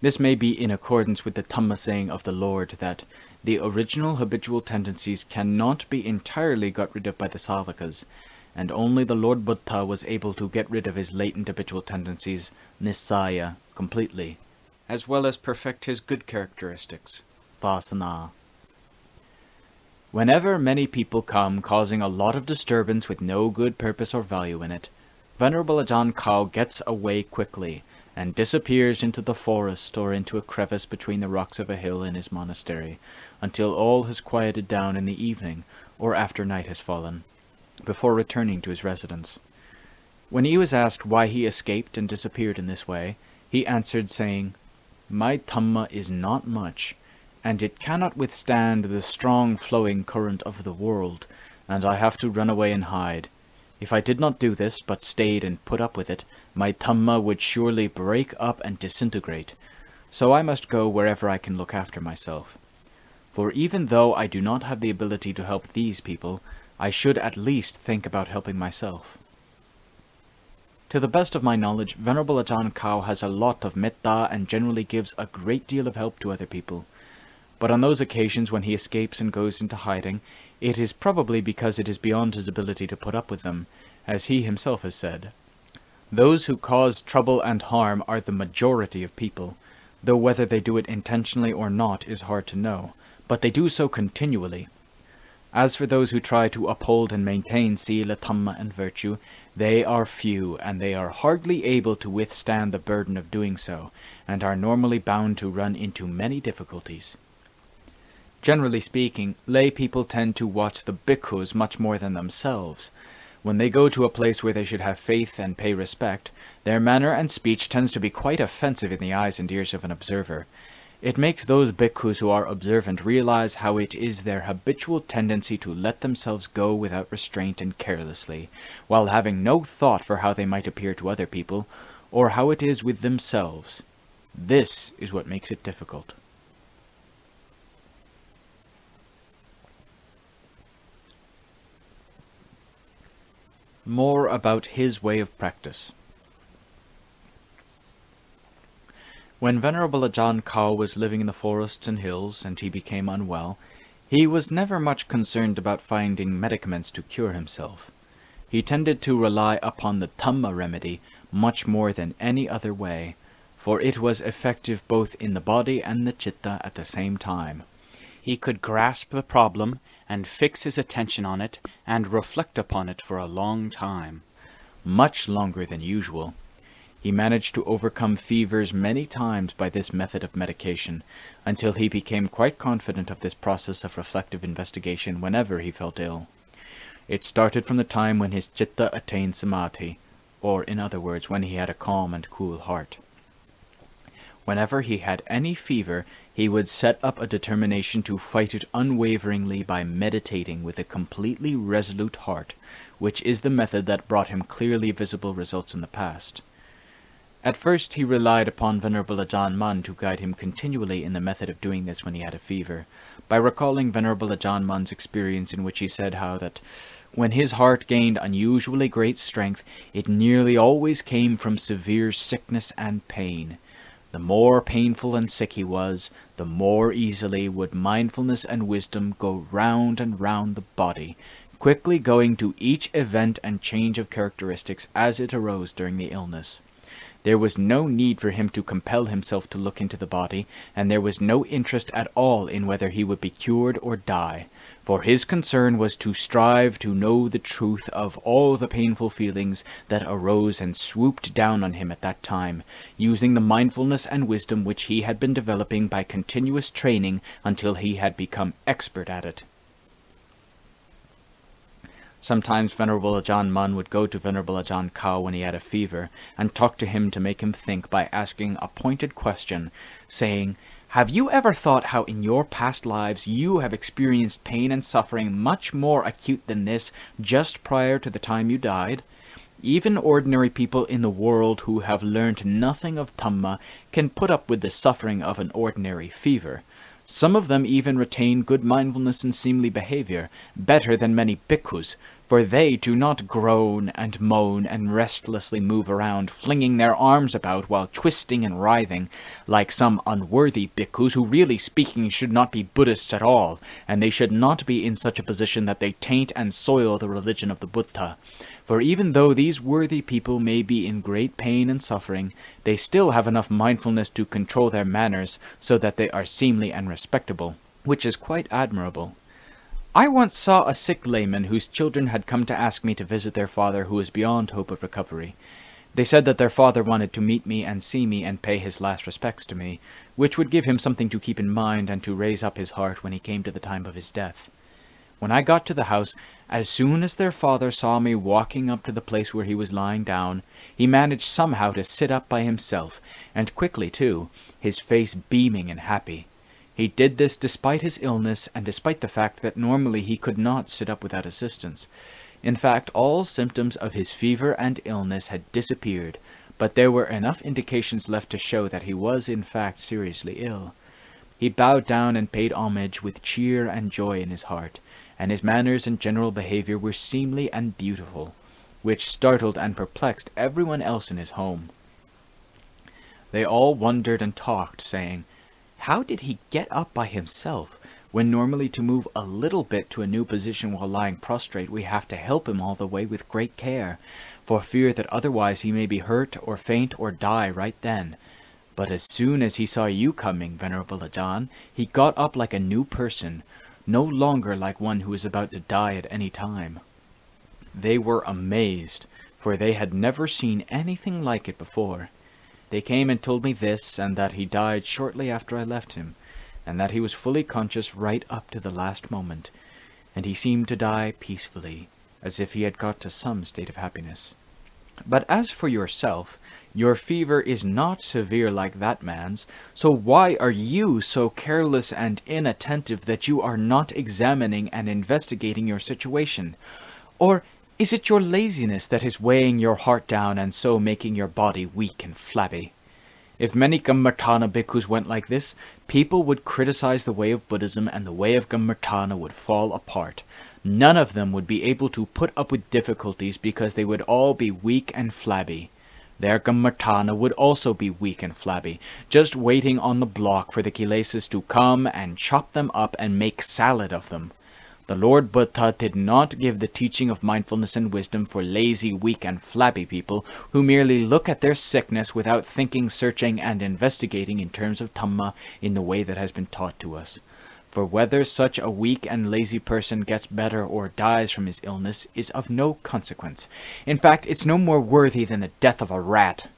This may be in accordance with the Dhamma saying of the Lord that the original habitual tendencies cannot be entirely got rid of by the Savakas, and only the Lord Buddha was able to get rid of his latent habitual tendencies, Nisaya, completely, as well as perfect his good characteristics, Vasana. Whenever many people come causing a lot of disturbance with no good purpose or value in it, Venerable Ajahn Khao gets away quickly and disappears into the forest or into a crevice between the rocks of a hill in his monastery, until all has quieted down in the evening or after night has fallen, before returning to his residence. When he was asked why he escaped and disappeared in this way, he answered, saying, My Dhamma is not much, and it cannot withstand the strong flowing current of the world, and I have to run away and hide. If I did not do this, but stayed and put up with it, my Dhamma would surely break up and disintegrate. So I must go wherever I can look after myself. For even though I do not have the ability to help these people, I should at least think about helping myself. To the best of my knowledge, Venerable Ajahn Khao has a lot of metta and generally gives a great deal of help to other people. But on those occasions when he escapes and goes into hiding, it is probably because it is beyond his ability to put up with them, as he himself has said. Those who cause trouble and harm are the majority of people, though whether they do it intentionally or not is hard to know, but they do so continually. As for those who try to uphold and maintain sila, dhamma, and virtue, they are few, and they are hardly able to withstand the burden of doing so, and are normally bound to run into many difficulties. Generally speaking, lay people tend to watch the bhikkhus much more than themselves. When they go to a place where they should have faith and pay respect, their manner and speech tends to be quite offensive in the eyes and ears of an observer. It makes those bhikkhus who are observant realize how it is their habitual tendency to let themselves go without restraint and carelessly, while having no thought for how they might appear to other people, or how it is with themselves. This is what makes it difficult. more about his way of practice. When Venerable Ajahn Khao was living in the forests and hills, and he became unwell, he was never much concerned about finding medicaments to cure himself. He tended to rely upon the Dhamma remedy much more than any other way, for it was effective both in the body and the chitta at the same time. He could grasp the problem and fix his attention on it and reflect upon it for a long time, much longer than usual. He managed to overcome fevers many times by this method of medication, until he became quite confident of this process of reflective investigation whenever he felt ill. It started from the time when his citta attained samadhi, or in other words, when he had a calm and cool heart. Whenever he had any fever, he would set up a determination to fight it unwaveringly by meditating with a completely resolute heart, which is the method that brought him clearly visible results in the past. At first he relied upon Venerable Ajahn Mun to guide him continually in the method of doing this when he had a fever, by recalling Venerable Ajahn Mun's experience in which he said how that when his heart gained unusually great strength, it nearly always came from severe sickness and pain. The more painful and sick he was, the more easily would mindfulness and wisdom go round and round the body, quickly going to each event and change of characteristics as it arose during the illness. There was no need for him to compel himself to look into the body, and there was no interest at all in whether he would be cured or die for his concern was to strive to know the truth of all the painful feelings that arose and swooped down on him at that time, using the mindfulness and wisdom which he had been developing by continuous training until he had become expert at it. Sometimes Venerable Ajahn Mun would go to Venerable Ajahn Khao when he had a fever, and talk to him to make him think by asking a pointed question, saying, have you ever thought how in your past lives you have experienced pain and suffering much more acute than this just prior to the time you died? Even ordinary people in the world who have learnt nothing of Dhamma can put up with the suffering of an ordinary fever. Some of them even retain good mindfulness and seemly behavior, better than many bhikkhus, for they do not groan and moan and restlessly move around, flinging their arms about while twisting and writhing, like some unworthy bhikkhus who really speaking should not be Buddhists at all, and they should not be in such a position that they taint and soil the religion of the Buddha. For even though these worthy people may be in great pain and suffering, they still have enough mindfulness to control their manners so that they are seemly and respectable, which is quite admirable. I once saw a sick layman whose children had come to ask me to visit their father who was beyond hope of recovery. They said that their father wanted to meet me and see me and pay his last respects to me, which would give him something to keep in mind and to raise up his heart when he came to the time of his death. When I got to the house, as soon as their father saw me walking up to the place where he was lying down, he managed somehow to sit up by himself, and quickly too, his face beaming and happy. He did this despite his illness and despite the fact that normally he could not sit up without assistance. In fact, all symptoms of his fever and illness had disappeared, but there were enough indications left to show that he was in fact seriously ill. He bowed down and paid homage with cheer and joy in his heart, and his manners and general behavior were seemly and beautiful, which startled and perplexed everyone else in his home. They all wondered and talked, saying, how did he get up by himself, when normally to move a little bit to a new position while lying prostrate we have to help him all the way with great care, for fear that otherwise he may be hurt or faint or die right then. But as soon as he saw you coming, Venerable Ajahn, he got up like a new person, no longer like one who is about to die at any time. They were amazed, for they had never seen anything like it before. They came and told me this, and that he died shortly after I left him, and that he was fully conscious right up to the last moment, and he seemed to die peacefully, as if he had got to some state of happiness. But as for yourself, your fever is not severe like that man's, so why are you so careless and inattentive that you are not examining and investigating your situation? Or is it your laziness that is weighing your heart down and so making your body weak and flabby? If many Kammatthana bhikkhus went like this, people would criticize the way of Buddhism and the way of Kammatthana would fall apart. None of them would be able to put up with difficulties because they would all be weak and flabby. Their Kammatthana would also be weak and flabby, just waiting on the block for the kilesas to come and chop them up and make salad of them. The Lord Buddha did not give the teaching of mindfulness and wisdom for lazy, weak, and flabby people who merely look at their sickness without thinking, searching, and investigating in terms of Dhamma in the way that has been taught to us. For whether such a weak and lazy person gets better or dies from his illness is of no consequence. In fact, it's no more worthy than the death of a rat.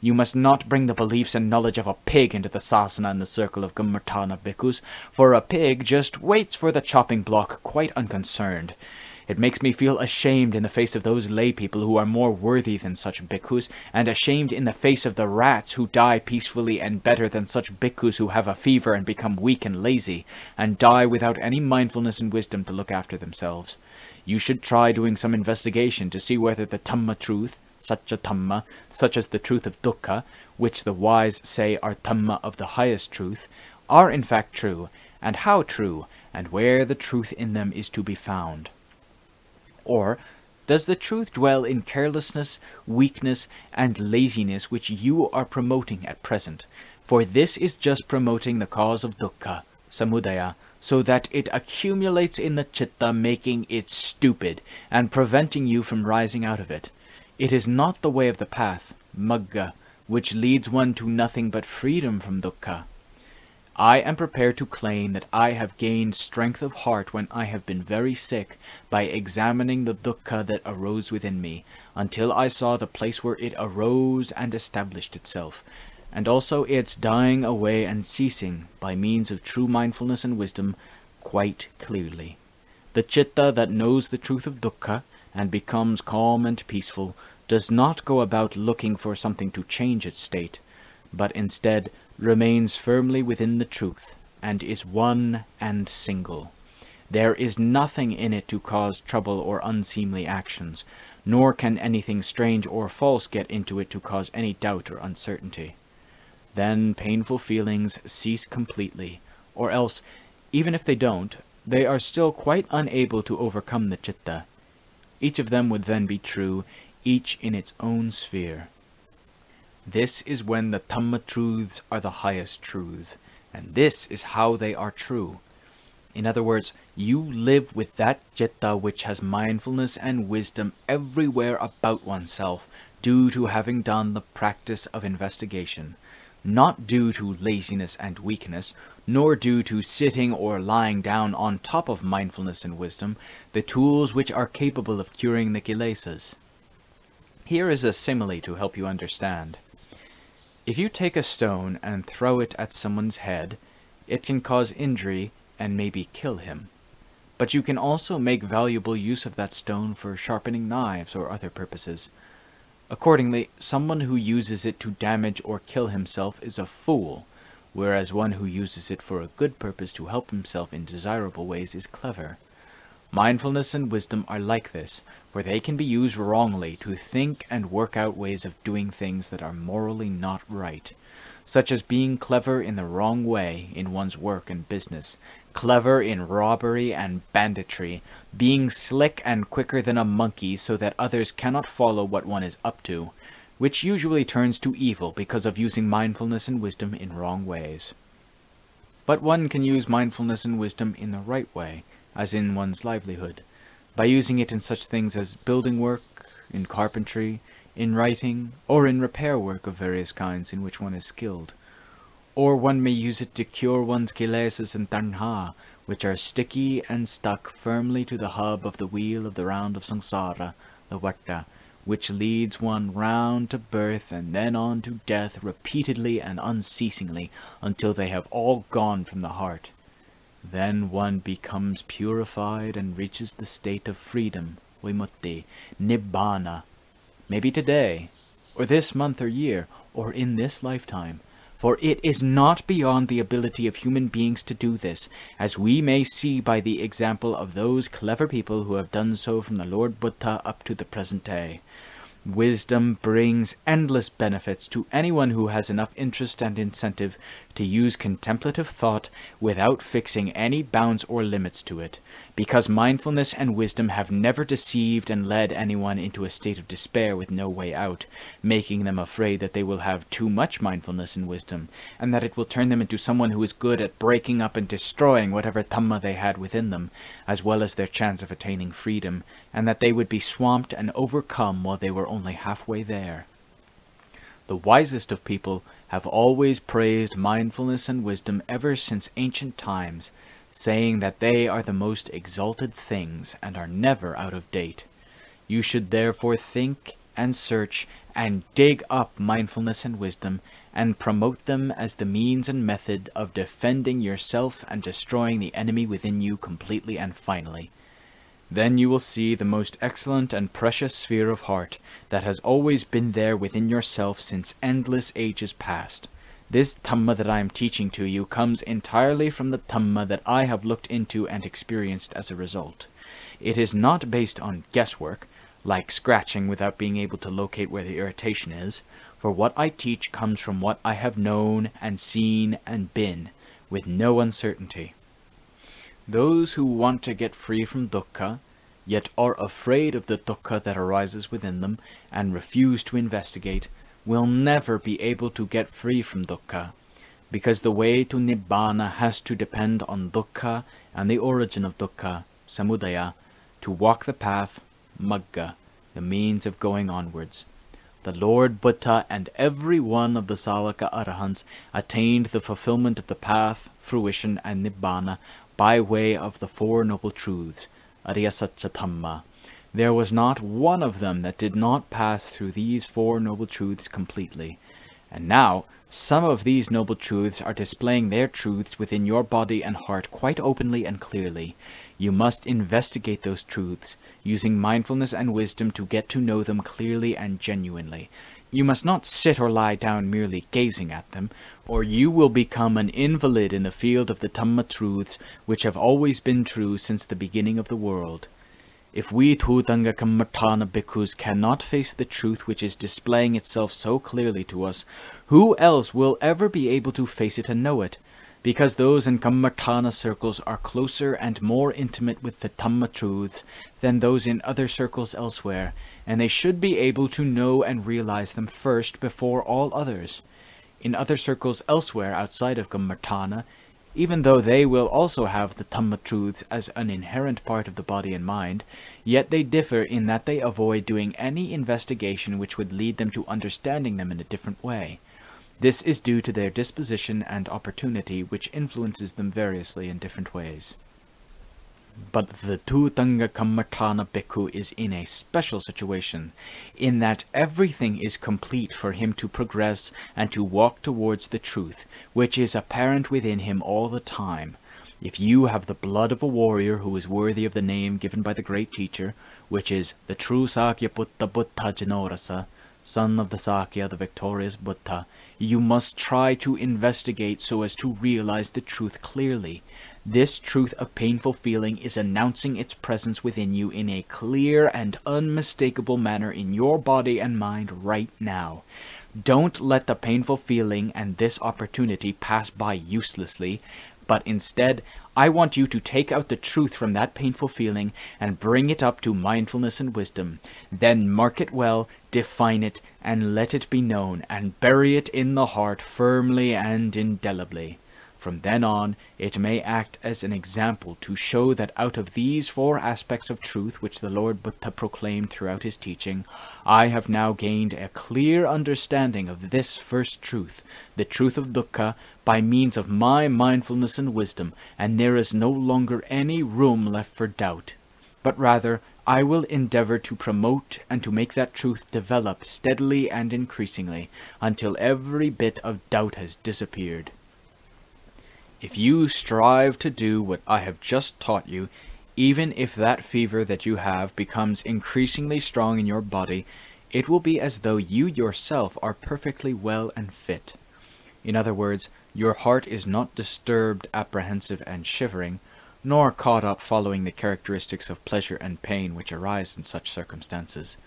You must not bring the beliefs and knowledge of a pig into the sasana and the circle of Kammatthana bhikkhus, for a pig just waits for the chopping block quite unconcerned. It makes me feel ashamed in the face of those lay people who are more worthy than such bhikkhus, and ashamed in the face of the rats who die peacefully and better than such bhikkhus who have a fever and become weak and lazy, and die without any mindfulness and wisdom to look after themselves. You should try doing some investigation to see whether the Dhamma truth, Satya Dhamma, such as the truth of dukkha, which the wise say are Dhamma of the highest truth, are in fact true, and how true, and where the truth in them is to be found. Or, does the truth dwell in carelessness, weakness, and laziness which you are promoting at present? For this is just promoting the cause of dukkha, samudaya, so that it accumulates in the chitta, making it stupid, and preventing you from rising out of it. It is not the way of the path, magga, which leads one to nothing but freedom from dukkha. I am prepared to claim that I have gained strength of heart when I have been very sick by examining the dukkha that arose within me, until I saw the place where it arose and established itself, and also its dying away and ceasing by means of true mindfulness and wisdom quite clearly. The chitta that knows the truth of dukkha and becomes calm and peaceful does not go about looking for something to change its state, but instead remains firmly within the truth, and is one and single. There is nothing in it to cause trouble or unseemly actions, nor can anything strange or false get into it to cause any doubt or uncertainty. Then painful feelings cease completely, or else, even if they don't, they are still quite unable to overcome the chitta. Each of them would then be true, each in its own sphere. This is when the Dhamma truths are the highest truths, and this is how they are true. In other words, you live with that citta which has mindfulness and wisdom everywhere about oneself, due to having done the practice of investigation, not due to laziness and weakness, nor due to sitting or lying down on top of mindfulness and wisdom, the tools which are capable of curing the kilesas. Here is a simile to help you understand. If you take a stone and throw it at someone's head, it can cause injury and maybe kill him. But you can also make valuable use of that stone for sharpening knives or other purposes. Accordingly, someone who uses it to damage or kill himself is a fool, whereas one who uses it for a good purpose to help himself in desirable ways is clever. Mindfulness and wisdom are like this, for they can be used wrongly to think and work out ways of doing things that are morally not right, such as being clever in the wrong way in one's work and business, clever in robbery and banditry, being slick and quicker than a monkey so that others cannot follow what one is up to, which usually turns to evil because of using mindfulness and wisdom in wrong ways. But one can use mindfulness and wisdom in the right way, as in one's livelihood, by using it in such things as building work, in carpentry, in writing, or in repair work of various kinds in which one is skilled or one may use it to cure one's kilesas and tanha, which are sticky and stuck firmly to the hub of the wheel of the round of samsara, the vata, which leads one round to birth and then on to death repeatedly and unceasingly until they have all gone from the heart. Then one becomes purified and reaches the state of freedom, vimutti, nibbana, maybe today, or this month or year, or in this lifetime, for it is not beyond the ability of human beings to do this, as we may see by the example of those clever people who have done so from the Lord Buddha up to the present day. Wisdom brings endless benefits to anyone who has enough interest and incentive to use contemplative thought without fixing any bounds or limits to it, because mindfulness and wisdom have never deceived and led anyone into a state of despair with no way out, making them afraid that they will have too much mindfulness and wisdom, and that it will turn them into someone who is good at breaking up and destroying whatever Dhamma they had within them, as well as their chance of attaining freedom, and that they would be swamped and overcome while they were only halfway there. The wisest of people have always praised mindfulness and wisdom ever since ancient times, saying that they are the most exalted things and are never out of date. You should therefore think and search and dig up mindfulness and wisdom and promote them as the means and method of defending yourself and destroying the enemy within you completely and finally. Then you will see the most excellent and precious sphere of heart that has always been there within yourself since endless ages past. This Dhamma that I am teaching to you comes entirely from the Dhamma that I have looked into and experienced as a result. It is not based on guesswork, like scratching without being able to locate where the irritation is, for what I teach comes from what I have known and seen and been, with no uncertainty. Those who want to get free from dukkha, yet are afraid of the dukkha that arises within them and refuse to investigate, will never be able to get free from dukkha, because the way to nibbana has to depend on dukkha and the origin of dukkha, samudaya, to walk the path, magga, the means of going onwards. The Lord Buddha and every one of the Savaka Arahants attained the fulfillment of the path, fruition, and nibbana by way of the Four Noble Truths, Ariyasatya There was not one of them that did not pass through these Four Noble Truths completely. And now, some of these noble truths are displaying their truths within your body and heart quite openly and clearly. You must investigate those truths, using mindfulness and wisdom to get to know them clearly and genuinely. You must not sit or lie down merely gazing at them, or you will become an invalid in the field of the Dhamma truths which have always been true since the beginning of the world. If we Dhutanga Kammatthana bhikkhus cannot face the truth which is displaying itself so clearly to us, who else will ever be able to face it and know it? because those in Kammatthana circles are closer and more intimate with the Dhamma truths than those in other circles elsewhere, and they should be able to know and realize them first before all others. In other circles elsewhere outside of Kammatthana, even though they will also have the Dhamma truths as an inherent part of the body and mind, yet they differ in that they avoid doing any investigation which would lead them to understanding them in a different way. This is due to their disposition and opportunity, which influences them variously in different ways. But the Dhutanga Kammatthana bhikkhu is in a special situation, in that everything is complete for him to progress and to walk towards the truth, which is apparent within him all the time. If you have the blood of a warrior who is worthy of the name given by the great teacher, which is the true Sakyaputta Buddha Janorasa, son of the Sakya, the victorious Buddha, you must try to investigate so as to realize the truth clearly. This truth of painful feeling is announcing its presence within you in a clear and unmistakable manner in your body and mind right now. Don't let the painful feeling and this opportunity pass by uselessly, but instead, I want you to take out the truth from that painful feeling and bring it up to mindfulness and wisdom. Then mark it well, define it, and let it be known, and bury it in the heart firmly and indelibly. From then on, it may act as an example to show that out of these four aspects of truth which the Lord Buddha proclaimed throughout his teaching, I have now gained a clear understanding of this first truth, the truth of dukkha, by means of my mindfulness and wisdom, and there is no longer any room left for doubt. But rather, I will endeavor to promote and to make that truth develop steadily and increasingly, until every bit of doubt has disappeared. If you strive to do what I have just taught you, even if that fever that you have becomes increasingly strong in your body, it will be as though you yourself are perfectly well and fit. In other words, your heart is not disturbed, apprehensive, and shivering, nor caught up following the characteristics of pleasure and pain which arise in such circumstances.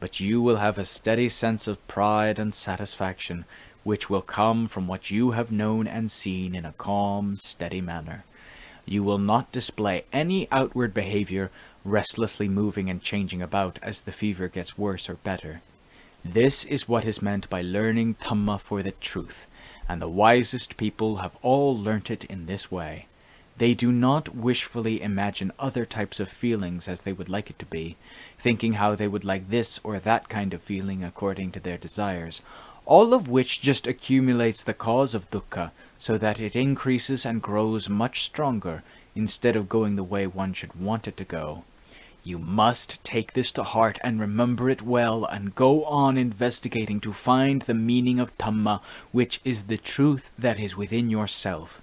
But you will have a steady sense of pride and satisfaction, which will come from what you have known and seen in a calm, steady manner. You will not display any outward behavior, restlessly moving and changing about as the fever gets worse or better. This is what is meant by learning Dhamma for the truth, and the wisest people have all learnt it in this way. They do not wishfully imagine other types of feelings as they would like it to be, thinking how they would like this or that kind of feeling according to their desires, all of which just accumulates the cause of dukkha, so that it increases and grows much stronger, instead of going the way one should want it to go. You must take this to heart and remember it well, and go on investigating to find the meaning of Dhamma, which is the truth that is within yourself.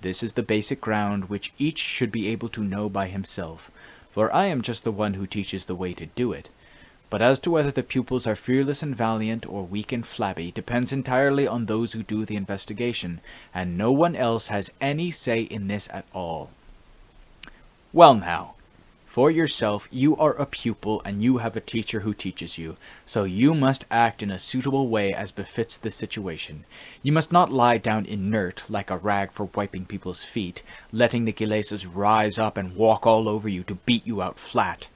This is the basic ground which each should be able to know by himself, for I am just the one who teaches the way to do it. But as to whether the pupils are fearless and valiant or weak and flabby depends entirely on those who do the investigation, and no one else has any say in this at all. Well now, for yourself, you are a pupil and you have a teacher who teaches you, so you must act in a suitable way as befits the situation. You must not lie down inert like a rag for wiping people's feet, letting the kilesas rise up and walk all over you to beat you out flat.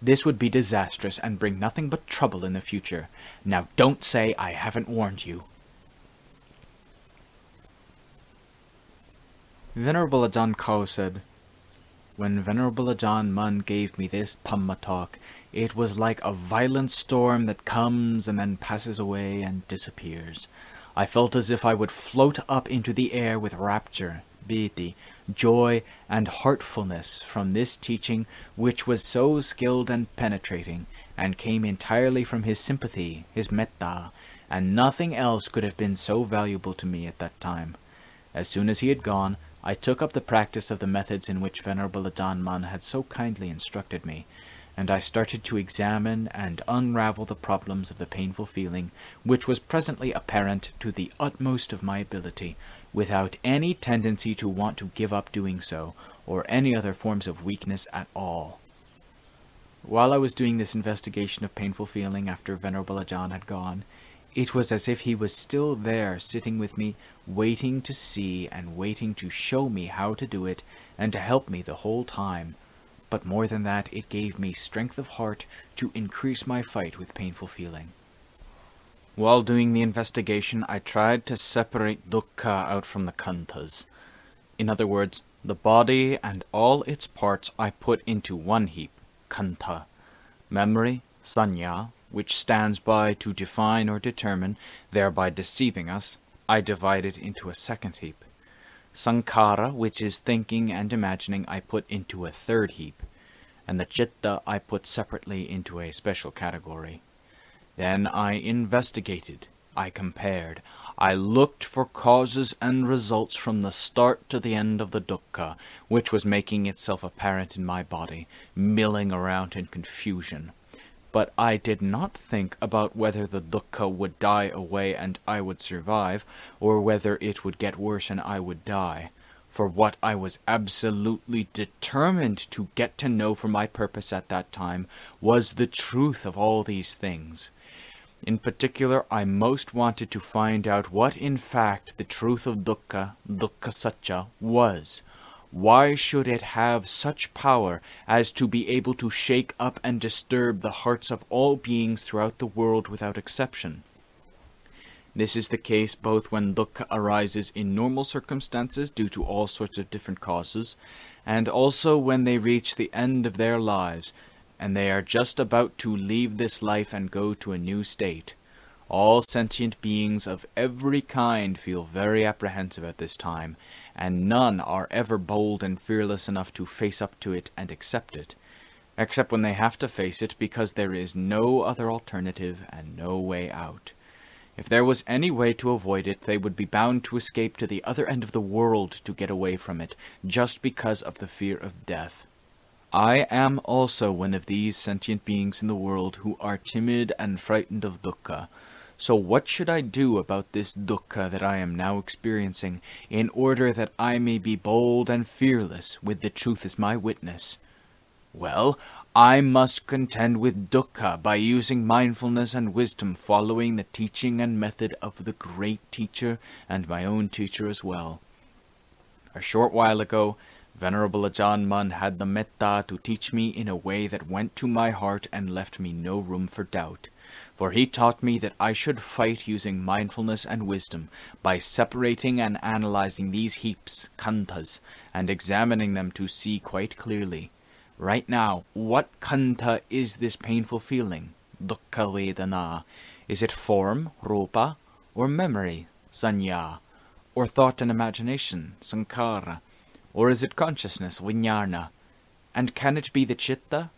This would be disastrous and bring nothing but trouble in the future. Now don't say I haven't warned you. Venerable Ajahn Khao said, When Venerable Ajahn Mun gave me this Dhamma talk, it was like a violent storm that comes and then passes away and disappears. I felt as if I would float up into the air with rapture, piti, joy, and heartfulness from this teaching which was so skilled and penetrating, and came entirely from his sympathy, his metta, and nothing else could have been so valuable to me at that time. As soon as he had gone, I took up the practice of the methods in which Venerable Ajahn Mun had so kindly instructed me, and I started to examine and unravel the problems of the painful feeling, which was presently apparent to the utmost of my ability, without any tendency to want to give up doing so, or any other forms of weakness at all. While I was doing this investigation of painful feeling after Venerable Ajahn had gone, It was as if he was still there, sitting with me, waiting to see and waiting to show me how to do it and to help me the whole time. But more than that, it gave me strength of heart to increase my fight with painful feeling. While doing the investigation, I tried to separate dukkha out from the khandhas. In other words, the body and all its parts I put into one heap, khandha. Memory, sanya, which stands by to define or determine, thereby deceiving us, I divided into a second heap. Sankhara, which is thinking and imagining, I put into a third heap, and the chitta I put separately into a special category. Then I investigated, I compared, I looked for causes and results from the start to the end of the dukkha, which was making itself apparent in my body, milling around in confusion. But I did not think about whether the dukkha would die away and I would survive, or whether it would get worse and I would die. For what I was absolutely determined to get to know for my purpose at that time was the truth of all these things. In particular, I most wanted to find out what in fact the truth of dukkha, dukkha satcha, was. Why should it have such power as to be able to shake up and disturb the hearts of all beings throughout the world without exception? This is the case both when dukkha arises in normal circumstances due to all sorts of different causes, and also when they reach the end of their lives, and they are just about to leave this life and go to a new state. All sentient beings of every kind feel very apprehensive at this time, and none are ever bold and fearless enough to face up to it and accept it, except when they have to face it because there is no other alternative and no way out. If there was any way to avoid it, they would be bound to escape to the other end of the world to get away from it, just because of the fear of death. I am also one of these sentient beings in the world who are timid and frightened of dukkha. So what should I do about this dukkha that I am now experiencing, in order that I may be bold and fearless, with the truth as my witness? Well, I must contend with dukkha by using mindfulness and wisdom, following the teaching and method of the great teacher and my own teacher as well. A short while ago, Venerable Ajahn Mun had the metta to teach me in a way that went to my heart and left me no room for doubt. For he taught me that I should fight using mindfulness and wisdom, by separating and analyzing these heaps, khandhas, and examining them to see quite clearly. Right now, what khandha is this painful feeling, dukkha vedana? Is it form, rupa, or memory, sanya, or thought and imagination, sankhara? Or is it consciousness, vijnana? And can it be the chitta?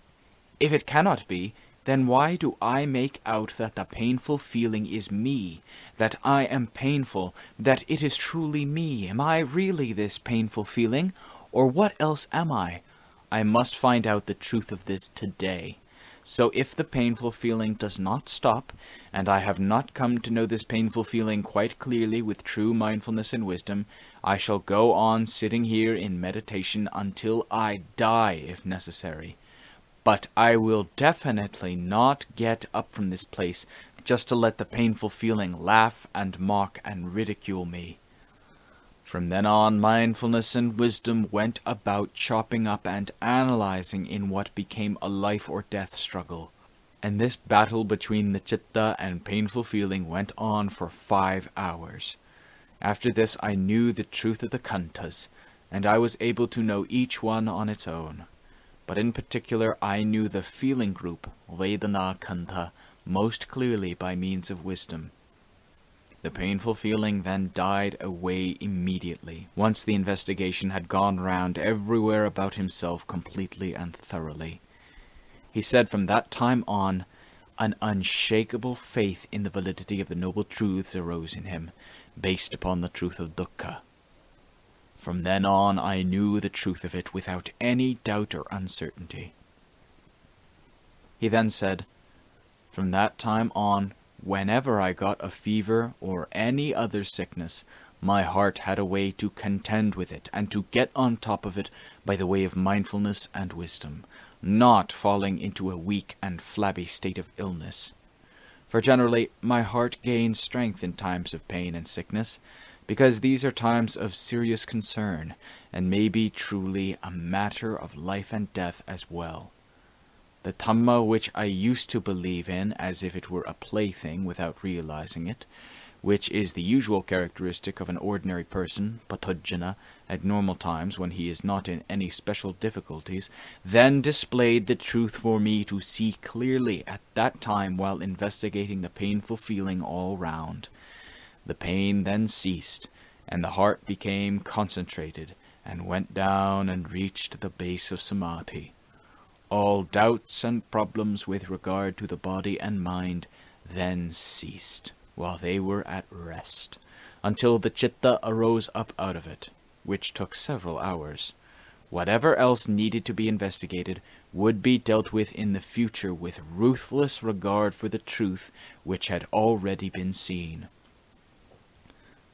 If it cannot be, then why do I make out that the painful feeling is me, that I am painful, that it is truly me? Am I really this painful feeling? Or what else am I? I must find out the truth of this today. So if the painful feeling does not stop, and I have not come to know this painful feeling quite clearly with true mindfulness and wisdom, I shall go on sitting here in meditation until I die if necessary. But I will definitely not get up from this place just to let the painful feeling laugh and mock and ridicule me. From then on, mindfulness and wisdom went about chopping up and analyzing in what became a life or death struggle. And this battle between the chitta and painful feeling went on for five hours. After this, I knew the truth of the khandhas, and I was able to know each one on its own. But in particular, I knew the feeling group, Vedana Khandha, most clearly by means of wisdom. The painful feeling then died away immediately, once the investigation had gone round everywhere about himself completely and thoroughly. He said from that time on, an unshakable faith in the validity of the noble truths arose in him, based upon the truth of dukkha. From then on I knew the truth of it without any doubt or uncertainty. He then said, From that time on, Whenever I got a fever or any other sickness, my heart had a way to contend with it and to get on top of it by the way of mindfulness and wisdom, not falling into a weak and flabby state of illness. For generally my heart gains strength in times of pain and sickness, because these are times of serious concern, and may be truly a matter of life and death as well. The Dhamma which I used to believe in as if it were a plaything without realizing it, which is the usual characteristic of an ordinary person, Pathujjana, at normal times when he is not in any special difficulties, then displayed the truth for me to see clearly at that time while investigating the painful feeling all round. The pain then ceased, and the heart became concentrated, and went down and reached the base of samadhi. All doubts and problems with regard to the body and mind then ceased, while they were at rest, until the chitta arose up out of it, which took several hours. Whatever else needed to be investigated would be dealt with in the future with ruthless regard for the truth which had already been seen.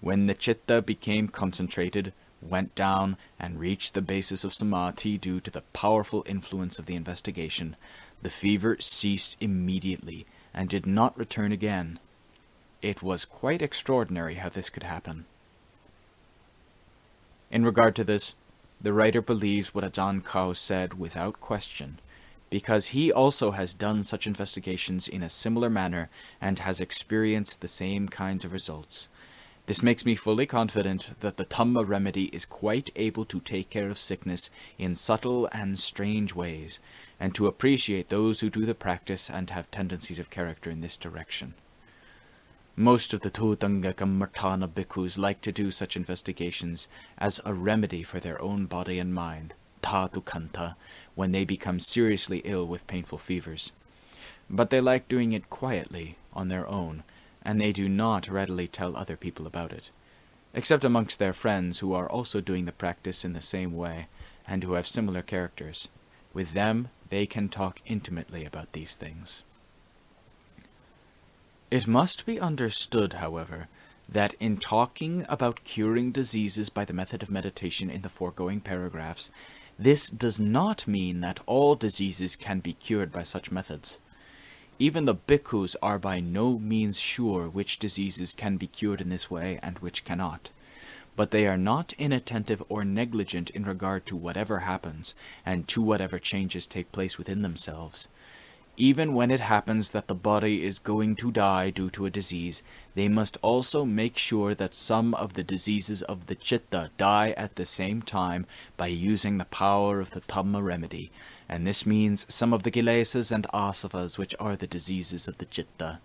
When the chitta became concentrated, went down, and reached the basis of samadhi due to the powerful influence of the investigation, the fever ceased immediately and did not return again. It was quite extraordinary how this could happen. In regard to this, the writer believes what Ajahn Khao said without question, because he also has done such investigations in a similar manner and has experienced the same kinds of results. This makes me fully confident that the Dhamma remedy is quite able to take care of sickness in subtle and strange ways, and to appreciate those who do the practice and have tendencies of character in this direction. Most of the Dhutanga Kammatthana bhikkhus like to do such investigations as a remedy for their own body and mind, dhatu khandha, when they become seriously ill with painful fevers. But they like doing it quietly, on their own, and they do not readily tell other people about it, except amongst their friends who are also doing the practice in the same way, and who have similar characters. With them, they can talk intimately about these things. It must be understood, however, that in talking about curing diseases by the method of meditation in the foregoing paragraphs, this does not mean that all diseases can be cured by such methods. Even the bhikkhus are by no means sure which diseases can be cured in this way and which cannot. But they are not inattentive or negligent in regard to whatever happens, and to whatever changes take place within themselves. Even when it happens that the body is going to die due to a disease, they must also make sure that some of the diseases of the chitta die at the same time by using the power of the Dhamma remedy, and this means some of the kilesas and asavas which are the diseases of the chitta.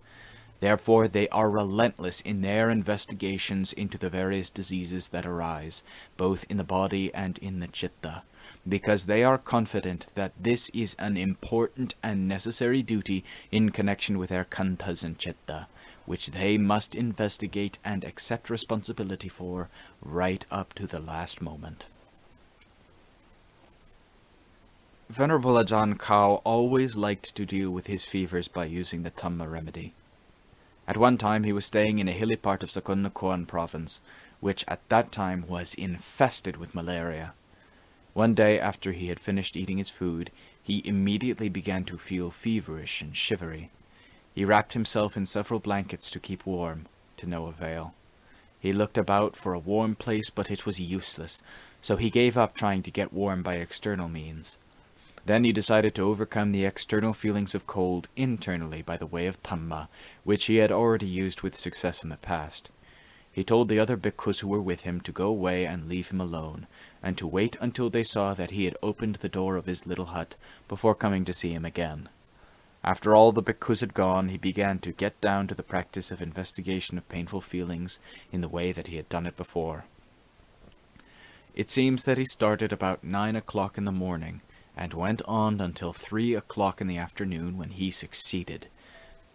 Therefore they are relentless in their investigations into the various diseases that arise, both in the body and in the chitta, because they are confident that this is an important and necessary duty in connection with their khandhas and chitta, which they must investigate and accept responsibility for right up to the last moment. Venerable Ajahn Khao always liked to deal with his fevers by using the Dhamma remedy. At one time he was staying in a hilly part of Sakon Nakhon province, which at that time was infested with malaria. One day after he had finished eating his food, he immediately began to feel feverish and shivery. He wrapped himself in several blankets to keep warm, to no avail. He looked about for a warm place, but it was useless, so he gave up trying to get warm by external means. Then he decided to overcome the external feelings of cold internally by the way of Dhamma, which he had already used with success in the past. He told the other bhikkhus who were with him to go away and leave him alone, and to wait until they saw that he had opened the door of his little hut before coming to see him again. After all the bhikkhus had gone, he began to get down to the practice of investigation of painful feelings in the way that he had done it before. It seems that he started about nine o'clock in the morning, and went on until three o'clock in the afternoon when he succeeded.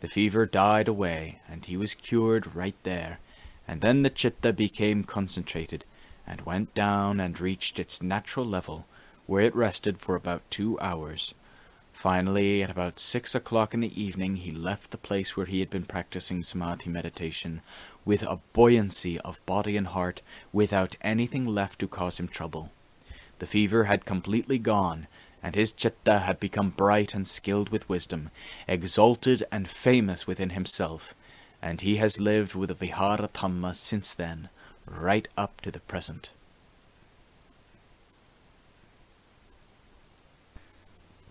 The fever died away, and he was cured right there, and then the chitta became concentrated, and went down and reached its natural level, where it rested for about two hours. Finally, at about six o'clock in the evening, he left the place where he had been practicing samadhi meditation with a buoyancy of body and heart, without anything left to cause him trouble. The fever had completely gone, and his chitta had become bright and skilled with wisdom, exalted and famous within himself, and he has lived with the Vihara Dhamma since then, right up to the present.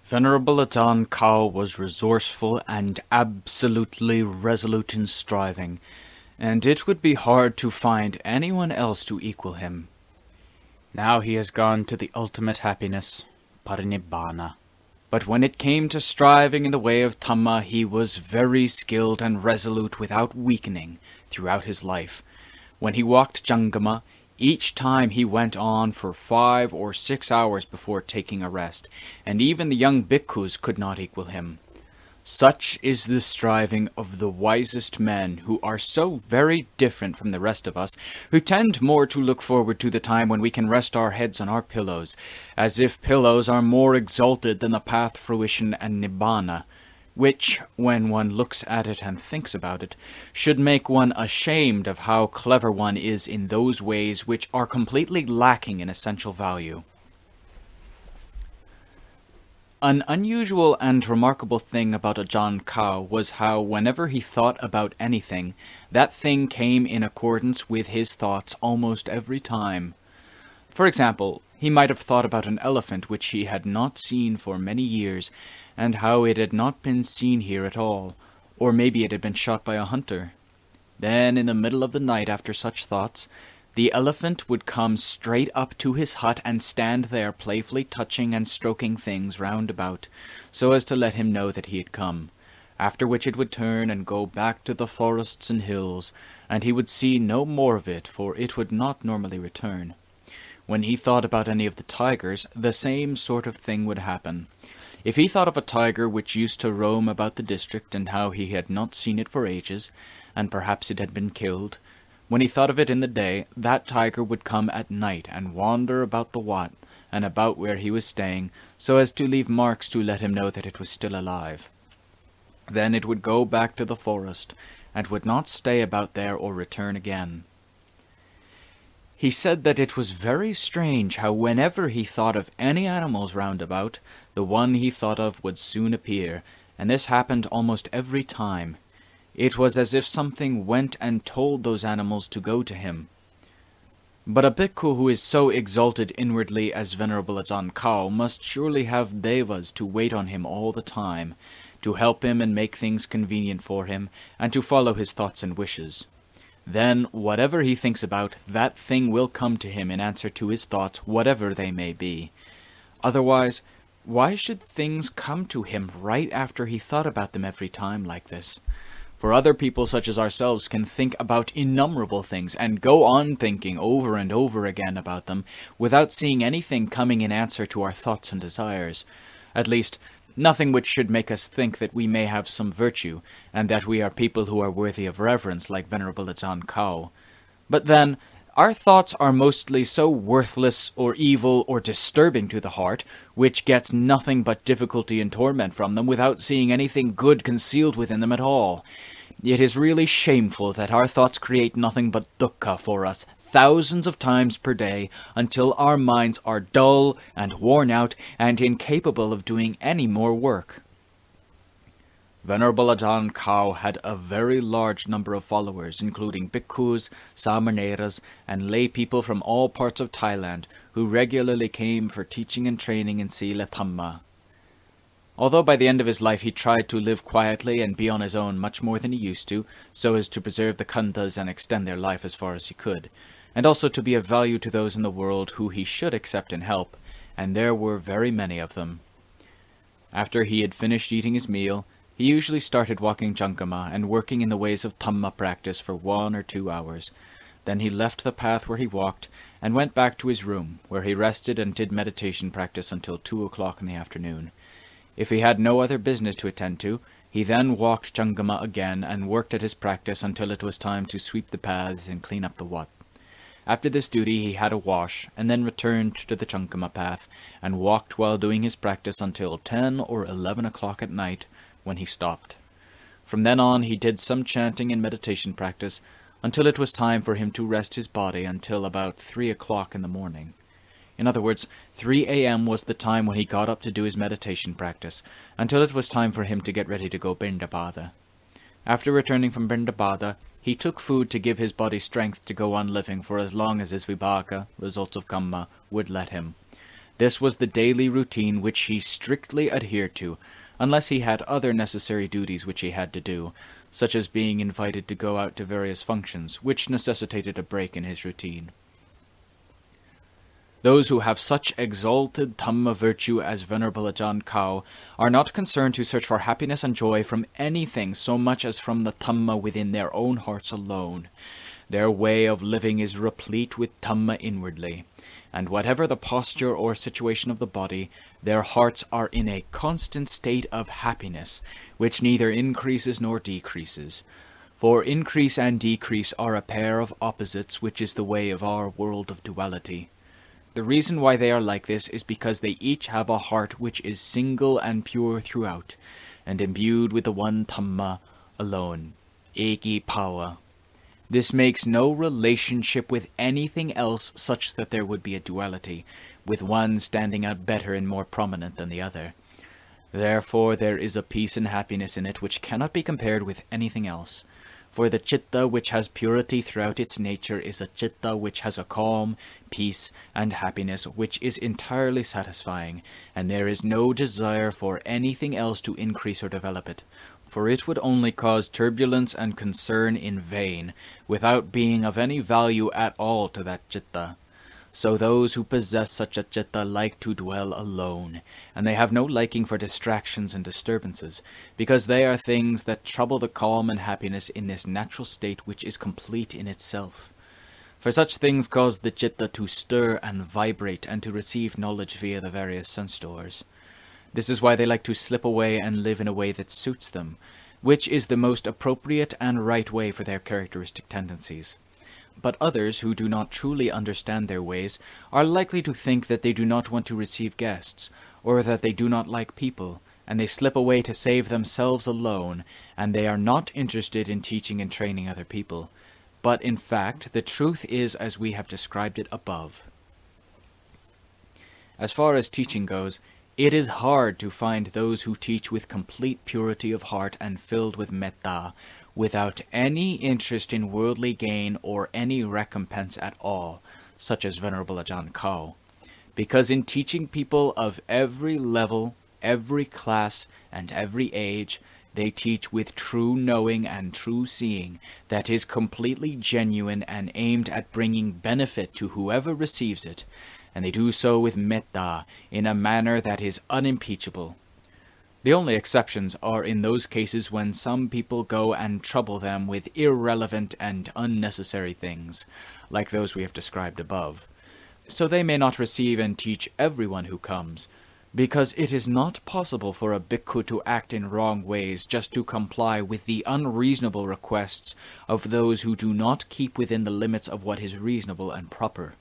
Venerable Ajahn Khao was resourceful and absolutely resolute in striving, and it would be hard to find anyone else to equal him. Now he has gone to the ultimate happiness, parinibbana. But when it came to striving in the way of Dhamma, he was very skilled and resolute without weakening throughout his life. When he walked Chankama, each time he went on for five or six hours before taking a rest, and even the young bhikkhus could not equal him. Such is the striving of the wisest men, who are so very different from the rest of us, who tend more to look forward to the time when we can rest our heads on our pillows, as if pillows are more exalted than the path fruition and nibbana, which, when one looks at it and thinks about it, should make one ashamed of how clever one is in those ways which are completely lacking in essential value. An unusual and remarkable thing about Ajahn Khao was how whenever he thought about anything, that thing came in accordance with his thoughts almost every time. For example, he might have thought about an elephant which he had not seen for many years, and how it had not been seen here at all, or maybe it had been shot by a hunter. Then, in the middle of the night after such thoughts, the elephant would come straight up to his hut and stand there playfully touching and stroking things round about, so as to let him know that he had come, after which it would turn and go back to the forests and hills, and he would see no more of it, for it would not normally return. When he thought about any of the tigers, the same sort of thing would happen. If he thought of a tiger which used to roam about the district and how he had not seen it for ages, and perhaps it had been killed, when he thought of it in the day, that tiger would come at night and wander about the Wat and about where he was staying, so as to leave marks to let him know that it was still alive. Then it would go back to the forest, and would not stay about there or return again. He said that it was very strange how whenever he thought of any animals round about, the one he thought of would soon appear, and this happened almost every time. It was as if something went and told those animals to go to him. But a bhikkhu who is so exalted inwardly as Venerable Ajahn Khao must surely have devas to wait on him all the time, to help him and make things convenient for him, and to follow his thoughts and wishes. Then, whatever he thinks about, that thing will come to him in answer to his thoughts, whatever they may be. Otherwise, why should things come to him right after he thought about them every time like this? For other people such as ourselves can think about innumerable things and go on thinking over and over again about them without seeing anything coming in answer to our thoughts and desires. At least, nothing which should make us think that we may have some virtue, and that we are people who are worthy of reverence like Venerable Ajahn Khao. But then, our thoughts are mostly so worthless or evil or disturbing to the heart, which gets nothing but difficulty and torment from them without seeing anything good concealed within them at all. It is really shameful that our thoughts create nothing but dukkha for us thousands of times per day until our minds are dull and worn out and incapable of doing any more work. Venerable Ajahn Khao had a very large number of followers, including bhikkhus, samaneras, and lay people from all parts of Thailand, who regularly came for teaching and training in Sila Dhamma. Although by the end of his life he tried to live quietly and be on his own much more than he used to, so as to preserve the khandhas and extend their life as far as he could, and also to be of value to those in the world who he should accept and help, and there were very many of them. After he had finished eating his meal, he usually started walking Chankama and working in the ways of Dhamma practice for one or two hours. Then he left the path where he walked and went back to his room, where he rested and did meditation practice until two o'clock in the afternoon. If he had no other business to attend to, he then walked Chankama again and worked at his practice until it was time to sweep the paths and clean up the wat. After this duty he had a wash, and then returned to the Chankama path, and walked while doing his practice until ten or eleven o'clock at night, when he stopped. From then on he did some chanting and meditation practice until it was time for him to rest his body until about three o'clock in the morning. In other words, 3 a.m. was the time when he got up to do his meditation practice, until it was time for him to get ready to go Pindapata. After returning from Pindapata, he took food to give his body strength to go on living for as long as his vipaka, results of kamma, would let him. This was the daily routine which he strictly adhered to, unless he had other necessary duties which he had to do, such as being invited to go out to various functions, which necessitated a break in his routine. Those who have such exalted Dhamma virtue as Venerable Ajahn Khao are not concerned to search for happiness and joy from anything so much as from the Dhamma within their own hearts alone. Their way of living is replete with Dhamma inwardly, and whatever the posture or situation of the body, their hearts are in a constant state of happiness, which neither increases nor decreases. For increase and decrease are a pair of opposites, which is the way of our world of duality. The reason why they are like this is because they each have a heart which is single and pure throughout, and imbued with the one Dhamma alone, Eki Power. This makes no relationship with anything else such that there would be a duality, with one standing out better and more prominent than the other. Therefore there is a peace and happiness in it which cannot be compared with anything else. For the chitta which has purity throughout its nature is a chitta which has a calm, peace, and happiness which is entirely satisfying, and there is no desire for anything else to increase or develop it, for it would only cause turbulence and concern in vain, without being of any value at all to that chitta. So those who possess such a chitta like to dwell alone, and they have no liking for distractions and disturbances, because they are things that trouble the calm and happiness in this natural state which is complete in itself. For such things cause the chitta to stir and vibrate and to receive knowledge via the various sense doors. This is why they like to slip away and live in a way that suits them, which is the most appropriate and right way for their characteristic tendencies. But others who do not truly understand their ways are likely to think that they do not want to receive guests, or that they do not like people, and they slip away to save themselves alone, and they are not interested in teaching and training other people. But in fact, the truth is as we have described it above. As far as teaching goes, it is hard to find those who teach with complete purity of heart and filled with metta, without any interest in worldly gain or any recompense at all, such as Venerable Ajahn Khao. Because in teaching people of every level, every class, and every age, they teach with true knowing and true seeing that is completely genuine and aimed at bringing benefit to whoever receives it, and they do so with metta in a manner that is unimpeachable, the only exceptions are in those cases when some people go and trouble them with irrelevant and unnecessary things, like those we have described above. So they may not receive and teach everyone who comes, because it is not possible for a bhikkhu to act in wrong ways just to comply with the unreasonable requests of those who do not keep within the limits of what is reasonable and proper.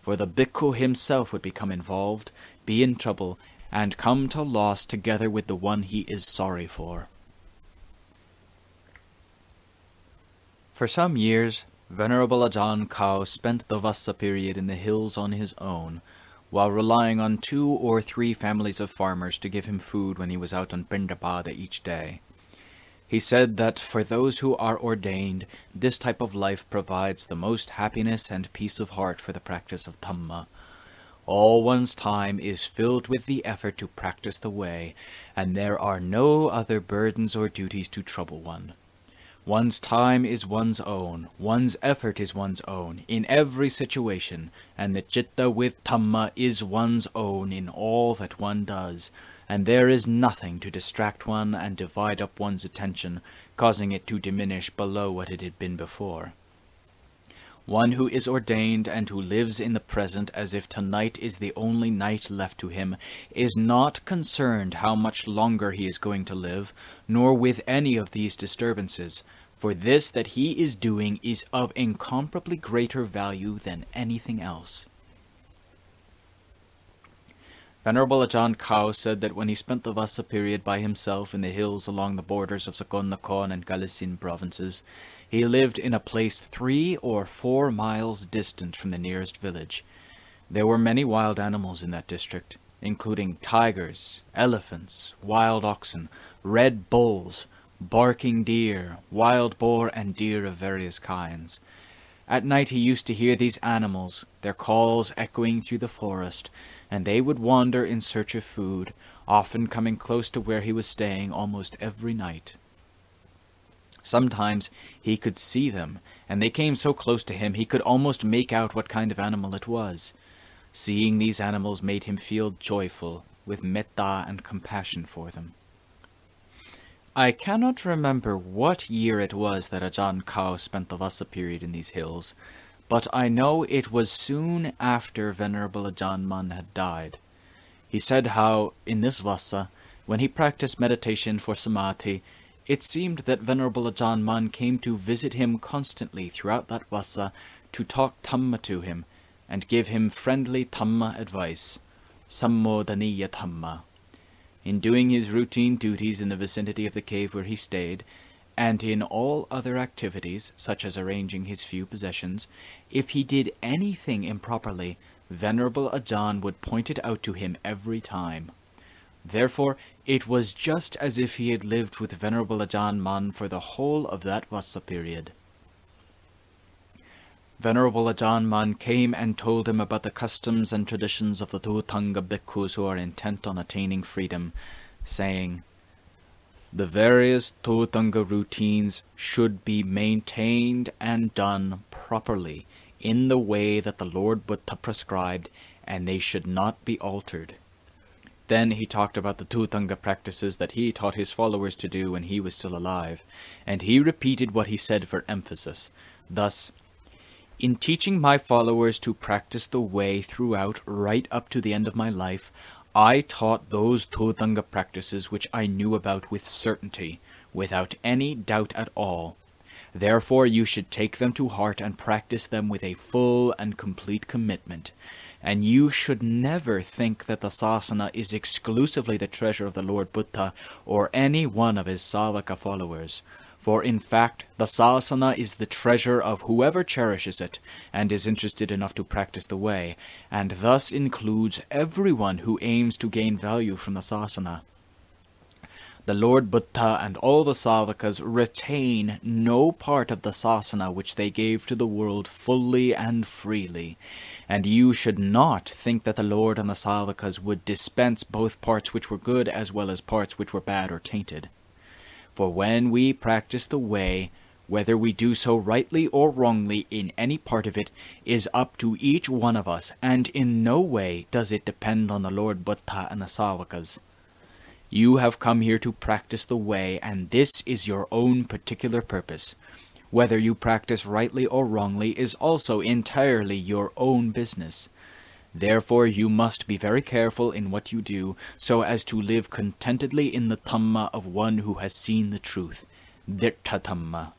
For the bhikkhu himself would become involved, be in trouble, and come to loss together with the one he is sorry for. For some years, Venerable Ajahn Khao spent the Vassa period in the hills on his own, while relying on two or three families of farmers to give him food when he was out on Pindapata each day. He said that for those who are ordained, this type of life provides the most happiness and peace of heart for the practice of Dhamma, all one's time is filled with the effort to practice the way, and there are no other burdens or duties to trouble one. One's time is one's own, one's effort is one's own, in every situation, and the citta with Dhamma is one's own in all that one does, and there is nothing to distract one and divide up one's attention, causing it to diminish below what it had been before. One who is ordained and who lives in the present as if tonight is the only night left to him is not concerned how much longer he is going to live, nor with any of these disturbances, for this that he is doing is of incomparably greater value than anything else. Venerable Ajahn Khao said that when he spent the Vassa period by himself in the hills along the borders of Sakon Nakhon and Kalasin provinces, he lived in a place three or four miles distant from the nearest village. There were many wild animals in that district, including tigers, elephants, wild oxen, red bulls, barking deer, wild boar, and deer of various kinds. At night he used to hear these animals, their calls echoing through the forest, and they would wander in search of food, often coming close to where he was staying almost every night. Sometimes he could see them, and they came so close to him he could almost make out what kind of animal it was. Seeing these animals made him feel joyful, with metta and compassion for them. I cannot remember what year it was that Ajahn Khao spent the Vassa period in these hills, but I know it was soon after Venerable Ajahn Mun had died. He said how, in this Vassa, when he practiced meditation for samadhi, it seemed that Venerable Ajahn Mun came to visit him constantly throughout that Vassa to talk Dhamma to him and give him friendly Dhamma advice, Sammodaniya Dhamma. In doing his routine duties in the vicinity of the cave where he stayed, and in all other activities, such as arranging his few possessions, if he did anything improperly, Venerable Ajahn would point it out to him every time. Therefore, it was just as if he had lived with Venerable Ajahn Mun for the whole of that Vassa period. Venerable Ajahn Mun came and told him about the customs and traditions of the Dhutanga bhikkhus who are intent on attaining freedom, saying, The various Dhutanga routines should be maintained and done properly in the way that the Lord Buddha prescribed, and they should not be altered. Then he talked about the Dhutanga practices that he taught his followers to do when he was still alive, and he repeated what he said for emphasis. Thus, in teaching my followers to practice the way throughout right up to the end of my life, I taught those Dhutanga practices which I knew about with certainty, without any doubt at all. Therefore you should take them to heart and practice them with a full and complete commitment and you should never think that the sasana is exclusively the treasure of the Lord Buddha or any one of his Savaka followers. For in fact, the sasana is the treasure of whoever cherishes it and is interested enough to practice the way, and thus includes everyone who aims to gain value from the sasana. The Lord Buddha and all the Savakas retain no part of the sasana which they gave to the world fully and freely, and you should not think that the Lord and the Savakas would dispense both parts which were good as well as parts which were bad or tainted. For when we practice the way, whether we do so rightly or wrongly in any part of it, is up to each one of us, and in no way does it depend on the Lord Buddha and the Savakas. You have come here to practice the way, and this is your own particular purpose. Whether you practice rightly or wrongly is also entirely your own business. Therefore you must be very careful in what you do, so as to live contentedly in the Dhamma of one who has seen the truth, Dittha Dhamma.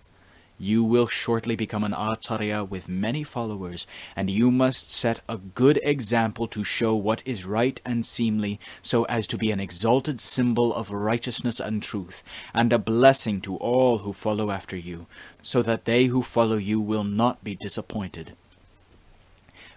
You will shortly become an acharya with many followers, and you must set a good example to show what is right and seemly, so as to be an exalted symbol of righteousness and truth, and a blessing to all who follow after you, so that they who follow you will not be disappointed.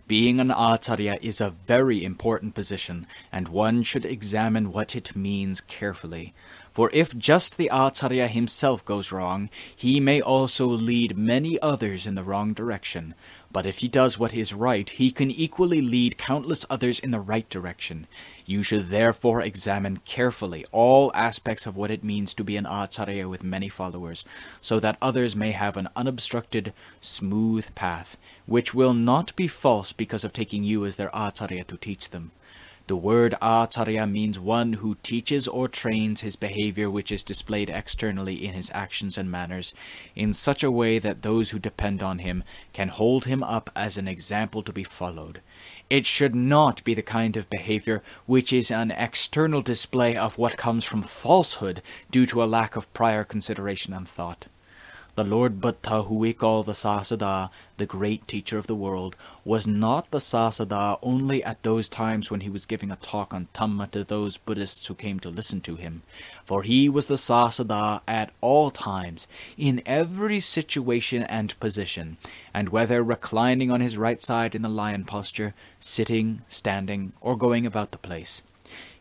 Being an acharya is a very important position, and one should examine what it means carefully. For if just the Acharya himself goes wrong, he may also lead many others in the wrong direction. But if he does what is right, he can equally lead countless others in the right direction. You should therefore examine carefully all aspects of what it means to be an Acharya with many followers, so that others may have an unobstructed, smooth path, which will not be false because of taking you as their Acharya to teach them. The word acharya means one who teaches or trains his behavior which is displayed externally in his actions and manners, in such a way that those who depend on him can hold him up as an example to be followed. It should not be the kind of behavior which is an external display of what comes from falsehood due to a lack of prior consideration and thought. The Lord Buddha, who we call the Sasada, the great teacher of the world, was not the Sasada only at those times when he was giving a talk on Dhamma to those Buddhists who came to listen to him, for he was the Sasada at all times, in every situation and position, and whether reclining on his right side in the lion posture, sitting, standing, or going about the place.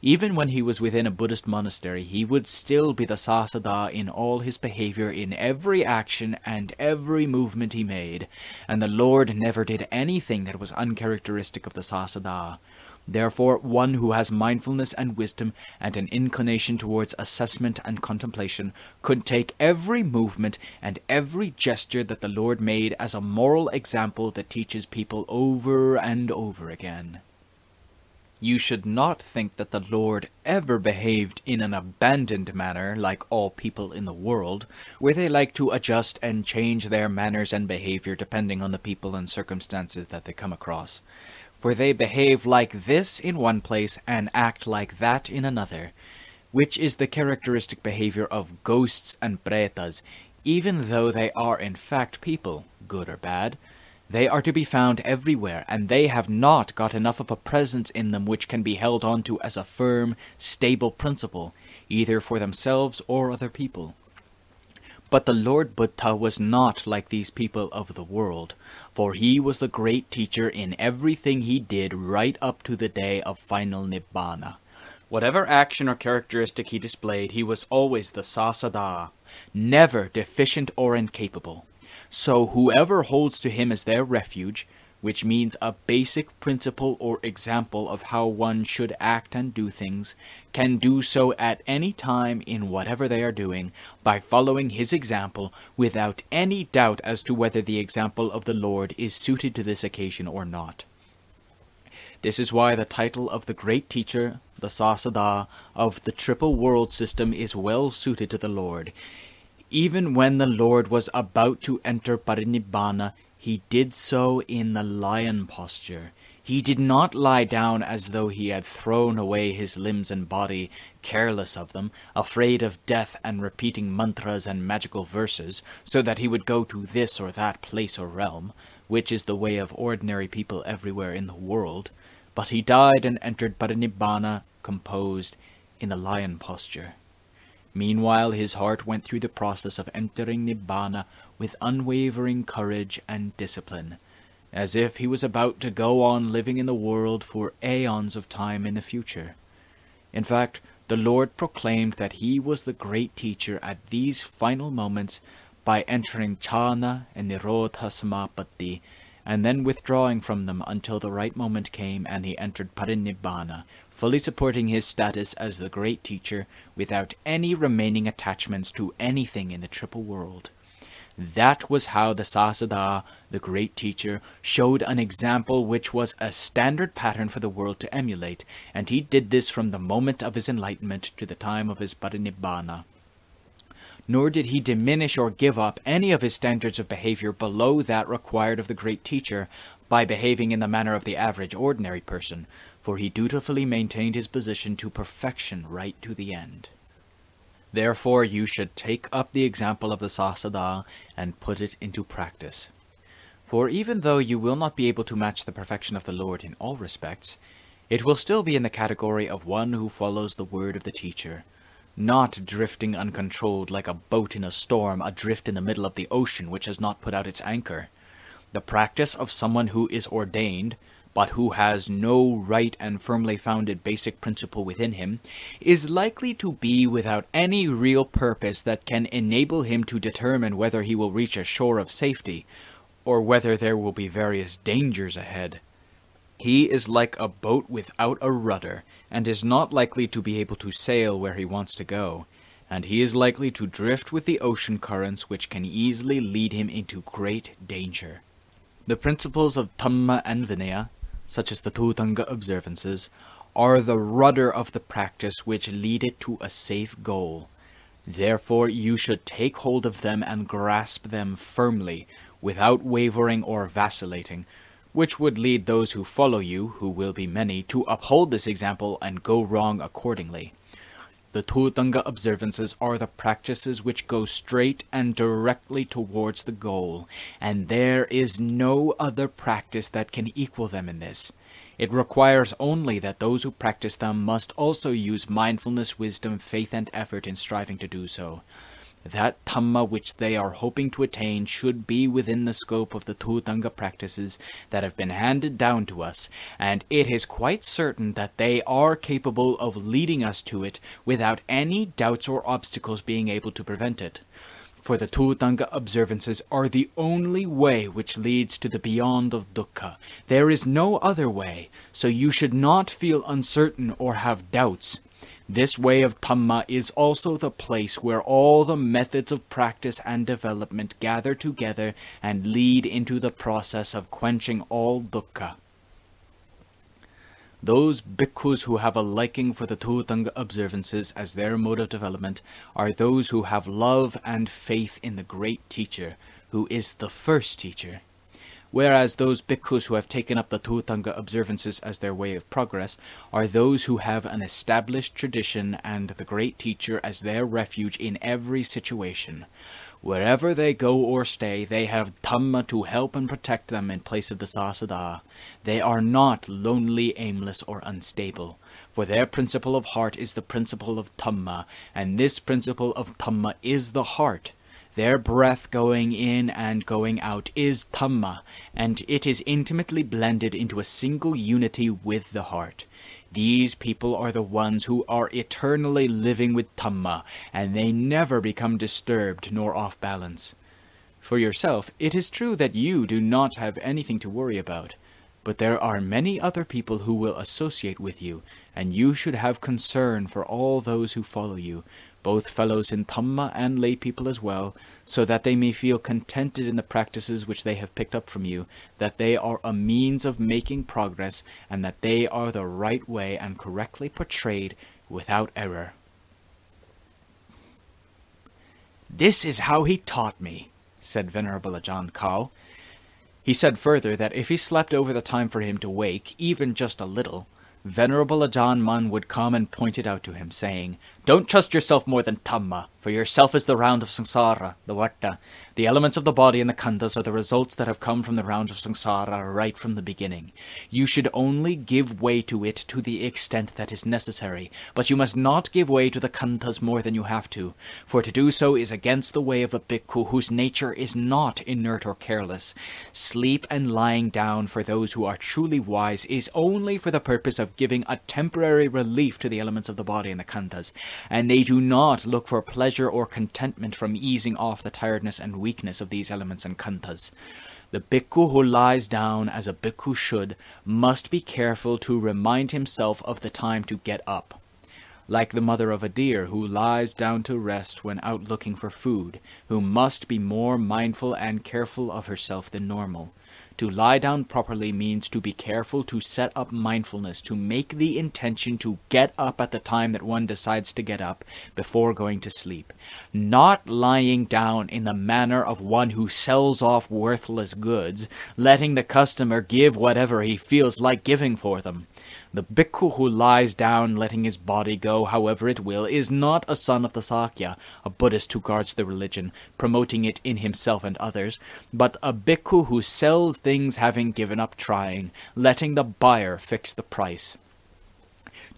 Even when he was within a Buddhist monastery, he would still be the Sasada in all his behavior, in every action and every movement he made, and the Lord never did anything that was uncharacteristic of the Sasada. Therefore, one who has mindfulness and wisdom and an inclination towards assessment and contemplation could take every movement and every gesture that the Lord made as a moral example that teaches people over and over again. You should not think that the Lord ever behaved in an abandoned manner like all people in the world, where they like to adjust and change their manners and behavior depending on the people and circumstances that they come across. For they behave like this in one place and act like that in another, which is the characteristic behavior of ghosts and pretas, even though they are in fact people, good or bad. They are to be found everywhere, and they have not got enough of a presence in them which can be held on to as a firm, stable principle, either for themselves or other people. But the Lord Buddha was not like these people of the world, for he was the great teacher in everything he did right up to the day of final Nibbana. Whatever action or characteristic he displayed, he was always the Sasada, never deficient or incapable. So whoever holds to him as their refuge, which means a basic principle or example of how one should act and do things, can do so at any time in whatever they are doing by following his example without any doubt as to whether the example of the Lord is suited to this occasion or not. This is why the title of the great teacher, the Sasada, of the triple world system is well suited to the Lord. Even when the Lord was about to enter Parinibbana, he did so in the lion posture. He did not lie down as though he had thrown away his limbs and body, careless of them, afraid of death and repeating mantras and magical verses, so that he would go to this or that place or realm, which is the way of ordinary people everywhere in the world, but he died and entered Parinibbana composed in the lion posture. Meanwhile, his heart went through the process of entering Nibbana with unwavering courage and discipline, as if he was about to go on living in the world for aeons of time in the future. In fact, the Lord proclaimed that he was the great teacher at these final moments by entering Jhana and Nirodha Samapatti, and then withdrawing from them until the right moment came and he entered Parinibbana, fully supporting his status as the great teacher without any remaining attachments to anything in the triple world. That was how the Sasada, the great teacher, showed an example which was a standard pattern for the world to emulate, and he did this from the moment of his enlightenment to the time of his parinibbana. Nor did he diminish or give up any of his standards of behavior below that required of the great teacher by behaving in the manner of the average ordinary person, for he dutifully maintained his position to perfection right to the end. Therefore you should take up the example of the Sasada and put it into practice. For even though you will not be able to match the perfection of the Lord in all respects, it will still be in the category of one who follows the word of the teacher, not drifting uncontrolled like a boat in a storm adrift in the middle of the ocean which has not put out its anchor. The practice of someone who is ordained, but who has no right and firmly founded basic principle within him, is likely to be without any real purpose that can enable him to determine whether he will reach a shore of safety, or whether there will be various dangers ahead. He is like a boat without a rudder, and is not likely to be able to sail where he wants to go, and he is likely to drift with the ocean currents which can easily lead him into great danger. The principles of Dhamma and Vinaya such as the Dhutanga observances, are the rudder of the practice which lead it to a safe goal. Therefore you should take hold of them and grasp them firmly, without wavering or vacillating, which would lead those who follow you, who will be many, to uphold this example and go wrong accordingly. The Dhutanga observances are the practices which go straight and directly towards the goal, and there is no other practice that can equal them in this. It requires only that those who practice them must also use mindfulness, wisdom, faith, and effort in striving to do so. That Dhamma which they are hoping to attain should be within the scope of the Dhutanga practices that have been handed down to us, and it is quite certain that they are capable of leading us to it without any doubts or obstacles being able to prevent it. For the Dhutanga observances are the only way which leads to the beyond of dukkha. There is no other way, so you should not feel uncertain or have doubts. This way of Dhamma is also the place where all the methods of practice and development gather together and lead into the process of quenching all dukkha. Those bhikkhus who have a liking for the Dhutanga observances as their mode of development are those who have love and faith in the great teacher, who is the first teacher whereas those bhikkhus who have taken up the Dhutanga observances as their way of progress are those who have an established tradition and the great teacher as their refuge in every situation. Wherever they go or stay, they have Dhamma to help and protect them in place of the Sasada. They are not lonely, aimless, or unstable, for their principle of heart is the principle of Dhamma, and this principle of Dhamma is the heart, their breath going in and going out is Dhamma, and it is intimately blended into a single unity with the heart. These people are the ones who are eternally living with Dhamma, and they never become disturbed nor off balance. For yourself, it is true that you do not have anything to worry about, but there are many other people who will associate with you, and you should have concern for all those who follow you, both fellows in Dhamma and lay people as well, so that they may feel contented in the practices which they have picked up from you, that they are a means of making progress, and that they are the right way and correctly portrayed without error. This is how he taught me, said Venerable Ajahn Chah. He said further that if he slept over the time for him to wake, even just a little, Venerable Ajahn Mun would come and point it out to him, saying, Don't trust yourself more than Dhamma, for yourself is the round of samsara, the vata. The elements of the body and the khandhas are the results that have come from the round of samsara right from the beginning. You should only give way to it to the extent that is necessary, but you must not give way to the khandhas more than you have to, for to do so is against the way of a bhikkhu whose nature is not inert or careless. Sleep and lying down for those who are truly wise is only for the purpose of giving a temporary relief to the elements of the body and the khandhas, and they do not look for pleasure pleasure or contentment from easing off the tiredness and weakness of these elements and khandhas. The bhikkhu who lies down as a bhikkhu should must be careful to remind himself of the time to get up. Like the mother of a deer who lies down to rest when out looking for food, who must be more mindful and careful of herself than normal. To lie down properly means to be careful to set up mindfulness, to make the intention to get up at the time that one decides to get up before going to sleep. Not lying down in the manner of one who sells off worthless goods, letting the customer give whatever he feels like giving for them. The bhikkhu who lies down letting his body go however it will is not a son of the Sakya, a Buddhist who guards the religion, promoting it in himself and others, but a bhikkhu who sells things having given up trying, letting the buyer fix the price.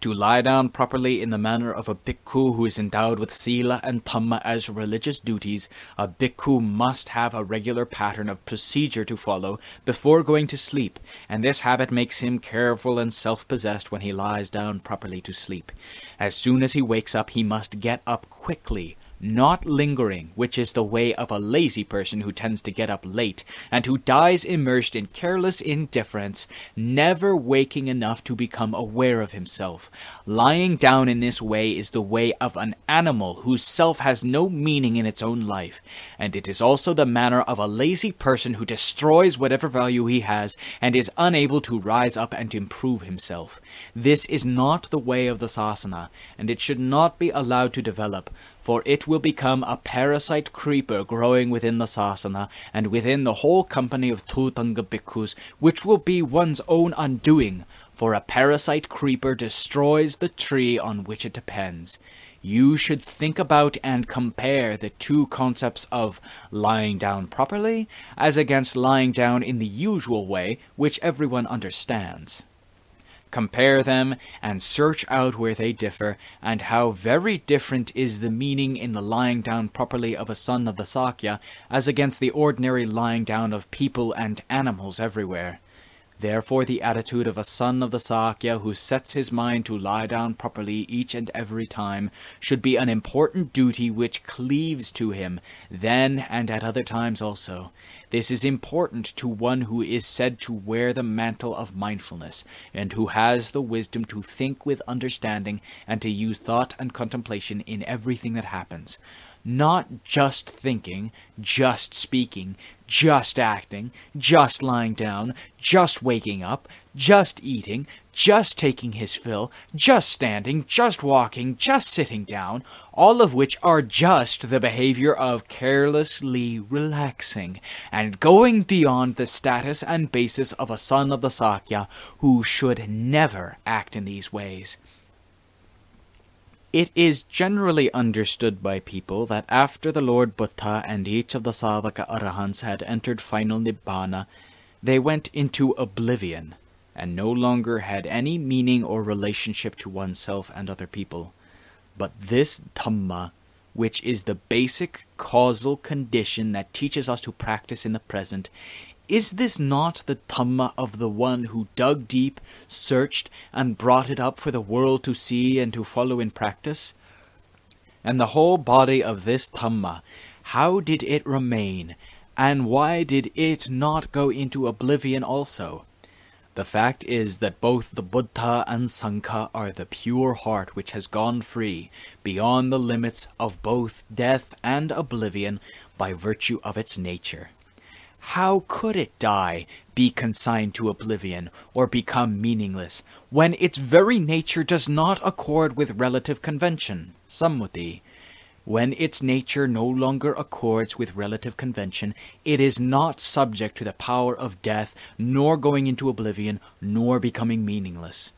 To lie down properly in the manner of a bhikkhu who is endowed with sila and dhamma as religious duties, a bhikkhu must have a regular pattern of procedure to follow before going to sleep, and this habit makes him careful and self-possessed when he lies down properly to sleep. As soon as he wakes up, he must get up quickly, not lingering, which is the way of a lazy person who tends to get up late, and who dies immersed in careless indifference, never waking enough to become aware of himself. Lying down in this way is the way of an animal whose self has no meaning in its own life, and it is also the manner of a lazy person who destroys whatever value he has, and is unable to rise up and improve himself. This is not the way of the sasana, and it should not be allowed to develop, for it will become a parasite creeper growing within the sasana and within the whole company of Dhutanga bhikkhus, which will be one's own undoing, for a parasite creeper destroys the tree on which it depends. you should think about and compare the two concepts of lying down properly as against lying down in the usual way, which everyone understands. Compare them and search out where they differ, and how very different is the meaning in the lying down properly of a son of the Sakya as against the ordinary lying down of people and animals everywhere. Therefore, the attitude of a son of the Sakya who sets his mind to lie down properly each and every time should be an important duty which cleaves to him, then and at other times also. This is important to one who is said to wear the mantle of mindfulness, and who has the wisdom to think with understanding and to use thought and contemplation in everything that happens not just thinking, just speaking, just acting, just lying down, just waking up, just eating, just taking his fill, just standing, just walking, just sitting down, all of which are just the behavior of carelessly relaxing, and going beyond the status and basis of a son of the Sakya who should never act in these ways. It is generally understood by people that after the Lord Buddha and each of the Savaka Arahants had entered final Nibbana, they went into oblivion, and no longer had any meaning or relationship to oneself and other people. But this Dhamma, which is the basic causal condition that teaches us to practice in the present, is this not the Dhamma of the one who dug deep, searched, and brought it up for the world to see and to follow in practice? And the whole body of this Dhamma, how did it remain, and why did it not go into oblivion also? The fact is that both the Buddha and Sangha are the pure heart which has gone free, beyond the limits of both death and oblivion, by virtue of its nature. How could it die, be consigned to oblivion, or become meaningless, when its very nature does not accord with relative convention, sammati? When its nature no longer accords with relative convention, it is not subject to the power of death, nor going into oblivion, nor becoming meaningless.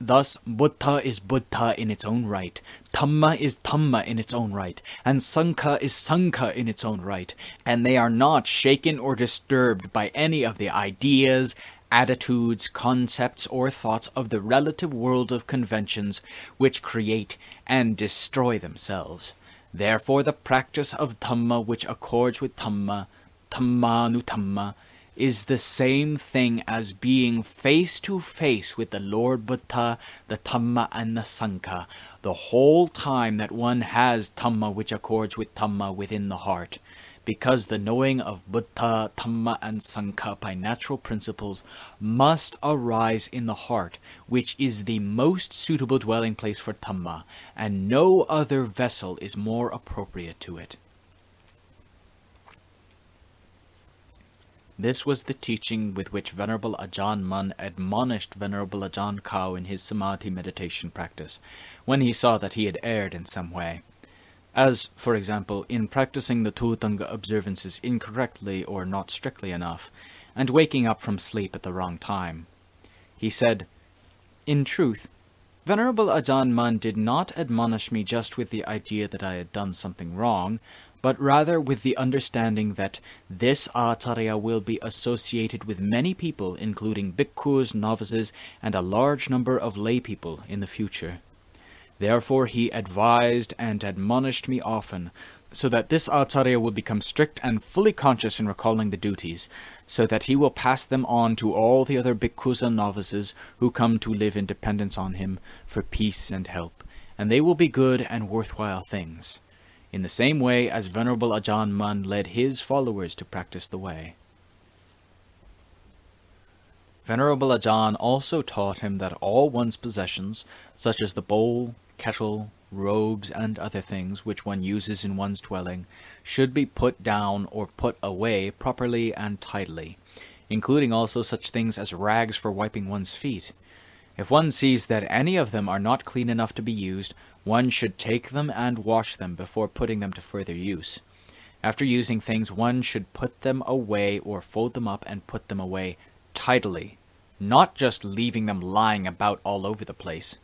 Thus, Buddha is Buddha in its own right, Dhamma is Dhamma in its own right, and Sangha is Sangha in its own right, and they are not shaken or disturbed by any of the ideas, attitudes, concepts, or thoughts of the relative world of conventions which create and destroy themselves. Therefore, the practice of Dhamma which accords with Dhamma, Dhammanudhamma, is the same thing as being face to face with the Lord Buddha, the Dhamma, and the Sangha, the whole time that one has Dhamma which accords with Dhamma within the heart. Because the knowing of Buddha, Dhamma, and Sangha by natural principles must arise in the heart, which is the most suitable dwelling place for Dhamma, and no other vessel is more appropriate to it. This was the teaching with which Venerable Ajahn Mun admonished Venerable Ajahn Khao in his Samadhi meditation practice, when he saw that he had erred in some way. As, for example, in practicing the Dhutanga observances incorrectly or not strictly enough, and waking up from sleep at the wrong time. He said, In truth, Venerable Ajahn Mun did not admonish me just with the idea that I had done something wrong, but rather with the understanding that this acharya will be associated with many people, including bhikkhus, novices, and a large number of lay people in the future. Therefore he advised and admonished me often, so that this acharya will become strict and fully conscious in recalling the duties, so that he will pass them on to all the other bhikkhus and novices who come to live in dependence on him for peace and help, and they will be good and worthwhile things in the same way as Venerable Ajahn Mun led his followers to practice the way. Venerable Ajahn also taught him that all one's possessions, such as the bowl, kettle, robes, and other things which one uses in one's dwelling, should be put down or put away properly and tidily, including also such things as rags for wiping one's feet. If one sees that any of them are not clean enough to be used, one should take them and wash them before putting them to further use. After using things, one should put them away or fold them up and put them away tidily, not just leaving them lying about all over the place.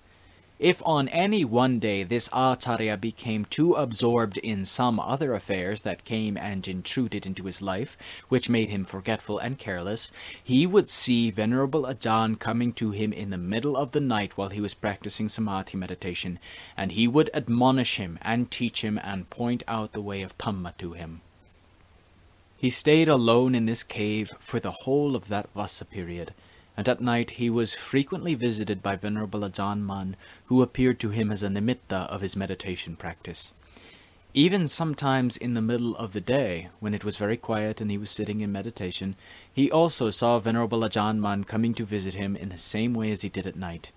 If on any one day this Acharya became too absorbed in some other affairs that came and intruded into his life, which made him forgetful and careless, he would see Venerable Ajahn coming to him in the middle of the night while he was practicing samadhi meditation, and he would admonish him and teach him and point out the way of Dhamma to him. He stayed alone in this cave for the whole of that Vassa period, and at night he was frequently visited by Venerable Ajahn Mun, who appeared to him as a nimitta of his meditation practice. Even sometimes in the middle of the day, when it was very quiet and he was sitting in meditation, he also saw Venerable Ajahn Mun coming to visit him in the same way as he did at night.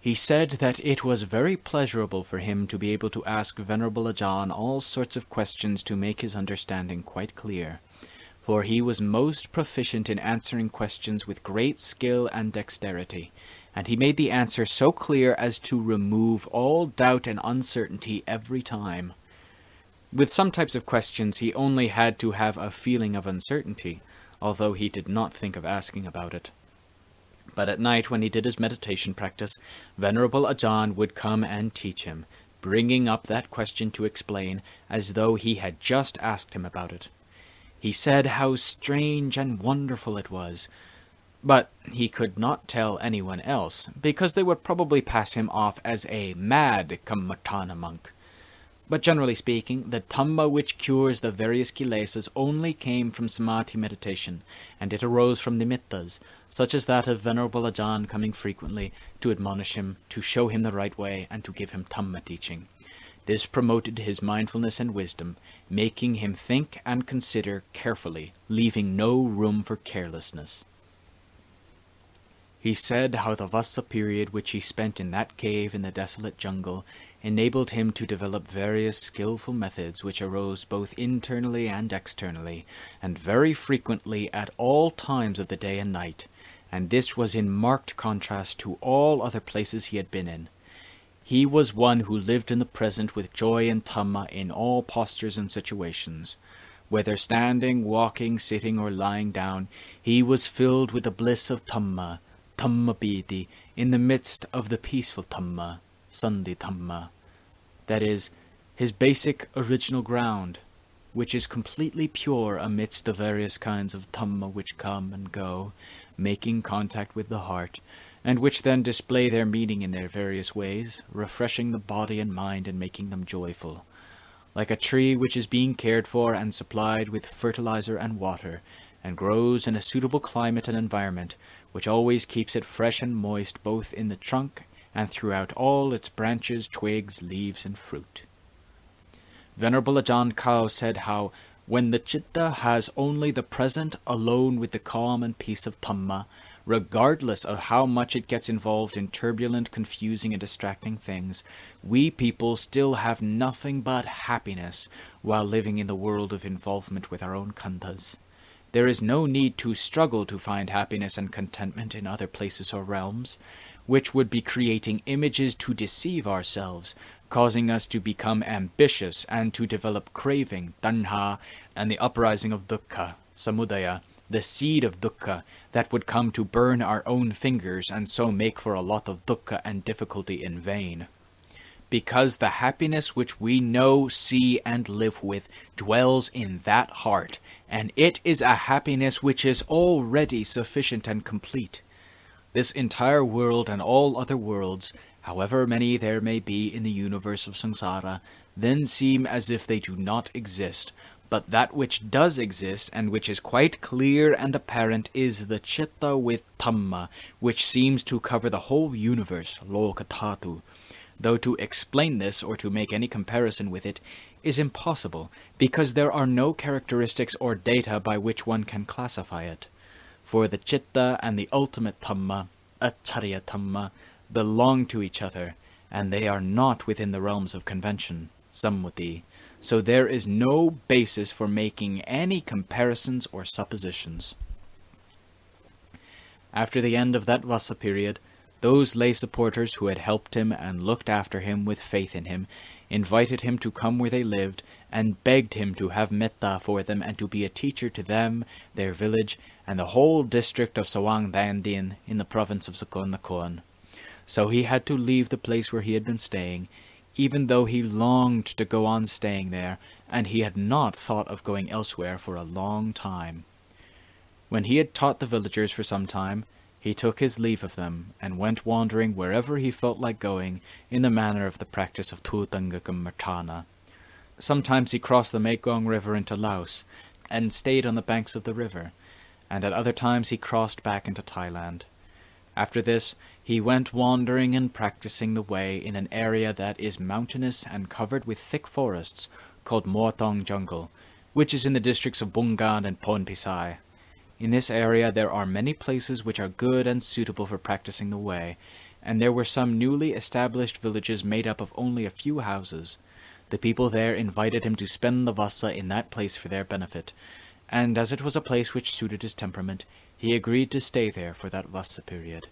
He said that it was very pleasurable for him to be able to ask Venerable Ajahn all sorts of questions to make his understanding quite clear for he was most proficient in answering questions with great skill and dexterity, and he made the answer so clear as to remove all doubt and uncertainty every time. With some types of questions he only had to have a feeling of uncertainty, although he did not think of asking about it. But at night, when he did his meditation practice, Venerable Ajahn would come and teach him, bringing up that question to explain, as though he had just asked him about it. He said how strange and wonderful it was, but he could not tell anyone else, because they would probably pass him off as a mad Kammatthana monk. But generally speaking, the Dhamma which cures the various kilesas only came from samadhi meditation, and it arose from nimittas, such as that of Venerable Ajahn coming frequently to admonish him, to show him the right way, and to give him Dhamma teaching. This promoted his mindfulness and wisdom, making him think and consider carefully, leaving no room for carelessness. He said how the Vassa period which he spent in that cave in the desolate jungle enabled him to develop various skilful methods which arose both internally and externally, and very frequently at all times of the day and night, and this was in marked contrast to all other places he had been in. He was one who lived in the present with joy and Dhamma in all postures and situations. Whether standing, walking, sitting, or lying down, he was filled with the bliss of Dhamma, Dhammapiti, in the midst of the peaceful Dhamma, Santi Dhamma. That is, his basic original ground, which is completely pure amidst the various kinds of Dhamma which come and go, making contact with the heart, and which then display their meaning in their various ways, refreshing the body and mind and making them joyful. Like a tree which is being cared for and supplied with fertilizer and water, and grows in a suitable climate and environment, which always keeps it fresh and moist both in the trunk and throughout all its branches, twigs, leaves, and fruit. Venerable Ajahn Khao said how, when the chitta has only the present alone with the calm and peace of Dhamma, regardless of how much it gets involved in turbulent, confusing, and distracting things, we people still have nothing but happiness while living in the world of involvement with our own khandhas. There is no need to struggle to find happiness and contentment in other places or realms, which would be creating images to deceive ourselves, causing us to become ambitious and to develop craving, tanha, and the uprising of dukkha, samudaya, the seed of dukkha that would come to burn our own fingers and so make for a lot of dukkha and difficulty in vain. Because the happiness which we know, see, and live with dwells in that heart, and it is a happiness which is already sufficient and complete. This entire world and all other worlds, however many there may be in the universe of samsara, then seem as if they do not exist, but that which does exist and which is quite clear and apparent is the chitta with Dhamma, which seems to cover the whole universe, lokadhatu. Though to explain this or to make any comparison with it is impossible, because there are no characteristics or data by which one can classify it. For the chitta and the ultimate Dhamma, acharya Dhamma, belong to each other, and they are not within the realms of convention, sammati, so there is no basis for making any comparisons or suppositions. After the end of that Vassa period, those lay supporters who had helped him and looked after him with faith in him invited him to come where they lived and begged him to have metta for them and to be a teacher to them, their village, and the whole district of Sawang Daen Din in the province of Sakon Nakhon. so he had to leave the place where he had been staying, even though he longed to go on staying there, and he had not thought of going elsewhere for a long time. When he had taught the villagers for some time, he took his leave of them, and went wandering wherever he felt like going, in the manner of the practice of Dhutanga Kammatthana. Sometimes he crossed the Mekong River into Laos, and stayed on the banks of the river, and at other times he crossed back into Thailand. After this, he went wandering and practicing the way in an area that is mountainous and covered with thick forests, called Moatong Jungle, which is in the districts of Bung Kan and Phon Phisai. In this area there are many places which are good and suitable for practicing the way, and there were some newly established villages made up of only a few houses. The people there invited him to spend the Vassa in that place for their benefit, and as it was a place which suited his temperament, he agreed to stay there for that Vassa period.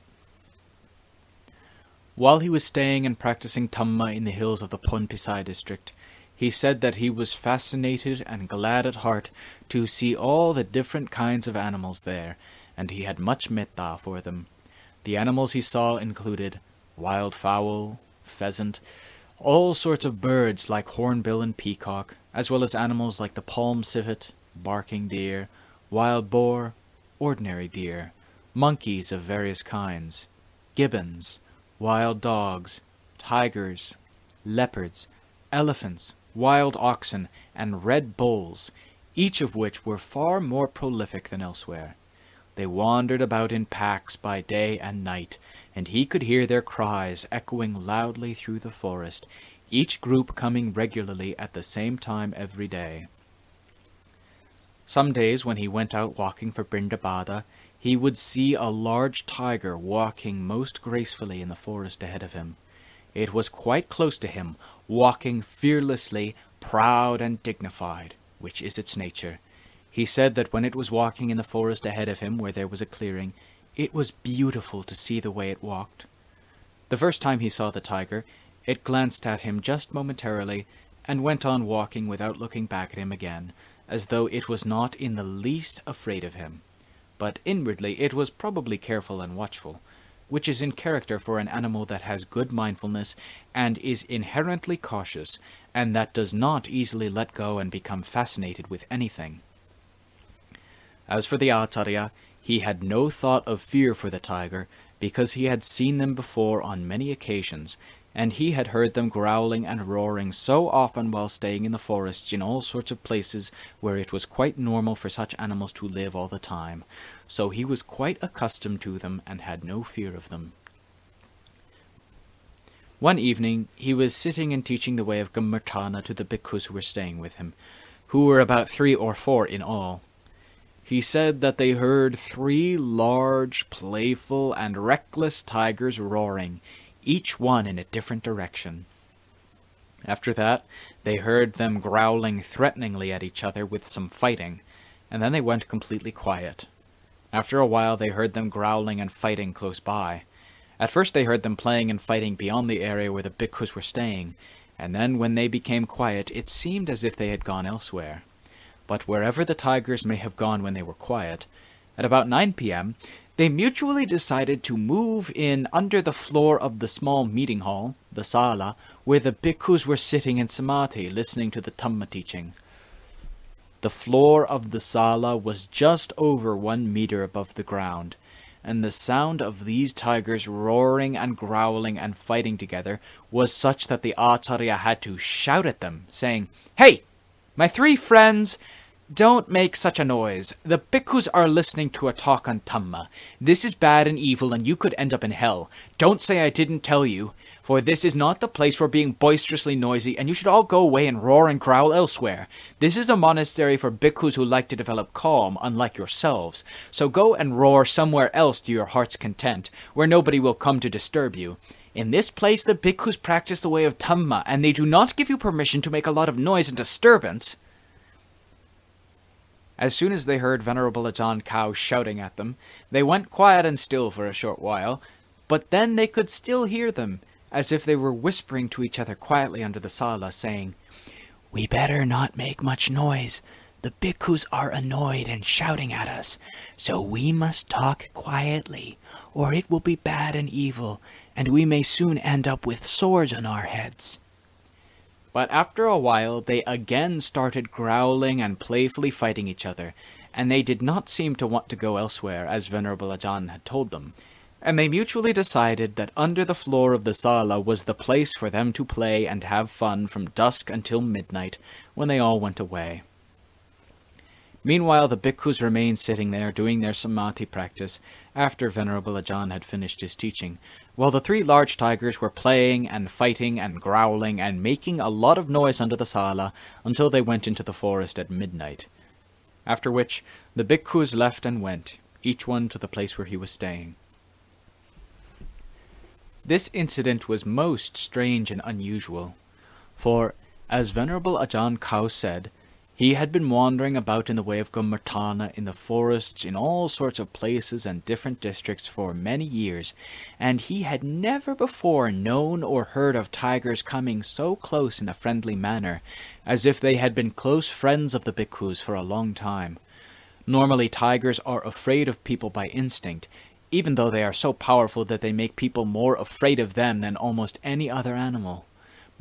While he was staying and practicing Dhamma in the hills of the Phon Phisai district, he said that he was fascinated and glad at heart to see all the different kinds of animals there, and he had much metta for them. The animals he saw included wild fowl, pheasant, all sorts of birds like hornbill and peacock, as well as animals like the palm civet, barking deer, wild boar, ordinary deer, monkeys of various kinds, gibbons, wild dogs, tigers, leopards, elephants, wild oxen, and red bulls, each of which were far more prolific than elsewhere. They wandered about in packs by day and night, and he could hear their cries echoing loudly through the forest, each group coming regularly at the same time every day. Some days when he went out walking for pindapata, he would see a large tiger walking most gracefully in the forest ahead of him. It was quite close to him, walking fearlessly, proud and dignified, which is its nature. He said that when it was walking in the forest ahead of him, where there was a clearing, it was beautiful to see the way it walked. The first time he saw the tiger, it glanced at him just momentarily, and went on walking without looking back at him again, as though it was not in the least afraid of him. But inwardly it was probably careful and watchful, which is in character for an animal that has good mindfulness and is inherently cautious, and that does not easily let go and become fascinated with anything. As for the Acharya, he had no thought of fear for the tiger, because he had seen them before on many occasions, and he had heard them growling and roaring so often while staying in the forests in all sorts of places where it was quite normal for such animals to live all the time, so he was quite accustomed to them and had no fear of them. One evening he was sitting and teaching the way of Kammatthana to the bhikkhus who were staying with him, who were about three or four in all. He said that they heard three large, playful, and reckless tigers roaring, each one in a different direction. After that, they heard them growling threateningly at each other with some fighting, and then they went completely quiet. After a while, they heard them growling and fighting close by. At first, they heard them playing and fighting beyond the area where the bhikkhus were staying, and then when they became quiet, it seemed as if they had gone elsewhere but wherever the tigers may have gone when they were quiet, at about 9 p.m., they mutually decided to move in under the floor of the small meeting hall, the sala, where the bhikkhus were sitting in samadhi listening to the Dhamma teaching. The floor of the sala was just over one meter above the ground, and the sound of these tigers roaring and growling and fighting together was such that the Acharya had to shout at them, saying, Hey, my three friends, don't make such a noise. The bhikkhus are listening to a talk on Dhamma. This is bad and evil, and you could end up in hell. Don't say I didn't tell you, for this is not the place for being boisterously noisy, and you should all go away and roar and growl elsewhere. This is a monastery for bhikkhus who like to develop calm, unlike yourselves. So go and roar somewhere else to your heart's content, where nobody will come to disturb you. In this place, the bhikkhus practice the way of Dhamma, and they do not give you permission to make a lot of noise and disturbance. As soon as they heard Venerable Ajahn Chah shouting at them, they went quiet and still for a short while, but then they could still hear them, as if they were whispering to each other quietly under the sala, saying, We better not make much noise. The bhikkhus are annoyed and shouting at us, so we must talk quietly, or it will be bad and evil, and we may soon end up with swords on our heads. But after a while, they again started growling and playfully fighting each other, and they did not seem to want to go elsewhere, as Venerable Ajahn had told them. And they mutually decided that under the floor of the sala was the place for them to play and have fun from dusk until midnight, when they all went away. Meanwhile, the bhikkhus remained sitting there doing their samadhi practice after Venerable Ajahn had finished his teaching, while the three large tigers were playing and fighting and growling and making a lot of noise under the sala until they went into the forest at midnight. After which, the bhikkhus left and went, each one to the place where he was staying. This incident was most strange and unusual, for, as Venerable Ajahn Khao said, he had been wandering about in the way of Kammatthana in the forests in all sorts of places and different districts for many years, and he had never before known or heard of tigers coming so close in a friendly manner, as if they had been close friends of the bhikkhus for a long time. Normally tigers are afraid of people by instinct, even though they are so powerful that they make people more afraid of them than almost any other animal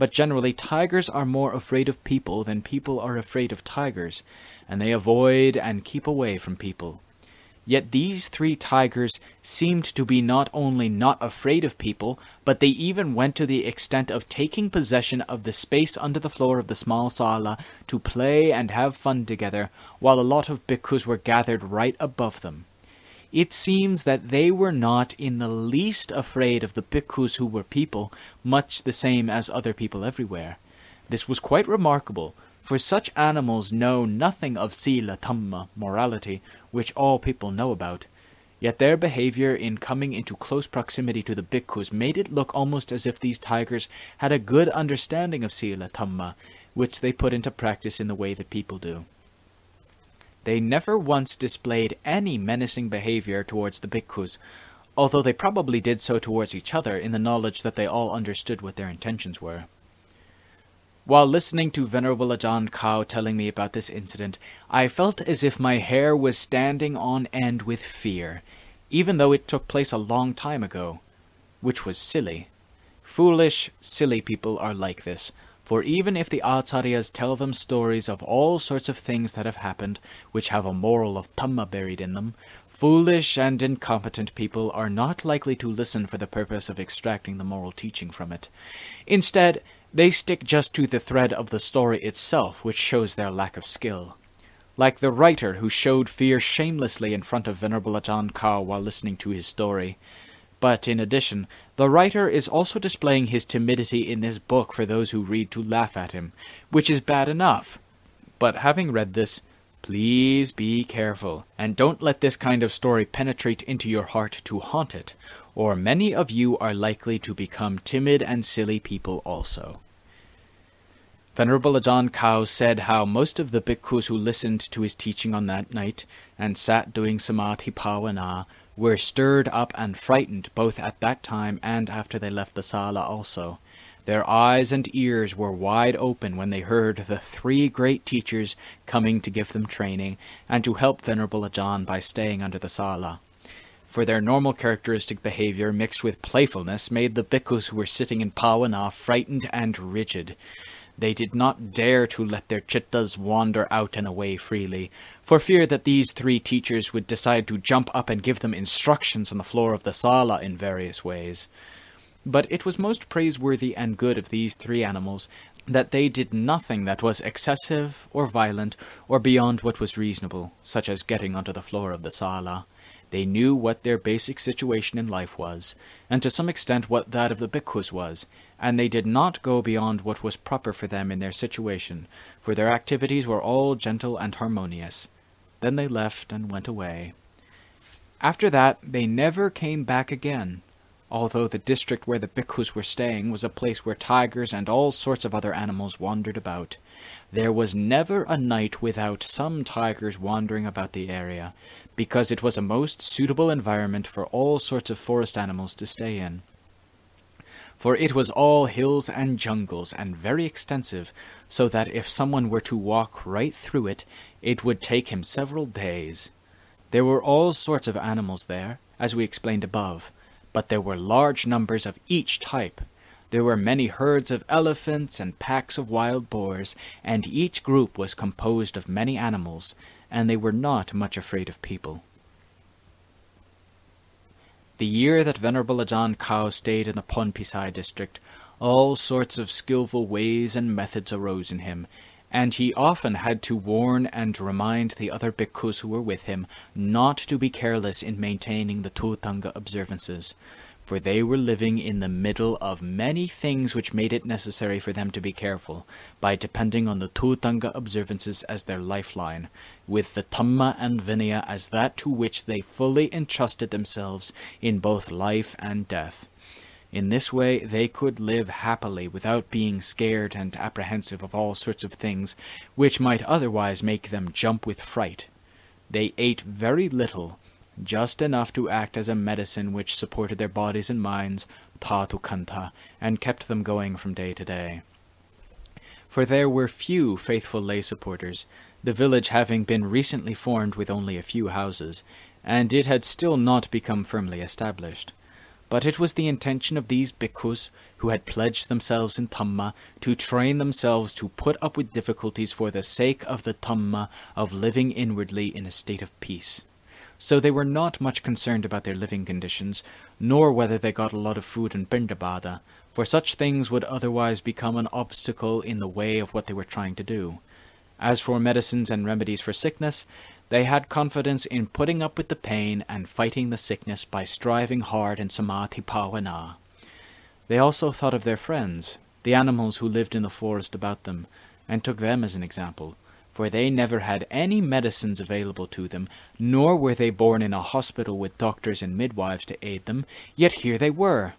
but generally tigers are more afraid of people than people are afraid of tigers, and they avoid and keep away from people. Yet these three tigers seemed to be not only not afraid of people, but they even went to the extent of taking possession of the space under the floor of the small sala to play and have fun together, while a lot of bhikkhus were gathered right above them it seems that they were not in the least afraid of the bhikkhus who were people, much the same as other people everywhere. This was quite remarkable, for such animals know nothing of sila dhamma, morality, which all people know about. Yet their behavior in coming into close proximity to the bhikkhus made it look almost as if these tigers had a good understanding of sila dhamma, which they put into practice in the way that people do. They never once displayed any menacing behavior towards the bhikkhus, although they probably did so towards each other in the knowledge that they all understood what their intentions were. While listening to Venerable Ajahn Khao telling me about this incident, I felt as if my hair was standing on end with fear, even though it took place a long time ago, which was silly. Foolish, silly people are like this, for even if the acharyas tell them stories of all sorts of things that have happened, which have a moral of dhamma buried in them, foolish and incompetent people are not likely to listen for the purpose of extracting the moral teaching from it. Instead, they stick just to the thread of the story itself, which shows their lack of skill. Like the writer who showed fear shamelessly in front of Venerable Ajahn while listening to his story. But in addition, the writer is also displaying his timidity in this book for those who read to laugh at him, which is bad enough. But having read this, please be careful, and don't let this kind of story penetrate into your heart to haunt it, or many of you are likely to become timid and silly people also. Venerable Ajahn Khao said how most of the bhikkhus who listened to his teaching on that night and sat doing samadhi bhavana were stirred up and frightened both at that time and after they left the sala also. Their eyes and ears were wide open when they heard the three great teachers coming to give them training and to help Venerable Ajahn by staying under the sala. For their normal characteristic behavior mixed with playfulness made the bhikkhus who were sitting in bhavana frightened and rigid. They did not dare to let their chittas wander out and away freely, for fear that these three teachers would decide to jump up and give them instructions on the floor of the sala in various ways. But it was most praiseworthy and good of these three animals that they did nothing that was excessive or violent or beyond what was reasonable, such as getting onto the floor of the sala. They knew what their basic situation in life was, and to some extent what that of the bhikkhus was, and they did not go beyond what was proper for them in their situation, for their activities were all gentle and harmonious. Then they left and went away. After that, they never came back again, although the district where the bhikkhus were staying was a place where tigers and all sorts of other animals wandered about. There was never a night without some tigers wandering about the area, because it was a most suitable environment for all sorts of forest animals to stay in. For it was all hills and jungles, and very extensive, so that if someone were to walk right through it, it would take him several days. There were all sorts of animals there, as we explained above, but there were large numbers of each type. There were many herds of elephants and packs of wild boars, and each group was composed of many animals, and they were not much afraid of people. The year that Venerable Ajahn Chah stayed in the Phon Phisai district, all sorts of skilful ways and methods arose in him, and he often had to warn and remind the other bhikkhus who were with him not to be careless in maintaining the Dhutanga observances for they were living in the middle of many things which made it necessary for them to be careful, by depending on the Dhutanga observances as their lifeline, with the Dhamma and Vinaya as that to which they fully entrusted themselves in both life and death. In this way they could live happily without being scared and apprehensive of all sorts of things which might otherwise make them jump with fright. They ate very little, just enough to act as a medicine which supported their bodies and minds, dhatu khandha, and kept them going from day to day. For there were few faithful lay supporters, the village having been recently formed with only a few houses, and it had still not become firmly established. But it was the intention of these bhikkhus, who had pledged themselves in Dhamma, to train themselves to put up with difficulties for the sake of the Dhamma of living inwardly in a state of peace so they were not much concerned about their living conditions, nor whether they got a lot of food in pindapata, for such things would otherwise become an obstacle in the way of what they were trying to do. As for medicines and remedies for sickness, they had confidence in putting up with the pain and fighting the sickness by striving hard in samadhi bhavana. They also thought of their friends, the animals who lived in the forest about them, and took them as an example for they never had any medicines available to them, nor were they born in a hospital with doctors and midwives to aid them, yet here they were,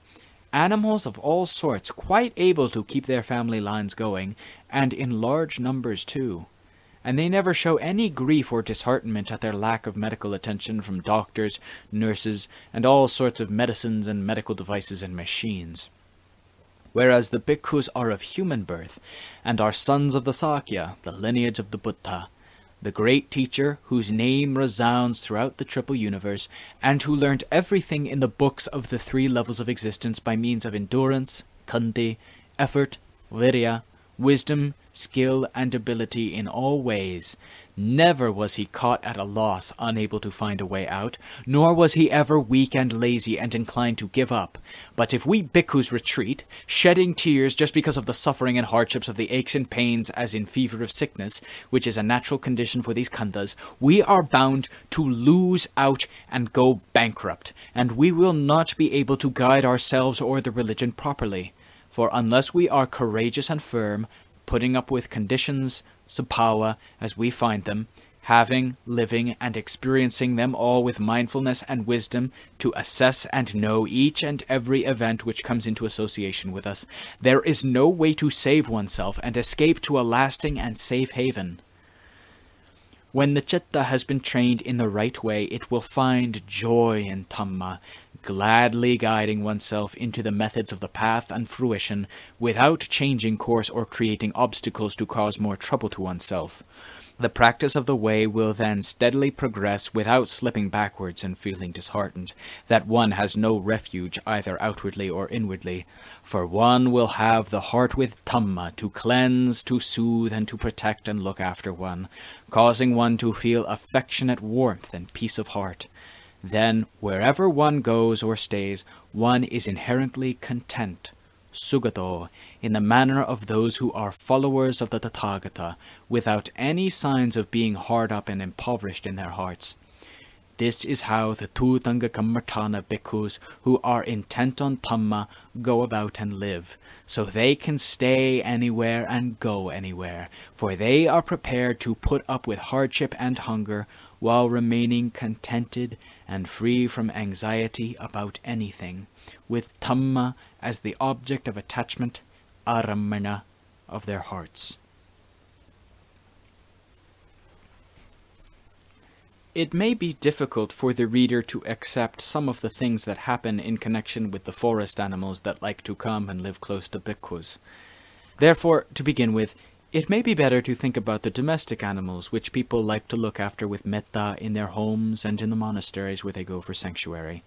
animals of all sorts, quite able to keep their family lines going, and in large numbers too. And they never show any grief or disheartenment at their lack of medical attention from doctors, nurses, and all sorts of medicines and medical devices and machines whereas the bhikkhus are of human birth, and are sons of the Sakya, the lineage of the Buddha, the great teacher whose name resounds throughout the triple universe, and who learnt everything in the books of the three levels of existence by means of endurance, khanti, effort, virya, wisdom, skill, and ability in all ways, Never was he caught at a loss, unable to find a way out, nor was he ever weak and lazy and inclined to give up. But if we bhikkhus retreat, shedding tears just because of the suffering and hardships of the aches and pains as in fever of sickness, which is a natural condition for these khandhas, we are bound to lose out and go bankrupt, and we will not be able to guide ourselves or the religion properly. For unless we are courageous and firm, putting up with conditions, sabhava, as we find them, having, living, and experiencing them all with mindfulness and wisdom to assess and know each and every event which comes into association with us, there is no way to save oneself and escape to a lasting and safe haven. When the chitta has been trained in the right way, it will find joy in Dhamma, gladly guiding oneself into the methods of the path and fruition without changing course or creating obstacles to cause more trouble to oneself. The practice of the way will then steadily progress without slipping backwards and feeling disheartened that one has no refuge either outwardly or inwardly, for one will have the heart with Dhamma to cleanse, to soothe, and to protect and look after one, causing one to feel affectionate warmth and peace of heart. Then, wherever one goes or stays, one is inherently content, sugato, in the manner of those who are followers of the Tathagata, without any signs of being hard up and impoverished in their hearts. This is how the Dhutanga Kammatthana bhikkhus who are intent on Dhamma go about and live, so they can stay anywhere and go anywhere, for they are prepared to put up with hardship and hunger while remaining contented and free from anxiety about anything, with Dhamma as the object of attachment, aramana, of their hearts. It may be difficult for the reader to accept some of the things that happen in connection with the forest animals that like to come and live close to bhikkhus. Therefore, to begin with, it may be better to think about the domestic animals which people like to look after with metta in their homes and in the monasteries where they go for sanctuary.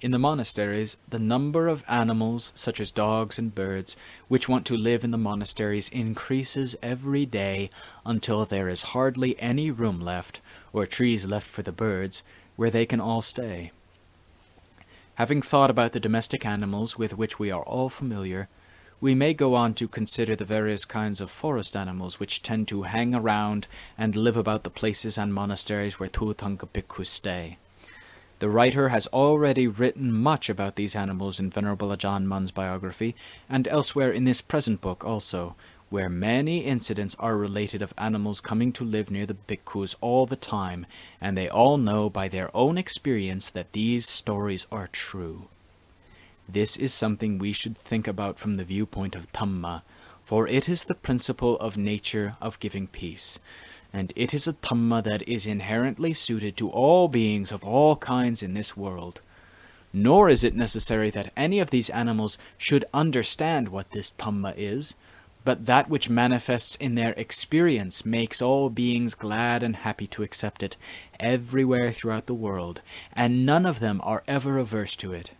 In the monasteries, the number of animals, such as dogs and birds, which want to live in the monasteries increases every day until there is hardly any room left, or trees left for the birds, where they can all stay. Having thought about the domestic animals with which we are all familiar, we may go on to consider the various kinds of forest animals which tend to hang around and live about the places and monasteries where Dhutanga bhikkhus stay. The writer has already written much about these animals in Venerable Ajahn Mun's biography, and elsewhere in this present book also, where many incidents are related of animals coming to live near the bhikkhus all the time, and they all know by their own experience that these stories are true. This is something we should think about from the viewpoint of Dhamma, for it is the principle of nature of giving peace and it is a Dhamma that is inherently suited to all beings of all kinds in this world. Nor is it necessary that any of these animals should understand what this Dhamma is, but that which manifests in their experience makes all beings glad and happy to accept it everywhere throughout the world, and none of them are ever averse to it.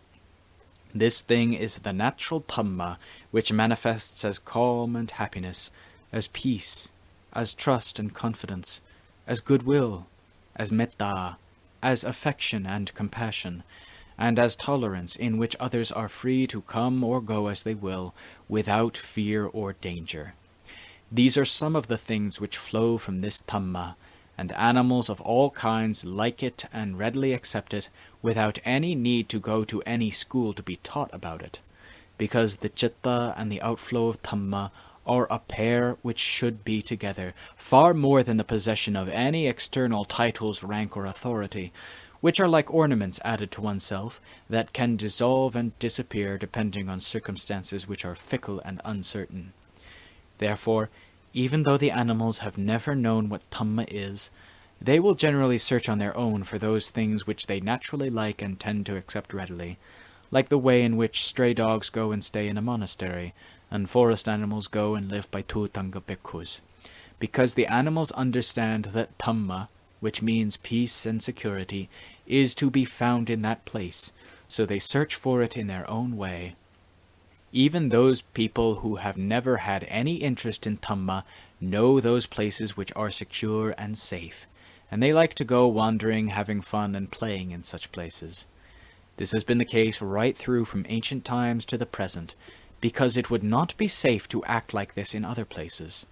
This thing is the natural Dhamma, which manifests as calm and happiness, as peace, as trust and confidence, as goodwill, as metta, as affection and compassion, and as tolerance in which others are free to come or go as they will, without fear or danger. These are some of the things which flow from this Dhamma, and animals of all kinds like it and readily accept it without any need to go to any school to be taught about it, because the citta and the outflow of Dhamma are a pair which should be together, far more than the possession of any external titles, rank, or authority, which are like ornaments added to oneself, that can dissolve and disappear depending on circumstances which are fickle and uncertain. Therefore, even though the animals have never known what Dhamma is, they will generally search on their own for those things which they naturally like and tend to accept readily, like the way in which stray dogs go and stay in a monastery, and forest animals go and live by Dhutanga bhikkhus, because the animals understand that Dhamma, which means peace and security, is to be found in that place, so they search for it in their own way. Even those people who have never had any interest in Dhamma know those places which are secure and safe, and they like to go wandering, having fun, and playing in such places. This has been the case right through from ancient times to the present, because it would not be safe to act like this in other places.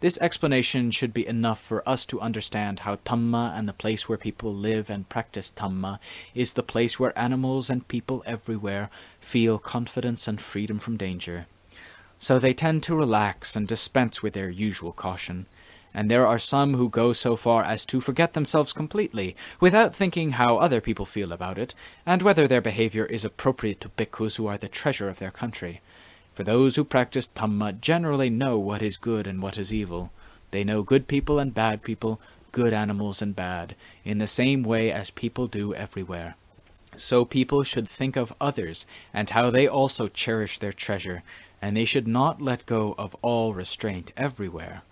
This explanation should be enough for us to understand how Dhamma and the place where people live and practice Dhamma is the place where animals and people everywhere feel confidence and freedom from danger. So they tend to relax and dispense with their usual caution, and there are some who go so far as to forget themselves completely, without thinking how other people feel about it, and whether their behavior is appropriate to bhikkhus who are the treasure of their country. For those who practice Dhamma generally know what is good and what is evil. They know good people and bad people, good animals and bad, in the same way as people do everywhere. So people should think of others, and how they also cherish their treasure, and they should not let go of all restraint everywhere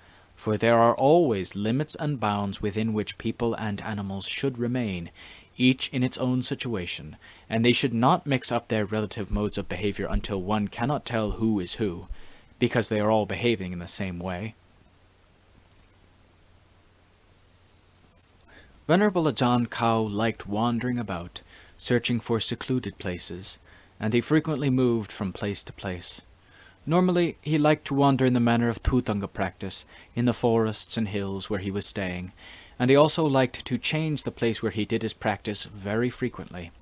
for there are always limits and bounds within which people and animals should remain, each in its own situation, and they should not mix up their relative modes of behavior until one cannot tell who is who, because they are all behaving in the same way. Venerable Ajahn Khao liked wandering about, searching for secluded places, and he frequently moved from place to place. Normally, he liked to wander in the manner of Dhutanga practice, in the forests and hills where he was staying, and he also liked to change the place where he did his practice very frequently.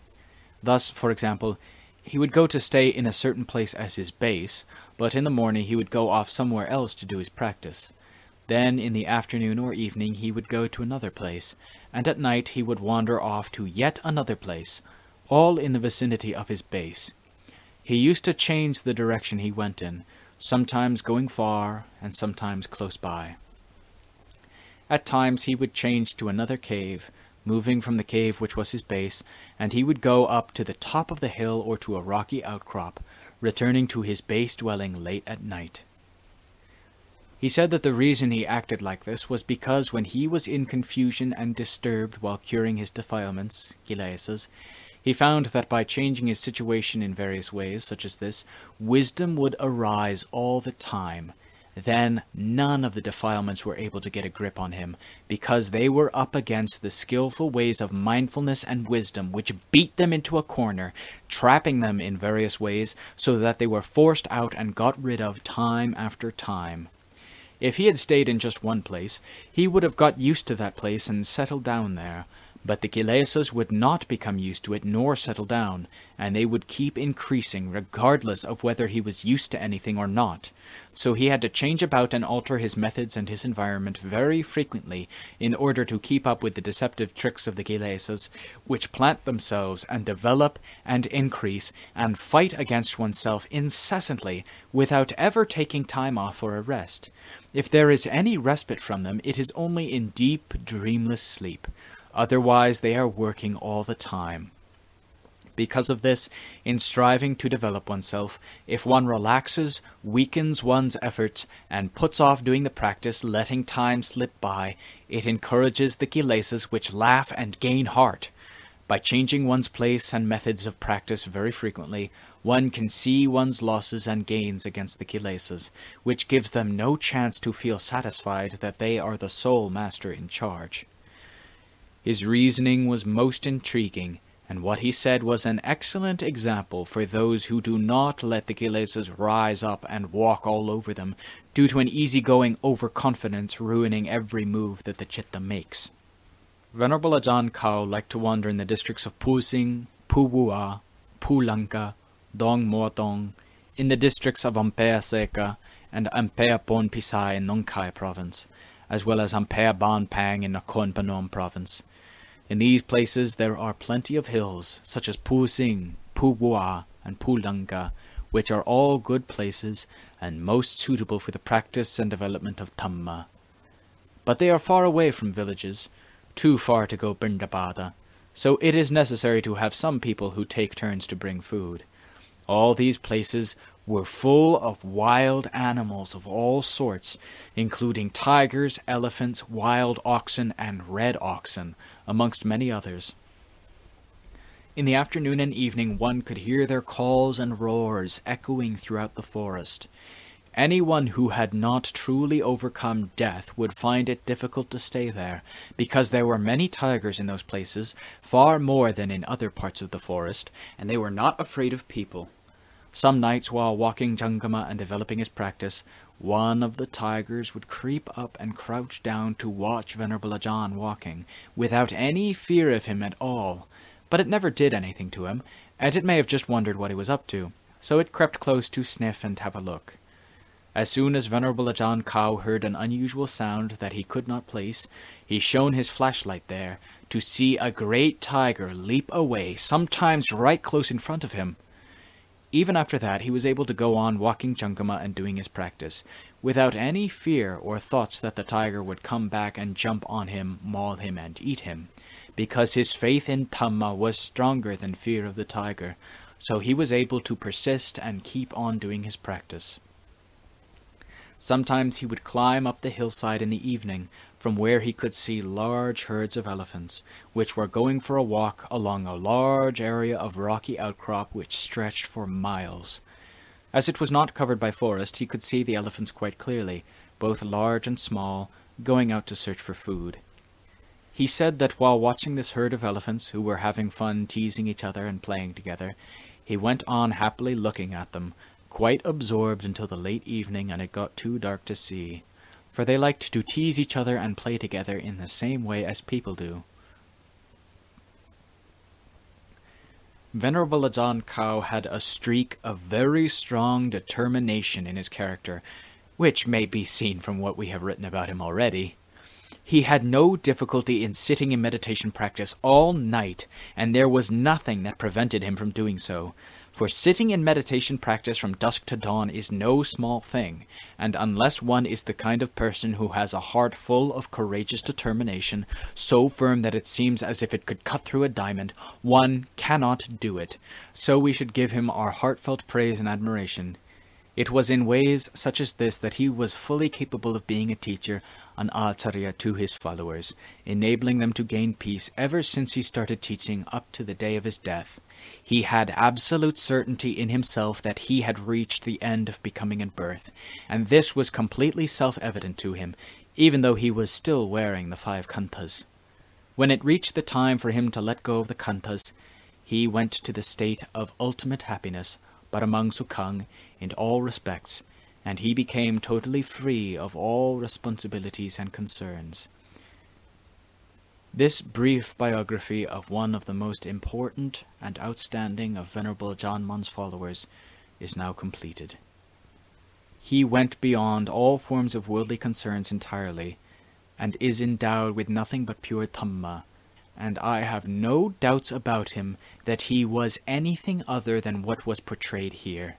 Thus, for example, he would go to stay in a certain place as his base, but in the morning he would go off somewhere else to do his practice. Then, in the afternoon or evening, he would go to another place, and at night he would wander off to yet another place, all in the vicinity of his base. He used to change the direction he went in, sometimes going far and sometimes close by. At times he would change to another cave, moving from the cave which was his base, and he would go up to the top of the hill or to a rocky outcrop, returning to his base dwelling late at night. He said that the reason he acted like this was because when he was in confusion and disturbed while curing his defilements, kilesas, he found that by changing his situation in various ways, such as this, wisdom would arise all the time. Then none of the defilements were able to get a grip on him, because they were up against the skilful ways of mindfulness and wisdom, which beat them into a corner, trapping them in various ways, so that they were forced out and got rid of time after time. If he had stayed in just one place, he would have got used to that place and settled down there. But the Kilesas would not become used to it nor settle down, and they would keep increasing regardless of whether he was used to anything or not. So he had to change about and alter his methods and his environment very frequently in order to keep up with the deceptive tricks of the Kilesas, which plant themselves and develop and increase and fight against oneself incessantly without ever taking time off for a rest. If there is any respite from them, it is only in deep, dreamless sleep. Otherwise, they are working all the time. Because of this, in striving to develop oneself, if one relaxes, weakens one's efforts, and puts off doing the practice, letting time slip by, it encourages the kilesas which laugh and gain heart. By changing one's place and methods of practice very frequently, one can see one's losses and gains against the kilesas, which gives them no chance to feel satisfied that they are the sole master in charge. His reasoning was most intriguing, and what he said was an excellent example for those who do not let the kilesas rise up and walk all over them, due to an easygoing overconfidence ruining every move that the chitta makes. Venerable Ajahn Khao liked to wander in the districts of Pusing, Puwua, Pulanka, Dong Motong, in the districts of Ampea Seka and Ampea Phon Phisai in Nong Khai province, as well as Ampea Ban Pang in Nakhon Phanom province. In these places there are plenty of hills, such as Pu Sing, Pu Bua, and Pu which are all good places and most suitable for the practice and development of Dhamma. But they are far away from villages, too far to go pindapata, so it is necessary to have some people who take turns to bring food. All these places were full of wild animals of all sorts, including tigers, elephants, wild oxen, and red oxen, amongst many others. In the afternoon and evening one could hear their calls and roars echoing throughout the forest. Anyone who had not truly overcome death would find it difficult to stay there, because there were many tigers in those places, far more than in other parts of the forest, and they were not afraid of people. Some nights, while walking Chankama and developing his practice, one of the tigers would creep up and crouch down to watch Venerable Ajahn walking, without any fear of him at all. But it never did anything to him, and it may have just wondered what he was up to, so it crept close to sniff and have a look. As soon as Venerable Ajahn Khao heard an unusual sound that he could not place, he shone his flashlight there, to see a great tiger leap away, sometimes right close in front of him. Even after that, he was able to go on walking Chankama and doing his practice, without any fear or thoughts that the tiger would come back and jump on him, maul him, and eat him, because his faith in Dhamma was stronger than fear of the tiger, so he was able to persist and keep on doing his practice. Sometimes he would climb up the hillside in the evening, from where he could see large herds of elephants, which were going for a walk along a large area of rocky outcrop which stretched for miles. As it was not covered by forest, he could see the elephants quite clearly, both large and small, going out to search for food. He said that while watching this herd of elephants, who were having fun teasing each other and playing together, he went on happily looking at them, quite absorbed until the late evening and it got too dark to see, for they liked to tease each other and play together in the same way as people do. Venerable Ajahn Khao had a streak of very strong determination in his character, which may be seen from what we have written about him already. He had no difficulty in sitting in meditation practice all night, and there was nothing that prevented him from doing so, for sitting in meditation practice from dusk to dawn is no small thing, and unless one is the kind of person who has a heart full of courageous determination, so firm that it seems as if it could cut through a diamond, one cannot do it. So we should give him our heartfelt praise and admiration. It was in ways such as this that he was fully capable of being a teacher, an acharya to his followers, enabling them to gain peace ever since he started teaching up to the day of his death. He had absolute certainty in himself that he had reached the end of becoming and birth, and this was completely self-evident to him, even though he was still wearing the five khandhas. When it reached the time for him to let go of the khandhas, he went to the state of ultimate happiness, Paramang Sukhang, in all respects, and he became totally free of all responsibilities and concerns. This brief biography of one of the most important and outstanding of Venerable Ajaan Mun's followers is now completed. He went beyond all forms of worldly concerns entirely, and is endowed with nothing but pure Dhamma, and I have no doubts about him that he was anything other than what was portrayed here.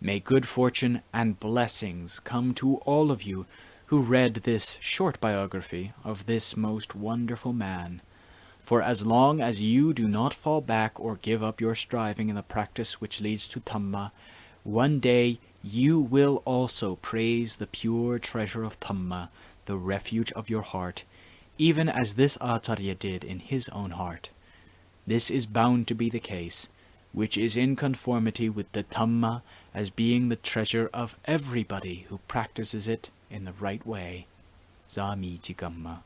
May good fortune and blessings come to all of you who read this short biography of this most wonderful man. For as long as you do not fall back or give up your striving in the practice which leads to Dhamma, one day you will also praise the pure treasure of Dhamma, the refuge of your heart, even as this Acharya did in his own heart. This is bound to be the case, which is in conformity with the Dhamma as being the treasure of everybody who practices it in the right way. Zami Jigamma.